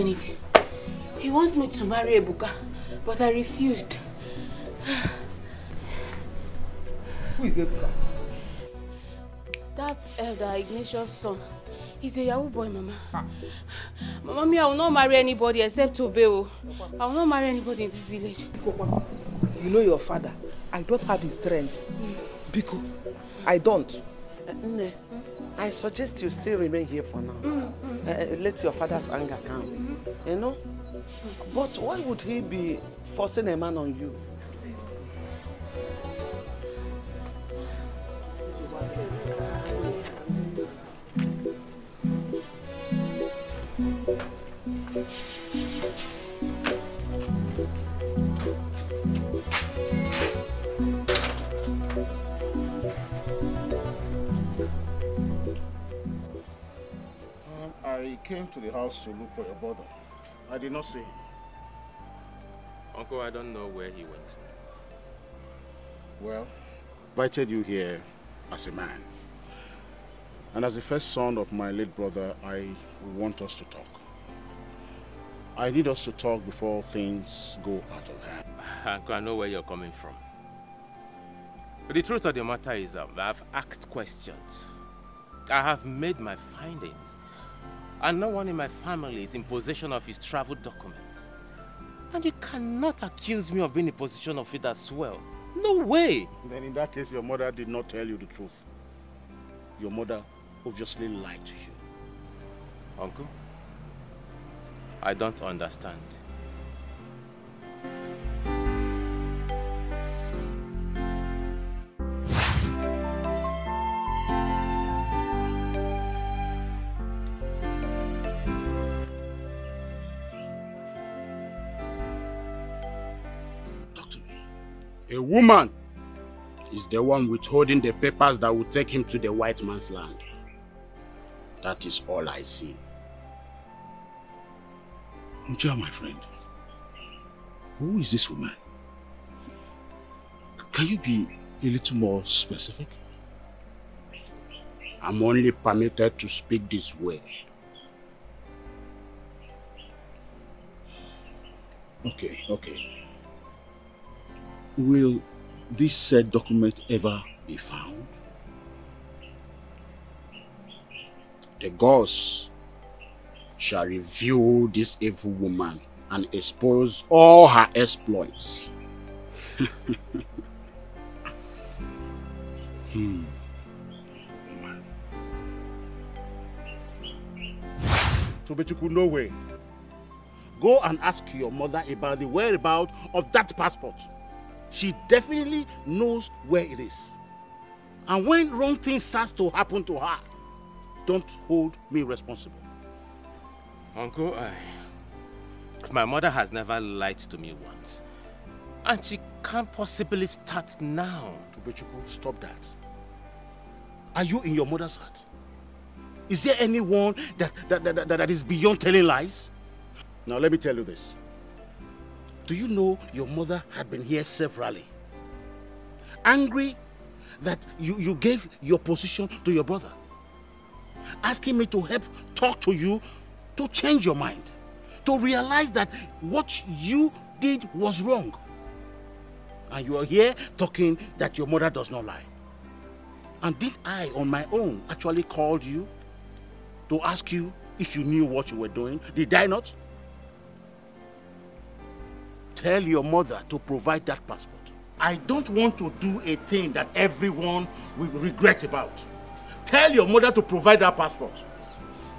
anything. He wants me to marry Ebuka, but I refused. Who is Ebuka? That's Elder Ignatius' son. He's a Yahoo boy, Mama. Mama, me, I will not marry anybody except Tobeo. I will not marry anybody in this village. You know your father. I don't have his strength. Biko, I don't. Uh, Nne, I suggest you still remain here for now. Mm, Uh, uh, let your father's anger calm. You know? But why would he be forcing a man on you? Um, I came to the house to look for your brother. I did not see. Uncle, I don't know where he went. Well, invited you here as a man. And as the first son of my late brother, I want us to talk. I need us to talk before things go out of hand. Uncle, I know where you're coming from. But the truth of the matter is that I've asked questions. I have made my findings. And no one in my family is in possession of his travel documents. And you cannot accuse me of being in possession of it as well. No way! Then in that case, your mother did not tell you the truth. Your mother obviously lied to you. Uncle, I don't understand. A woman is the one withholding the papers that will take him to the white man's land. That is all I see. Nja, my friend, who is this woman? Can you be a little more specific? I'm only permitted to speak this way. Okay, okay. Will this said document ever be found? The gods shall reveal this evil woman and expose all her exploits. hmm. Tobechukwu, no way. Go and ask your mother about the whereabouts of that passport. She definitely knows where it is. And when wrong things starts to happen to her, don't hold me responsible. Uncle, I... My mother has never lied to me once. And she can't possibly start now. Tobechukwu, stop that. Are you in your mother's heart? Is there anyone that, that, that, that, that is beyond telling lies? Now let me tell you this. Do you know your mother had been here severally? Angry that you, you gave your position to your brother. Asking me to help talk to you to change your mind. To realize that what you did was wrong. And you are here talking that your mother does not lie. And did I, on my own, actually called you to ask you if you knew what you were doing? Did I not? Tell your mother to provide that passport. I don't want to do a thing that everyone will regret about. Tell your mother to provide that passport.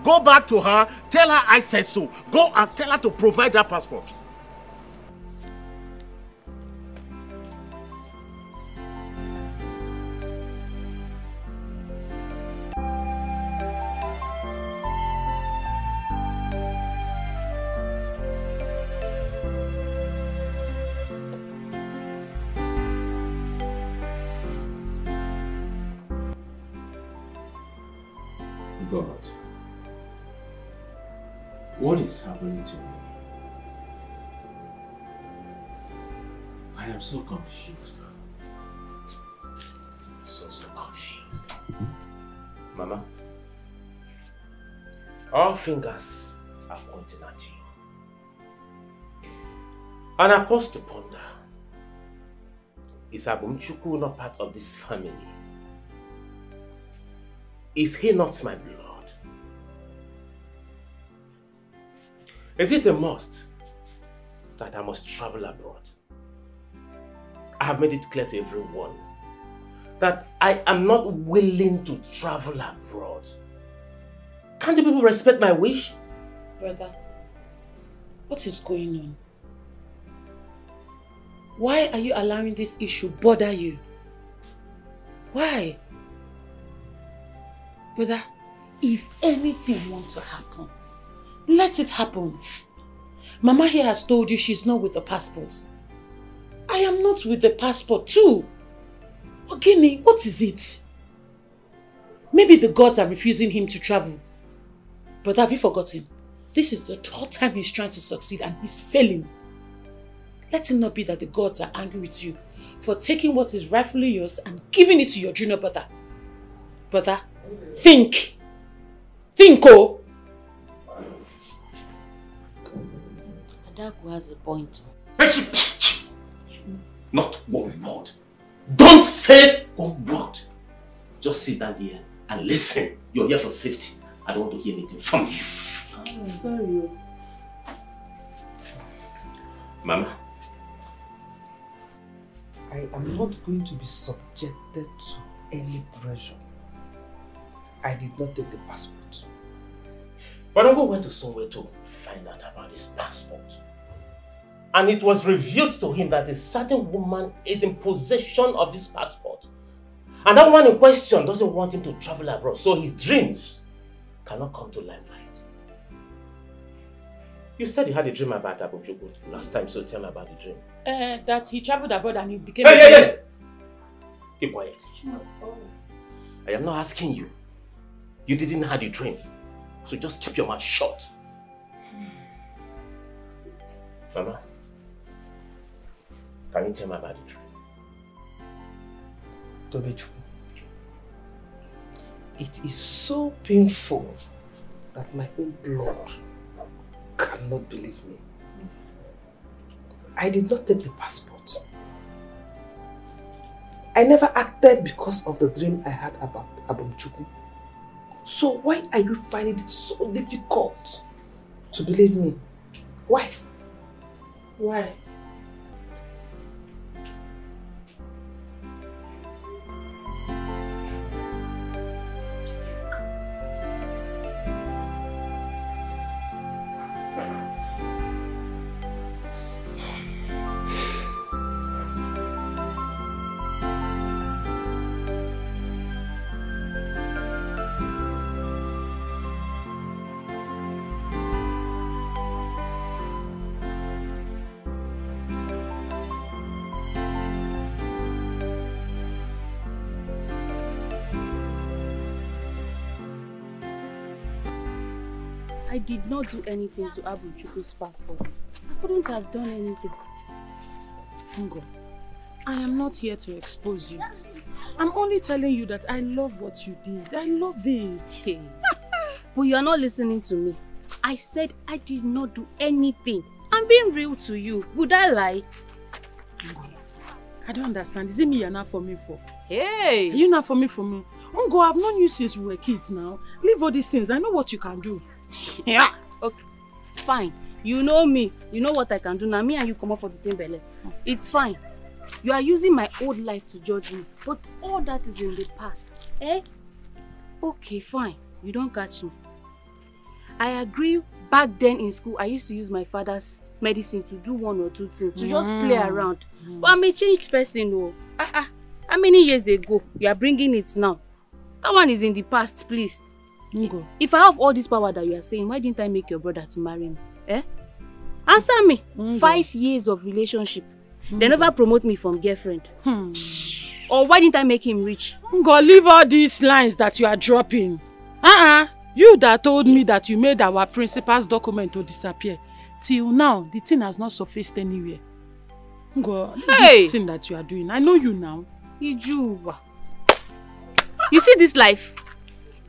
Go back to her, tell her I said so. Go and tell her to provide that passport. What is happening to me? I am so confused. So, so confused. Mama, all fingers are pointing at you. And I pause to ponder. Is Abumchukwu not part of this family? Is he not my blood? Is it a must that I must travel abroad? I have made it clear to everyone that I am not willing to travel abroad. Can't you people respect my wish? Brother, what is going on? Why are you allowing this issue bother you? Why? Brother, if anything wants to happen, let it happen. Mama here has told you she's not with the passport. I am not with the passport too. Ogini, what is it? Maybe the gods are refusing him to travel. But have you forgotten? This is the third time he's trying to succeed and he's failing. Let it not be that the gods are angry with you for taking what is rightfully yours and giving it to your junior brother. Brother, think. Think, oh. Adaku has a point. Not one word. Don't say one word. Just sit down here and listen. You're here for safety. I don't want to hear anything from you. I'm sorry. Oh. Mama, I am not going to be subjected to any pressure. I did not take the passport. But Uncle went to somewhere to find out about his passport. And it was revealed to him that a certain woman is in possession of this passport. And that woman in question doesn't want him to travel abroad, so his dreams cannot come to limelight. You said you had a dream about Abumchukwu last time, so tell me about the dream. Uh, that he traveled abroad and he became... Hey, hey, hey! Keep quiet. I am not asking you. You didn't have the dream. So just keep your mouth shut. Mama, can you tell me about the dream? Tobechukwu, it is so painful that my own blood cannot believe me. I did not take the passport. I never acted because of the dream I had about Abumchukwu. So why are you finding it so difficult to believe me? Why? Why? Did not do anything to Abumchukwu's passport. I couldn't have done anything. Ngo, I am not here to expose you. I'm only telling you that I love what you did. I love it. but you are not listening to me. I said I did not do anything. I'm being real to you. Would I lie? I don't understand. Is it me you're not for me for? Hey! Are you not for me for me? Ungo, I've known you since we were kids now. Leave all these things. I know what you can do. Yeah. Okay. Fine. You know me. You know what I can do. Now me and you come up for the same belly. It's fine. You are using my old life to judge me. But all that is in the past. Eh? Okay, fine. You don't catch me. I agree back then in school I used to use my father's medicine to do one or two things. To just play Mm. around. But I'm a changed person. Oh. Ah, ah. How many years ago? You are bringing it now. That one is in the past, please. Ngo. If I have all this power that you are saying, why didn't I make your brother to marry me? Eh? Answer me. Five years of relationship. They never promote me from girlfriend. Hmm. Or why didn't I make him rich? Ngo, leave all these lines that you are dropping. Uh-uh. You that told me that you made our principal's document to disappear. Till now, the thing has not surfaced anywhere. Ngo, Hey! this thing that you are doing, I know you now. Ijuwa. You see this life?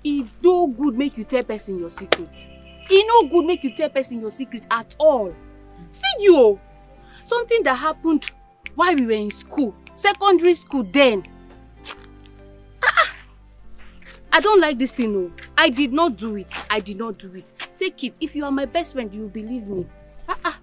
E no good make you tell person your secret. E no good make you tell person your secret at all. See you o. Something that happened while we were in school, secondary school then. Ah, ah. I don't like this thing o. I did not do it. I did not do it. Take it. If you are my best friend, you believe me. I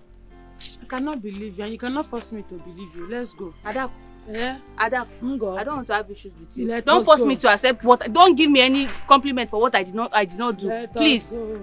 cannot believe you and you cannot force me to believe you. Let's go. Adaku. Yeah. Adaku. Ngo. I don't want to have issues with you. Let don't us force go. me to accept what. Don't give me any compliment for what I did not. I did not do. Let us Please. go.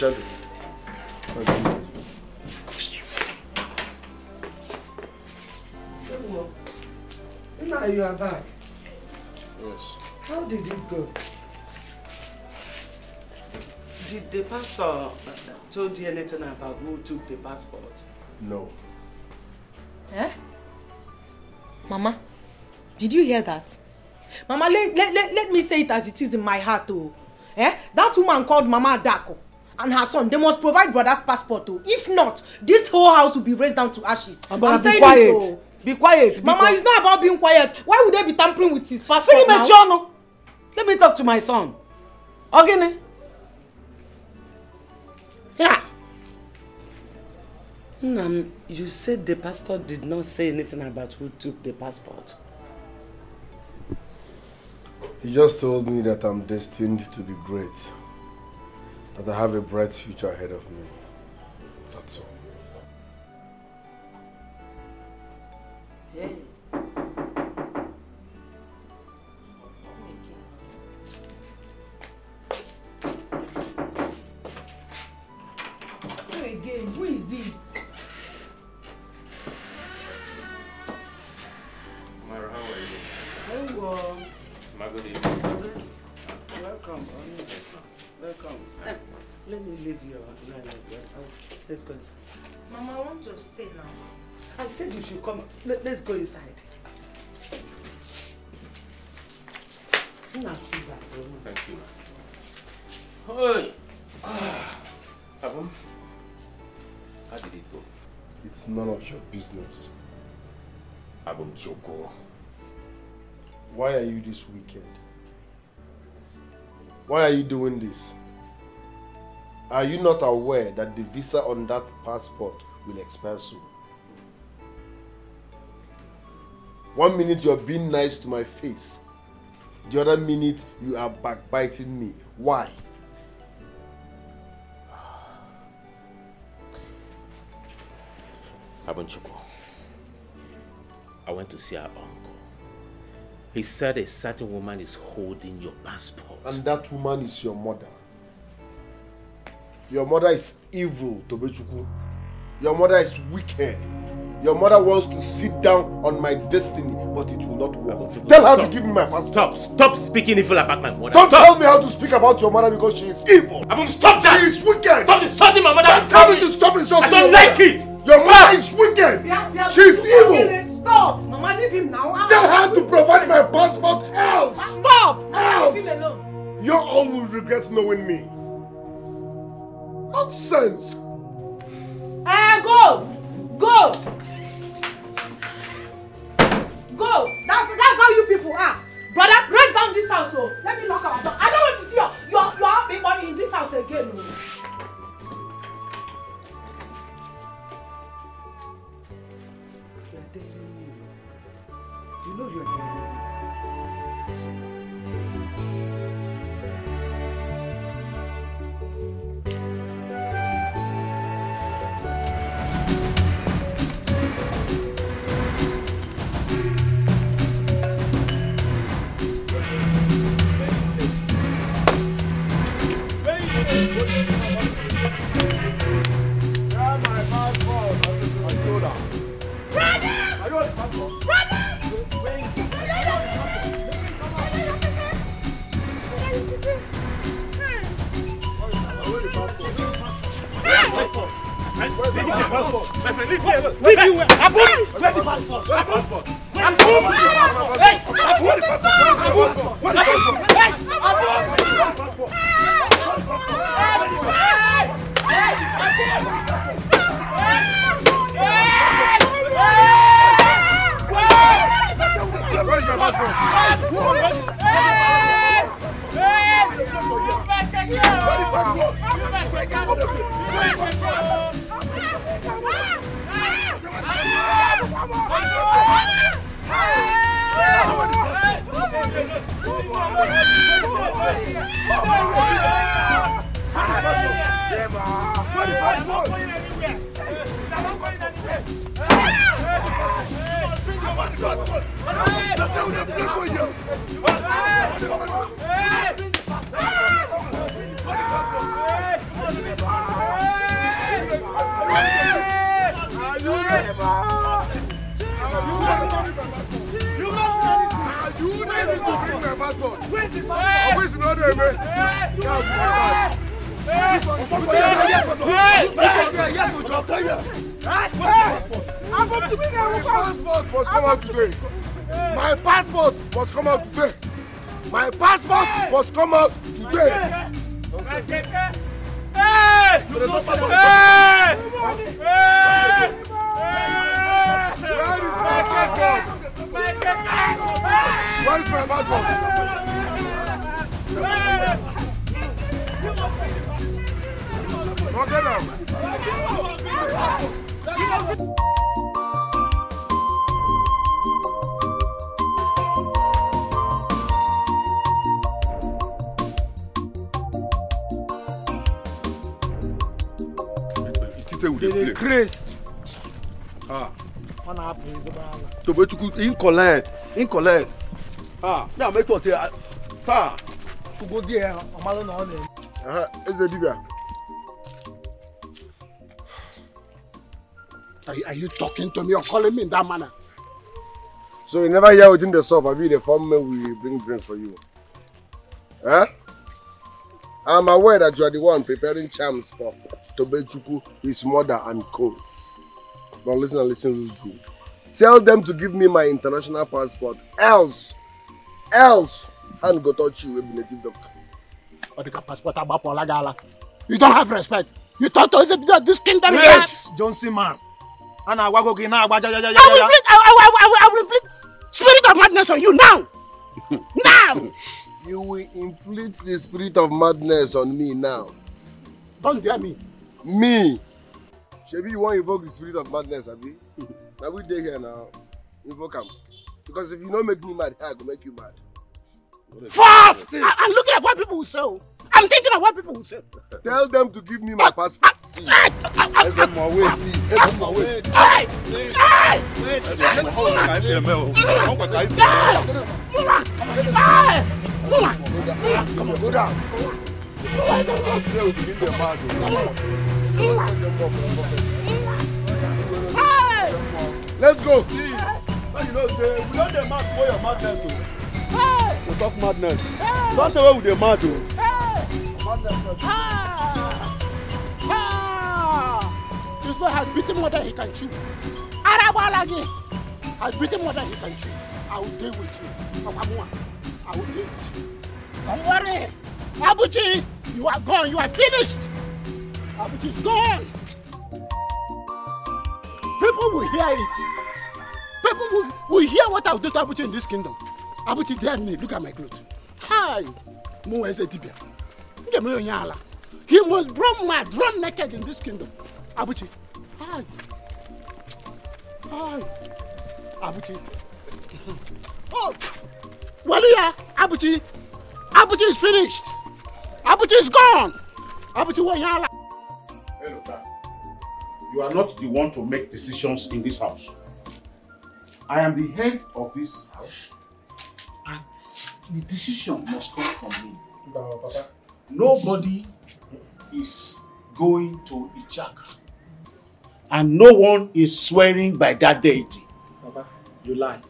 Shadow. Now you are back. Yes. How did it go? Did the pastor uh, told you anything about who took the passport? No. Eh? Mama, did you hear that? Mama, let, let, let, let me say it as it is in my heart, oh. Eh? That woman called Mama Adako and her son, they must provide brother's passport, oh. If not, this whole house will be raised down to ashes. I'm be saying quiet. it, oh. Be quiet. Mama, it's not about being quiet. Why would they be tampering with his passport now? Chono. Let me talk to my son. Ogene. Yeah. Nnam, you said the pastor did not say anything about who took the passport. He just told me that I'm destined to be great. That I have a bright future ahead of me. That's all. Who Let me leave your line like that. Let's go inside. Mama, I want to stay now. I said you should come. Let, let's go inside. Not too bad. Thank you. Hey. Ah. Abum, How did it go? It's none of your business. Abumchukwu. Why are you this wicked? Why are you doing this? Are you not aware that the visa on that passport will expire soon? One minute you're being nice to my face. The other minute you are backbiting me. Why? Abumchukwu, I went to see our uncle. He said a certain woman is holding your passport. And that woman is your mother. Your mother is evil, Tobechuku. Your mother is wicked. Your mother wants to sit down on my destiny, but it will not work. Tell her to give me my passport. Stop, stop speaking evil about my mother. Don't stop. tell me how to speak about your mother because she is evil. Abum, stop that! She is wicked. Stop insulting my mother. Don't tell me to stop insulting I don't your like mother. it. Your Stop. mother is wicked. Yeah, yeah, She's stop evil. Stop! Mama, leave him now. Tell her to provide my passport else. Stop! Else. Leave him alone. You all will regret knowing me. Nonsense. Eh, go! Go! Go! That's that's how you people are. Brother, raise down this house, oh. Let me lock our door. I don't want to see your your your happy money in this house again, oh. You know you're daring Leave me alone. Leave you. Abu. Let the passport. Passport. Abu. Hey. Abu. Abu. Hey. Abu. Hey. Abu. Where's your passport? Hey! Hey! Where's your passport? Hey! My passport must come out today. Hey! Hey! Hey! come out today. Where is my passport? Knock it down. Tite we dey play. grace. Ah. Ọ na-apụ ezigbo ala. Tobechukwu collect in collect. Ah, na make sure say taa. Ugo di ya, ọ malụ na ọ na-eme. Eze dibia. Are, you- are you talking to me or calling me in that manner? So you never hear within the shop, abi the form will bring drink for you. I'm aware that you are the one preparing charms for Tobechuku, his mother, and co. But listen and listen real good. Tell them to give me my international passport. Else, else, hand go touch you with native doctor. Or the passport agbapụọla gị ala. You don't have respect. You thought us that this kingdom is Yes, Johnson man. And I wago gina agba ja ja ja I will inflict, I will inflict spirit of madness on you now. now. You will inflict the spirit of madness on me now. Don't dare me. Me? Shebi, you wan invoke the spirit of madness, abi? na we dey here now. Invoke am. Because if you no make me mad, I go make you mad. Fast! I'm looking at what people will say. I'm thinking of what people will say. Tell them to give me my passport. Ẹ fẹ́ mọ̀ wé tí. Ẹ fẹ́ mọ̀ wé tí. Ẹ fẹ́ mọ̀ wé tí. Ẹ fẹ́ mọ̀ wé tí. Ẹ fẹ́ mọ̀ wé tí. Let's go. Please. You know, say, we know the mouth where your mouth is. We talk madness. Don't tell where we dey mad o. Ah! This boy has beaten more than he can chew. Arabalagi has beaten more than he can chew. I will deal with you. Okamua. I will deal with you. Don't worry. Abuchi, you are gone. You are finished. Abuchi is gone. People will hear it. People will, will hear what I will do to Abuchi in this kingdom. Abuchi, damn me. Look at my clothes. Hi. Mo eze dibia. Nge ala. He must run mad, run naked in this kingdom. Abuchi. Hi. Hi. Abuchi. Oh. Walia. Abuchi. Abuchi is finished. Abuchi is gone. Hello, Dad. You are not the one to make decisions in this house. I am the head of this house, the decision must come from me. Nobody is going to Ichaka, and no one is swearing by that deity. Papa, you lie.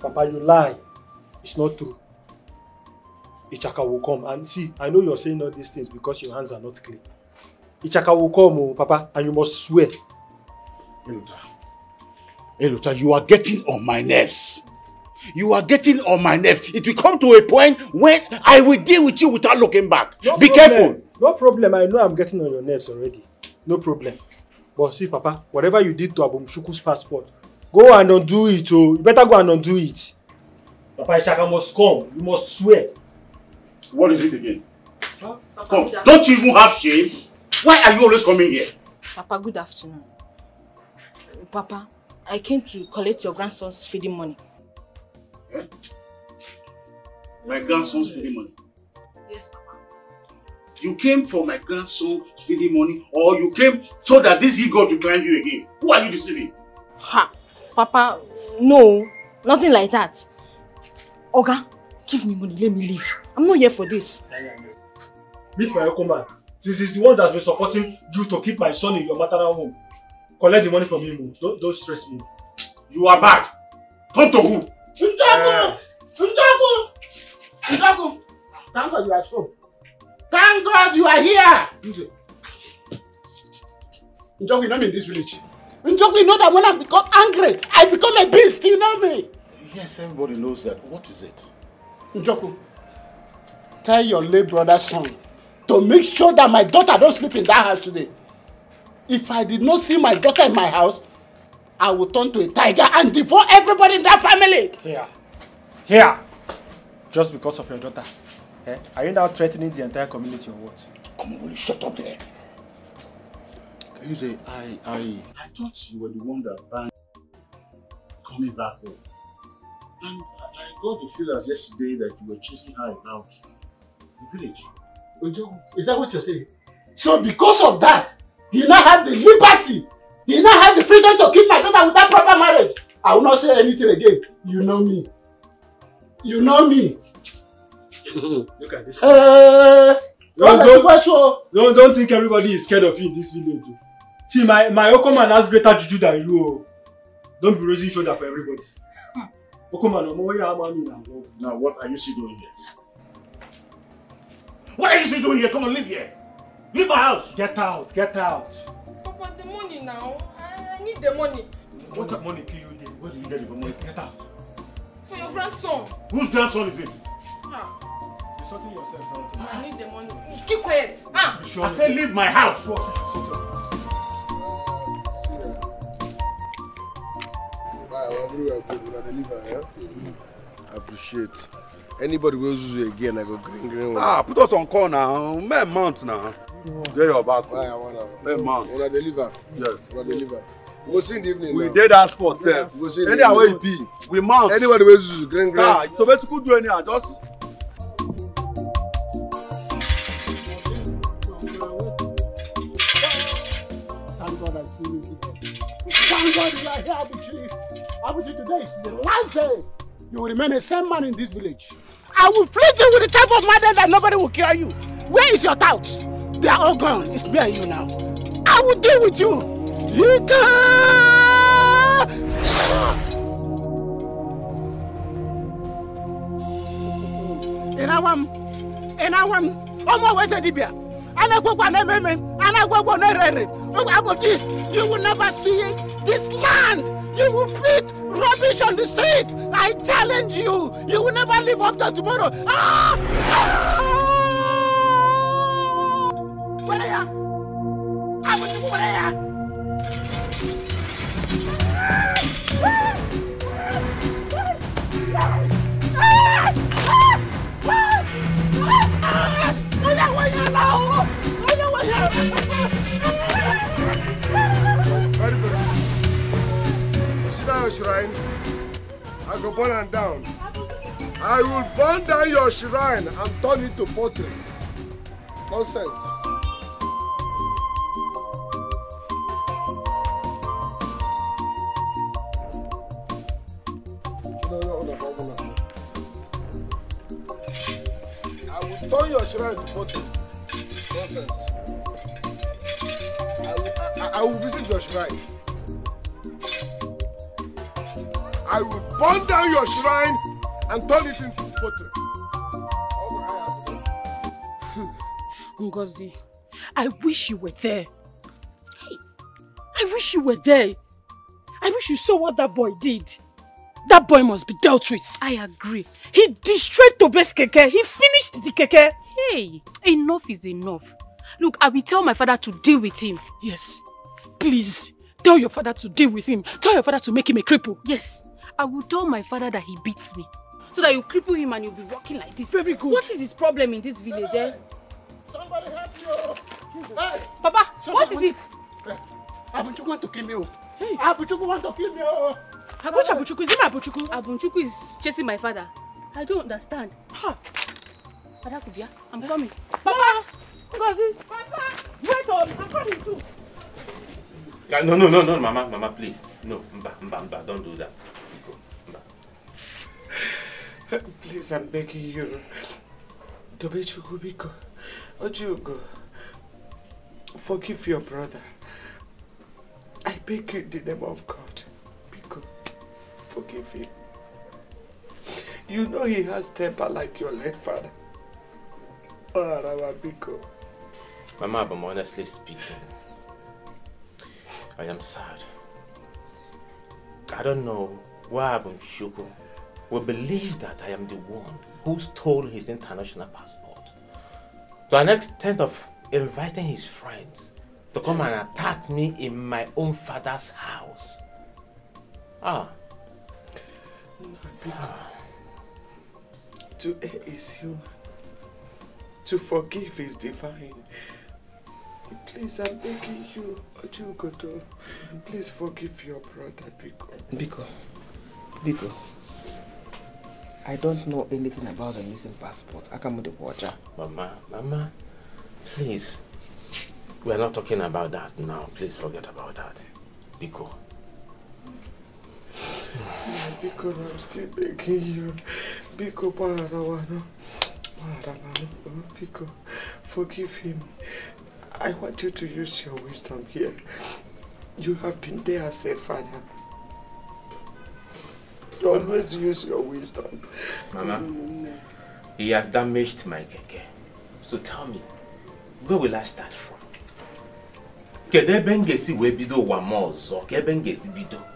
Papa, you lie. It's not true. Ichaka will come. And see, I know you're saying all these things because your hands are not clean. Ichaka will come, oh, Papa, and you must swear. Eluta, Eluta, you are getting on my nerves. You are getting on my nerves. It will come to a point when I will deal with you without looking back. No Be problem. careful. No problem. I know I'm getting on your nerves already. No problem. But see, Papa, whatever you did to Abumshuku's passport, go and undo it. Oh, you better go and undo it. Papa Ishaka must come. You must swear. What is it again? Come, don't you even have shame? Why are you always coming here? Papa, good afternoon. Papa, I came to collect your grandson's feeding money. My grandson's feeding money. Yes, Papa. You came for my grandson's feeding money, or you came so that this he God will climb you again. Who are you deceiving? Ha! Papa, no, nothing like that. Oga, give me money, let me leave. I'm not here for this. Meet my uncle man. Since he's the one that's been supporting you to keep my son in your maternal home. Collect the money from him. oh. Don't, don't stress me. You are bad. Come to who? Njago! Njago! Njago! Thank God you are at home. Thank God you are here. Njago, you know me in this village. Njago, you know that when I become angry, I become a beast. You know me. Yes, everybody knows that. What is it? Njoku, tell your late brother's son to make sure that my daughter don't sleep in that house today. If I did not see my daughter in my house, I will turn to a tiger and devour everybody in that family. Here. Here. Just because of your daughter. Eh? Are you now threatening the entire community or what? Come on, will you shut up there? Elise, I, I, I thought you were the one that banned coming back home. And I got the feel as yesterday that you were chasing her about the village. Is that what you're saying? So because of that, he now have the liberty, he now have the freedom to keep my daughter without proper marriage. I will not say anything again. You know me. You know me. Look at this. Uh, Don't, don't, don't, don't, don't think everybody is scared of you in this village. See, my, my Okoman has greater juju than you. oh. Don't be raising shoulder for everybody. Okoman, I'm always a man now. Now, what are you still doing here? What are you still doing here? Come on, live here. Leave my house. Get out, get out. Papa, the money now. I, need the money. What the money kill you then? Where did you get it from? Get out. For your grandson. Whose grandson is it? Ah. sorting yourself out. I need the money. Keep quiet. Ah. I said leave my house. I appreciate. Anybody will use you again, I go green green. Ah, put us on call now. Man, mount now. Get your back. Why I wanna? Man, mount. Wanna deliver? Yes. Wanna deliver? We go see in the evening. We now. did that spot, sef. We go see in the Anyhow wey evening. e be, we mount. Will use you green green. Ah, Tobetuku do anyhow, just Thank God I see you. Thank God you are here, Abuchi. Abuchi, today is the last day you will remain a same man in this village. I will flog you with the type of murder that nobody will cure you. Where is your touts? They are all gone. It's me and you now. I will deal with you. You Inawam, Inawam, ọmọ wẹsẹ dibia, anagbogbo anameme, anagbogbo nerere, Abuchi, you will never see this land. You will pick rubbish on the street. I challenge you. You will never live up to tomorrow. Ah! Where prayer. I'm in prayer. Shrine, I go burn and down. I will burn down your shrine and turn it to pottery. Nonsense. I will turn your shrine to pottery. Nonsense. I will, I, I will visit your shrine. I will burn down your shrine and turn it into pottery. Ngozi, I wish you were there. Hey, I wish you were there. I wish you saw what that boy did. That boy must be dealt with. I agree. He destroyed Tobe's keke. He finished the keke. Hey, enough is enough. Look, I will tell my father to deal with him. Yes. Please, tell your father to deal with him. Tell your father to make him a cripple. Yes, I will tell my father that he beats me. So that you cripple him and you'll be walking like this. Very good. What is his problem in this village, eh? Somebody help you. Hey, Papa, what is it? Abuchukwu want to kill me. oh. Abuchukwu want to kill me. Oh. Which Abuchukwu? Is it my Abuchukwu? Abuchukwu is chasing my father. I don't understand. Huh. Father Kubia, I'm coming. Papa! Ngozi! Papa! Wait on, I'm coming too. No, no, no, no, Mama, Mama, please. No, Mba, Mba, Mba, don't do that. Please, I'm begging you. Tobechukwu, biko. Ojugo. Forgive your brother. I beg you in the name of God. Forgive him. You know he has temper like your late father. Oh, Arawa, biko. Mama, but honestly speaking, I am sad. I don't know why Abumchukwu will believe that I am the one who stole his international passport. To an extent of inviting his friends to come and attack me in my own father's house. Ah. To err is human. To forgive is divine. Please, I'm begging you, Ojugodo. Please forgive your brother, Biko. Biko, Biko, I don't know anything about the missing passport. Akamude Waja. Mama, Mama, please. We are not talking about that now. Please forget about that. Biko. Biko, I'm still begging you. Biko, Parawana. Parawana. Biko, forgive him. I want you to use your wisdom here. You have been there as a father. You always use your wisdom. Mama, he has damaged my keke. So tell me, where will I start from? Kedu ebe m ga-esi wee bido bido?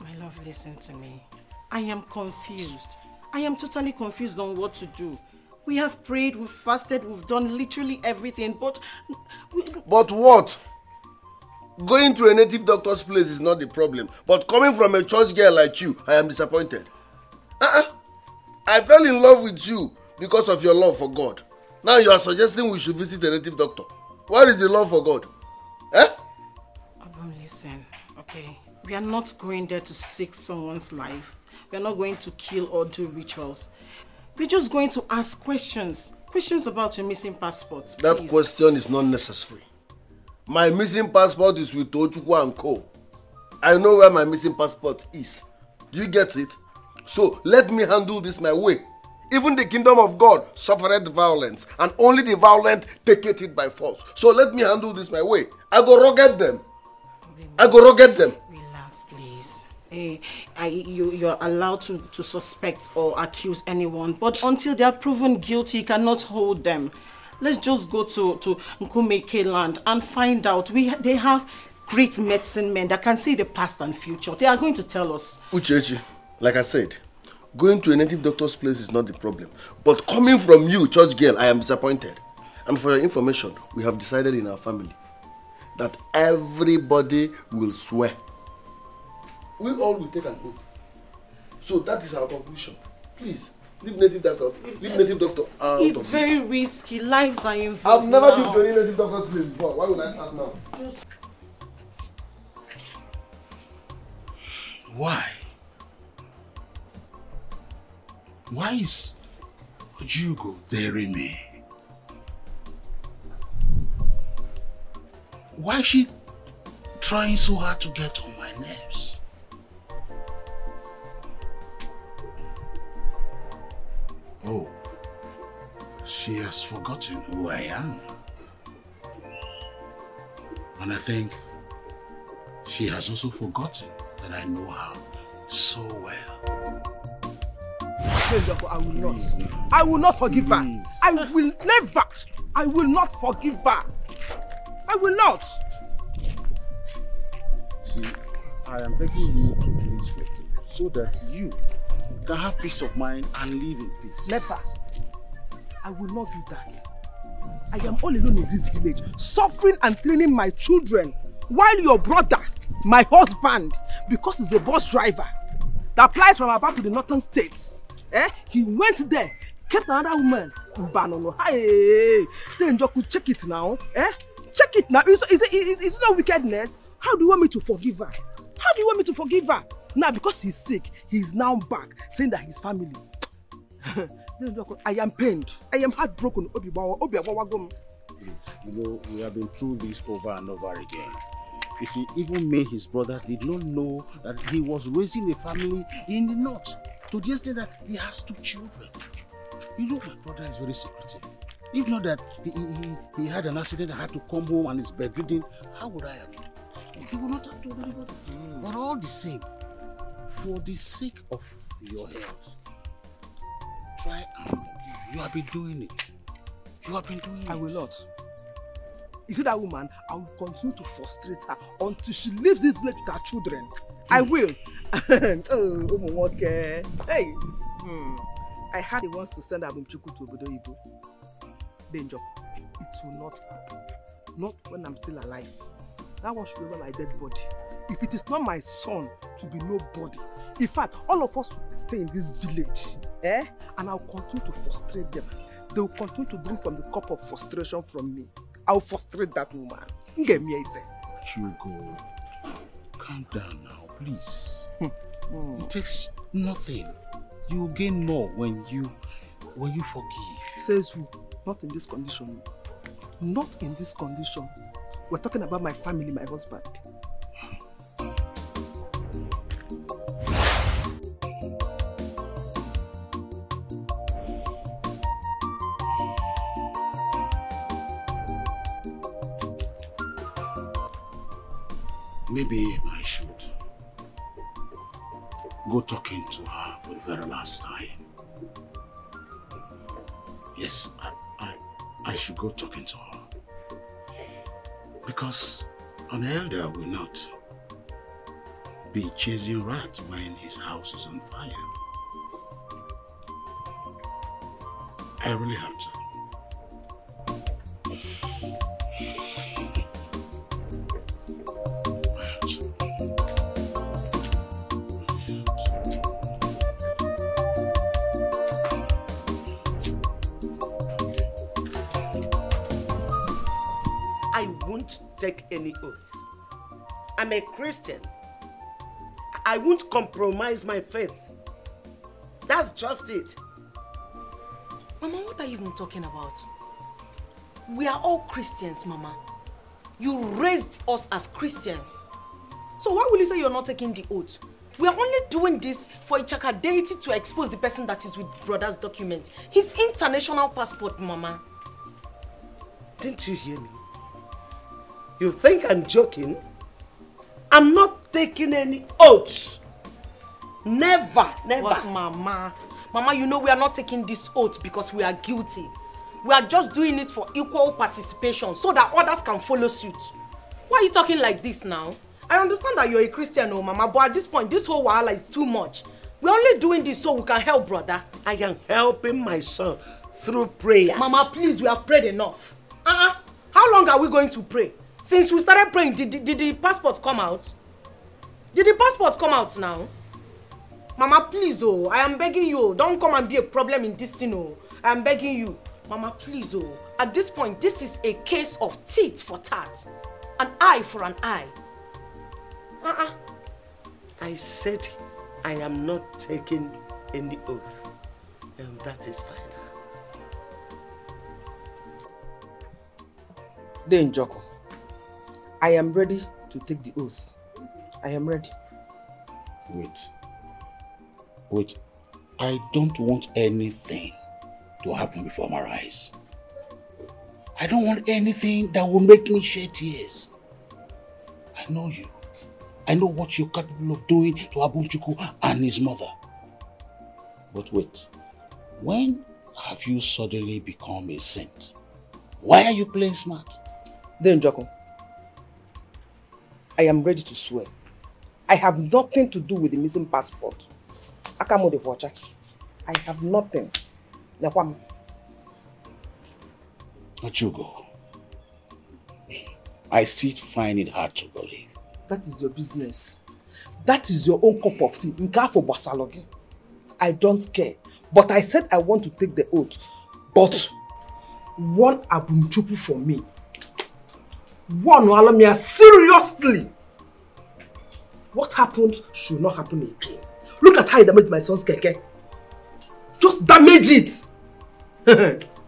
My love, listen to me. I am confused. I am totally confused on what to do. We have prayed, we've fasted, we've done literally everything, but we, But what? Going to a native doctor's place is not the problem. But coming from a church girl like you, I am disappointed. Uh-uh. I fell in love with you because of your love for God. Now you are suggesting we should visit a native doctor. Where is the love for God? Eh? Abum, listen, okay? We are not going there to seek someone's life. We are not going to kill or do rituals. We're just going to ask questions. Questions about your missing passport. That question is not necessary. My missing passport is with Tochukwu and Co. I know where my missing passport is. Do you get it? So let me handle this my way. Even the kingdom of God suffered violence, and only the violent take it by force. So let me handle this my way. I go rugged them. I go rugged them. Eh, I, you, you're allowed to, to suspect or accuse anyone, but until they are proven guilty, you cannot hold them. Let's just go to, to Nkumeke land and find out. We, they have great medicine men that can see the past and future. They are going to tell us. Uchechi, like I said, going to a native doctor's place is not the problem. But coming from you, church girl, I am disappointed. And for your information, we have decided in our family that everybody will swear. We all will take an oath. So that is our conclusion. Please, leave native doctor, leave native doctor out it's of very this. risky. Lives are involved. I've never now. been to any native doctor's place before. Why would I start now? Why? Why is Jugo daring me? Why is she trying so hard to get on my nerves? Oh, she has forgotten who I am. And I think she has also forgotten that I know her so well. I will not. I will not forgive her. I will never. I will not forgive her. I will not. See, I am begging you to please forgive so that you can have peace of mind and live in peace. Never. I will not do that. I am all alone in this village, suffering and training my children, while your brother, my husband, because he's a bus driver that flies from Aba to the northern states, eh? He went there, kept another woman. Mbanono. Hey, then you could check it now, eh? Check it now. Is, is, is, is it not wickedness? How do you want me to forgive her? How do you want me to forgive her? Now, because he's sick, he's now back saying that his family. I am pained. I am heartbroken. Obi Bawa, Obi Awawagom. You know, we have been through this over and over again. You see, even me, his brother, did not know that he was raising a family in the north to the extent that he has two children. You know, my brother is very secretive. If not that he, he, he- had an accident and had to come home and is bedridden, how would I have? He would not have told anybody. But all the same, for the sake of your health, try and forgive. You have been doing it. You have been doing it. I will not. You see that woman? I will continue to frustrate her until she leaves this village with her children. I will. oh, Umuwoke. Hey. Hmm. I heard he wants to send Abumchuku to Obodo Ibo. Danger. It will not happen. Not when I'm still alive. That one should be my dead body. If it is not my son to be nobody, in fact, all of us will stay in this village, eh? And I'll continue to frustrate them. They will continue to drink from the cup of frustration from me. I'll frustrate that woman. Get me Chugo, calm down now, please. It takes nothing. You will gain more when you when you forgive. Says who? Not in this condition. Not in this condition. We're talking about my family, my husband. Maybe I should go talking to her for the very last time. Yes, I, I, I should go talking to her. Because an elder will not be chasing rats when his house is on fire. I really have to. Take any oath. I'm a Christian. I won't compromise my faith. That's just it. Mama, what are you even talking about? We are all Christians, Mama. You raised us as Christians. So why will you say you're not taking the oath? We are only doing this for a Ichaka deity to expose the person that is with brother's document. His international passport, Mama. Didn't you hear me? You think I'm joking? I'm not taking any oaths. Never, never. What, Mama? Mama, you know we are not taking this oath because we are guilty. We are just doing it for equal participation so that others can follow suit. Why are you talking like this now? I understand that you're a Christian, oh Mama, but at this point, this whole wahala is too much. We're only doing this so we can help brother. I am helping my son through prayers. Mama, please, we have prayed enough. Uh-uh. How long are we going to pray? Since we started praying, did, did, did the passport come out? Did the passport come out now? Mama, please, oh, I am begging you, don't come and be a problem in this thing, oh. I am begging you. Mama, please, oh. At this point, this is a case of teeth for tat. An eye for an eye. Uh-uh. I said I am not taking any oath. And that is final. Then Joko, I am ready to take the oath. I am ready. Wait. Wait. I don't want anything to happen before my eyes. I don't want anything that will make me shed tears. I know you. I know what you're capable of doing to Abumchukwu and his mother. But wait, when have you suddenly become a saint? Why are you playing smart? Then Joko, I am ready to swear. I have nothing to do with the missing passport. Akamo de Wacha. I have nothing. Nakwam. Ochugo, I still find it hard to believe. That is your business. That is your own cup of tea. Gbasara gị. I don't care. But I said I want to take the oath. But one abumchupu for me. One Alamia, seriously. What happened should not happen again. Look at how I damaged my son's keke. Just damage it.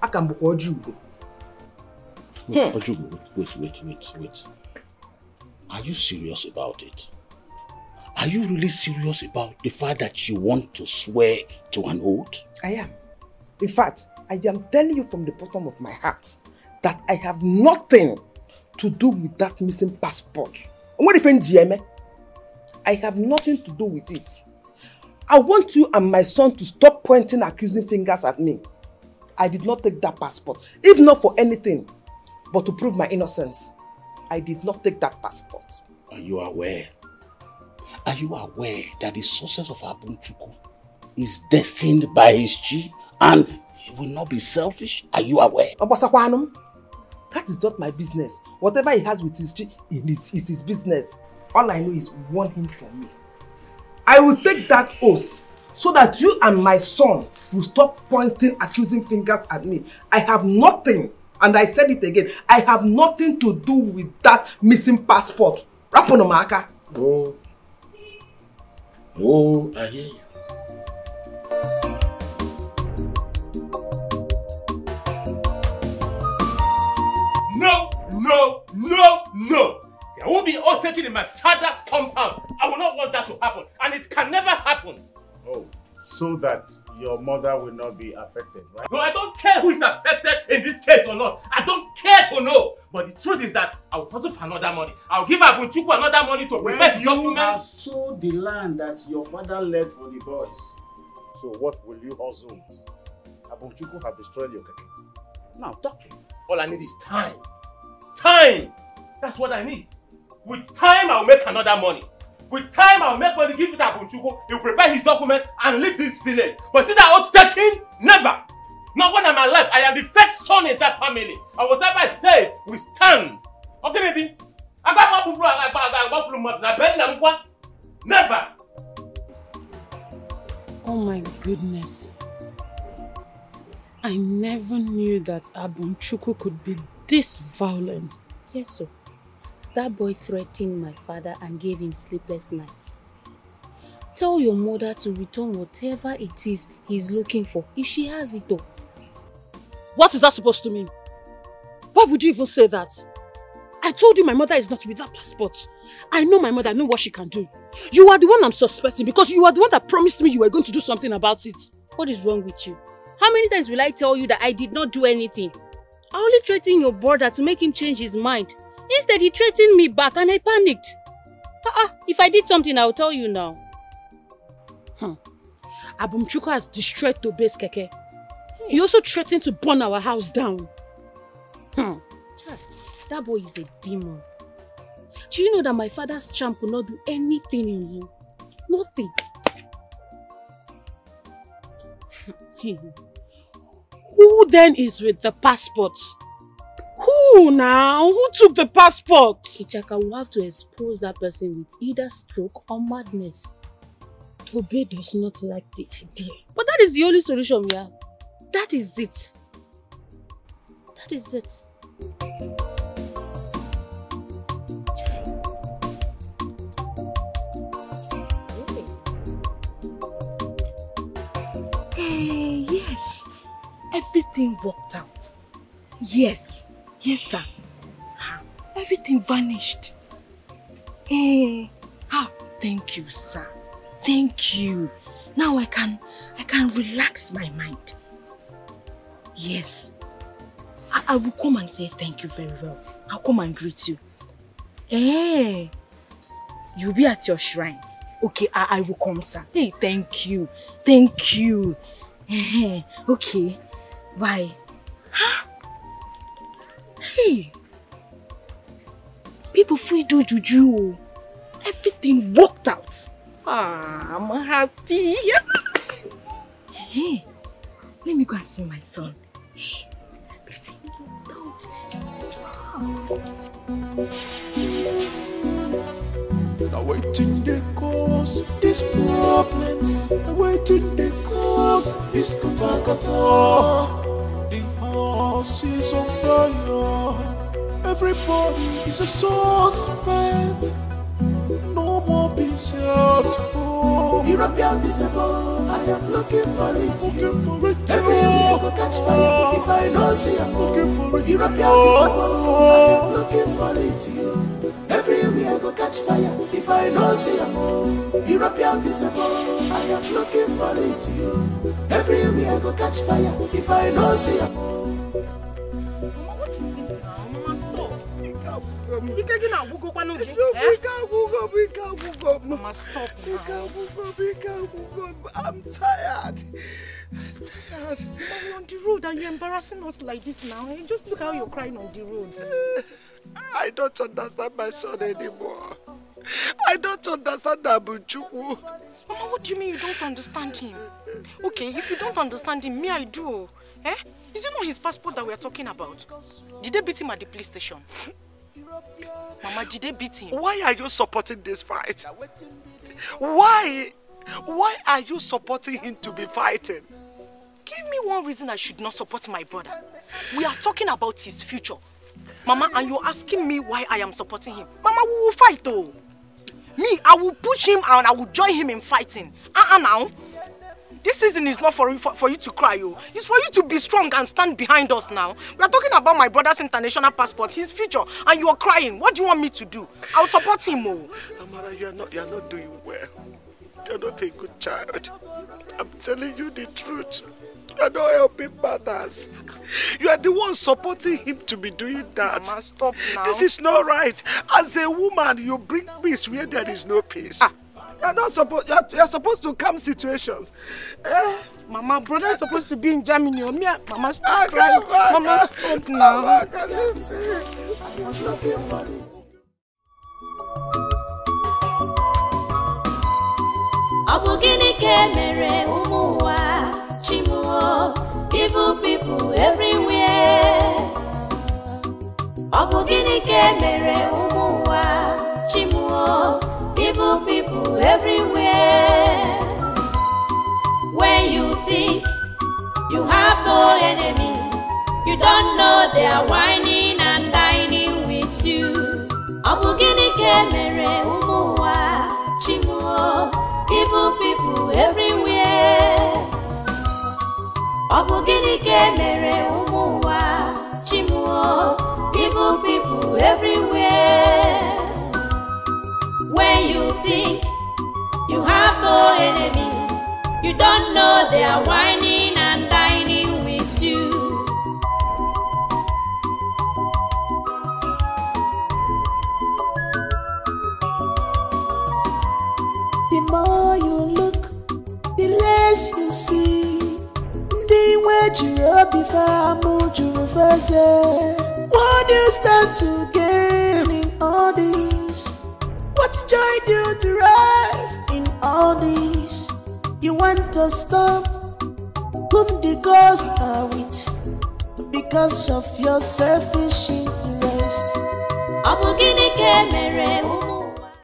I can book Ojugo. Wait, Ojugo, wait, wait, wait, wait. Are you serious about it? Are you really serious about the fact that you want to swear to an oath? I am. In fact, I am telling you from the bottom of my heart that I have nothing to do with that missing passport. What if GMA? I have nothing to do with it. I want you and my son to stop pointing accusing fingers at me. I did not take that passport, if not for anything, but to prove my innocence. I did not take that passport. Are you aware? Are you aware that the success of Abumchukwu is destined by his chi and he will not be selfish? Are you aware? Obasakwanum, that is not my business. Whatever he has with his chi it is, is his business. All I know is warn him from me. I will take that oath so that you and my son will stop pointing accusing fingers at me. I have nothing, and I said it again, I have nothing to do with that missing passport. Raponomaka. Oh. Oh, I hear you. No, no, no. There won't be all taken in my father's compound. I will not want that to happen. And it can never happen. Oh, so that your mother will not be affected, right? No, I don't care who is affected in this case or not. I don't care to know. But the truth is that I will hustle for another money. I'll give Abunchuku another money to prepare the you have sold the land that your father left for the boys. So what will you hustle with? Abunchuku have destroyed your keke. Now talk. All I need is time. Time! That's what I need. With time, I'll make another money. With time, I'll make money, give it to Abunchuku, he'll prepare his document and leave this village. But see that old taking? Never! Not when I'm alive. I am the first son in that family. And whatever I say, we stand. Okay, Nedi? I got one I got one from I them what? Never! Oh my goodness. I never knew that Abunchuku could be this violent. Yes, sir. That boy threatened my father and gave him sleepless nights. Tell your mother to return whatever it is he's looking for, if she has it though. What is that supposed to mean? Why would you even say that? I told you my mother is not with that passport. I know my mother, I know what she can do. You are the one I'm suspecting because you are the one that promised me you were going to do something about it. What is wrong with you? How many times will I tell you that I did not do anything? I only threatened your brother to make him change his mind. Instead, he threatened me back and I panicked. Uh-uh, if I did something, I'll tell you now. Hmm. Abumchukwu has destroyed Tobe's keke. He also threatened to burn our house down. Hmm. Chad, that boy is a demon. Do you know that my father's champ will not do anything in him? Nothing. Who then is with the passport? Who now? Who took the passport? Ichaka will have to expose that person with either stroke or madness. Tobe does not like the idea. But that is the only solution we have. That is it. That is it. Everything worked out. Yes. Yes, sir. Ha, Everything vanished. Eh. Ah, thank you, sir. Thank you. Now I can I can relax my mind. Yes. I, I will come and say thank you very well. I'll come and greet you. Eh. You'll be at your shrine. Okay, I, I will come, sir. Hey, thank you. Thank you. Eh, okay. Bye. Huh? Hey. People free do juju. oh. Everything worked out. Ah, I'm happy. hey, let me go and see my son. Hey, Now waiting they cause these problems. Now waiting they cause this kata kata. House is on fire. Everybody is a suspect. No more peace at home. European visible, I am looking for it. Everywhere go catch fire. If I know see I'm looking for it. European visible, I am looking for it. You. Everywhere go catch fire. If I know see I'm European visible, I am looking for it. You. Everywhere go catch fire. If I know see I'm Ike gị na-agwụgokwanụ gị? Ike agwụgo m, ike agwụgo m. Mama, stop Ike agwụgo m, ike agwụgo m. I'm tired. I'm tired. On the road and you're embarrassing us like this now. eh? Just look how you're crying on the road. I don't understand my son anymore. I don't understand Abumchukwu. Mama, what do you mean you don't understand him? Okay, if you don't understand him, me I do. Eh? Is it not his passport that we are talking about? Did they beat him at the police station? Mama, did they beat him? Why are you supporting this fight? Why? Why are you supporting him to be fighting? Give me one reason I should not support my brother. We are talking about his future. Mama, and you're asking me why I am supporting him. Mama, we will fight though. Me, I will push him and I will join him in fighting. Uh-uh now. This season is not for, you- for, for you to cry, oh. It's for you to be strong and stand behind us now. We are talking about my brother's international passport, his future, and you are crying. What do you want me to do? I'll support him, oh. Amara, you are not, you are not doing well. You're not a good child. I'm telling you the truth. You're not helping matters. You are the one supporting him to be doing that. Mama, stop now. This is not right. As a woman, you bring peace where there is no peace. Ah, you're not supposed. You're, you're supposed to calm situations. Eh? Mama, brother is supposed to be in Germany. Oh, me, Mama, stop can't crying. back. Mama, stop now. I can't looking for it. ọ bụ gịnị ka e mere ụmụ ụwa chimuo evil people everywhere ọ bụ gịnị ka e mere ụmụ ụwa chimuo evil people everywhere when you think you have no enemy you don't know they are whining and dining with you ọ bụ gịnị ka e evil people everywhere. Ọ bụ gịnị ka e evil people everywhere. When you think you have no enemy, you don't know they are wining and dining with you. The more you look, the less you see. Ndị nwe juru obi fa amụ juru feze. What do you stand to gain in all this? What joy do you derive in all this? You want to stop whom the gods are with because of your selfish interest. Ọ bụ gịnị ka e mere ụmụ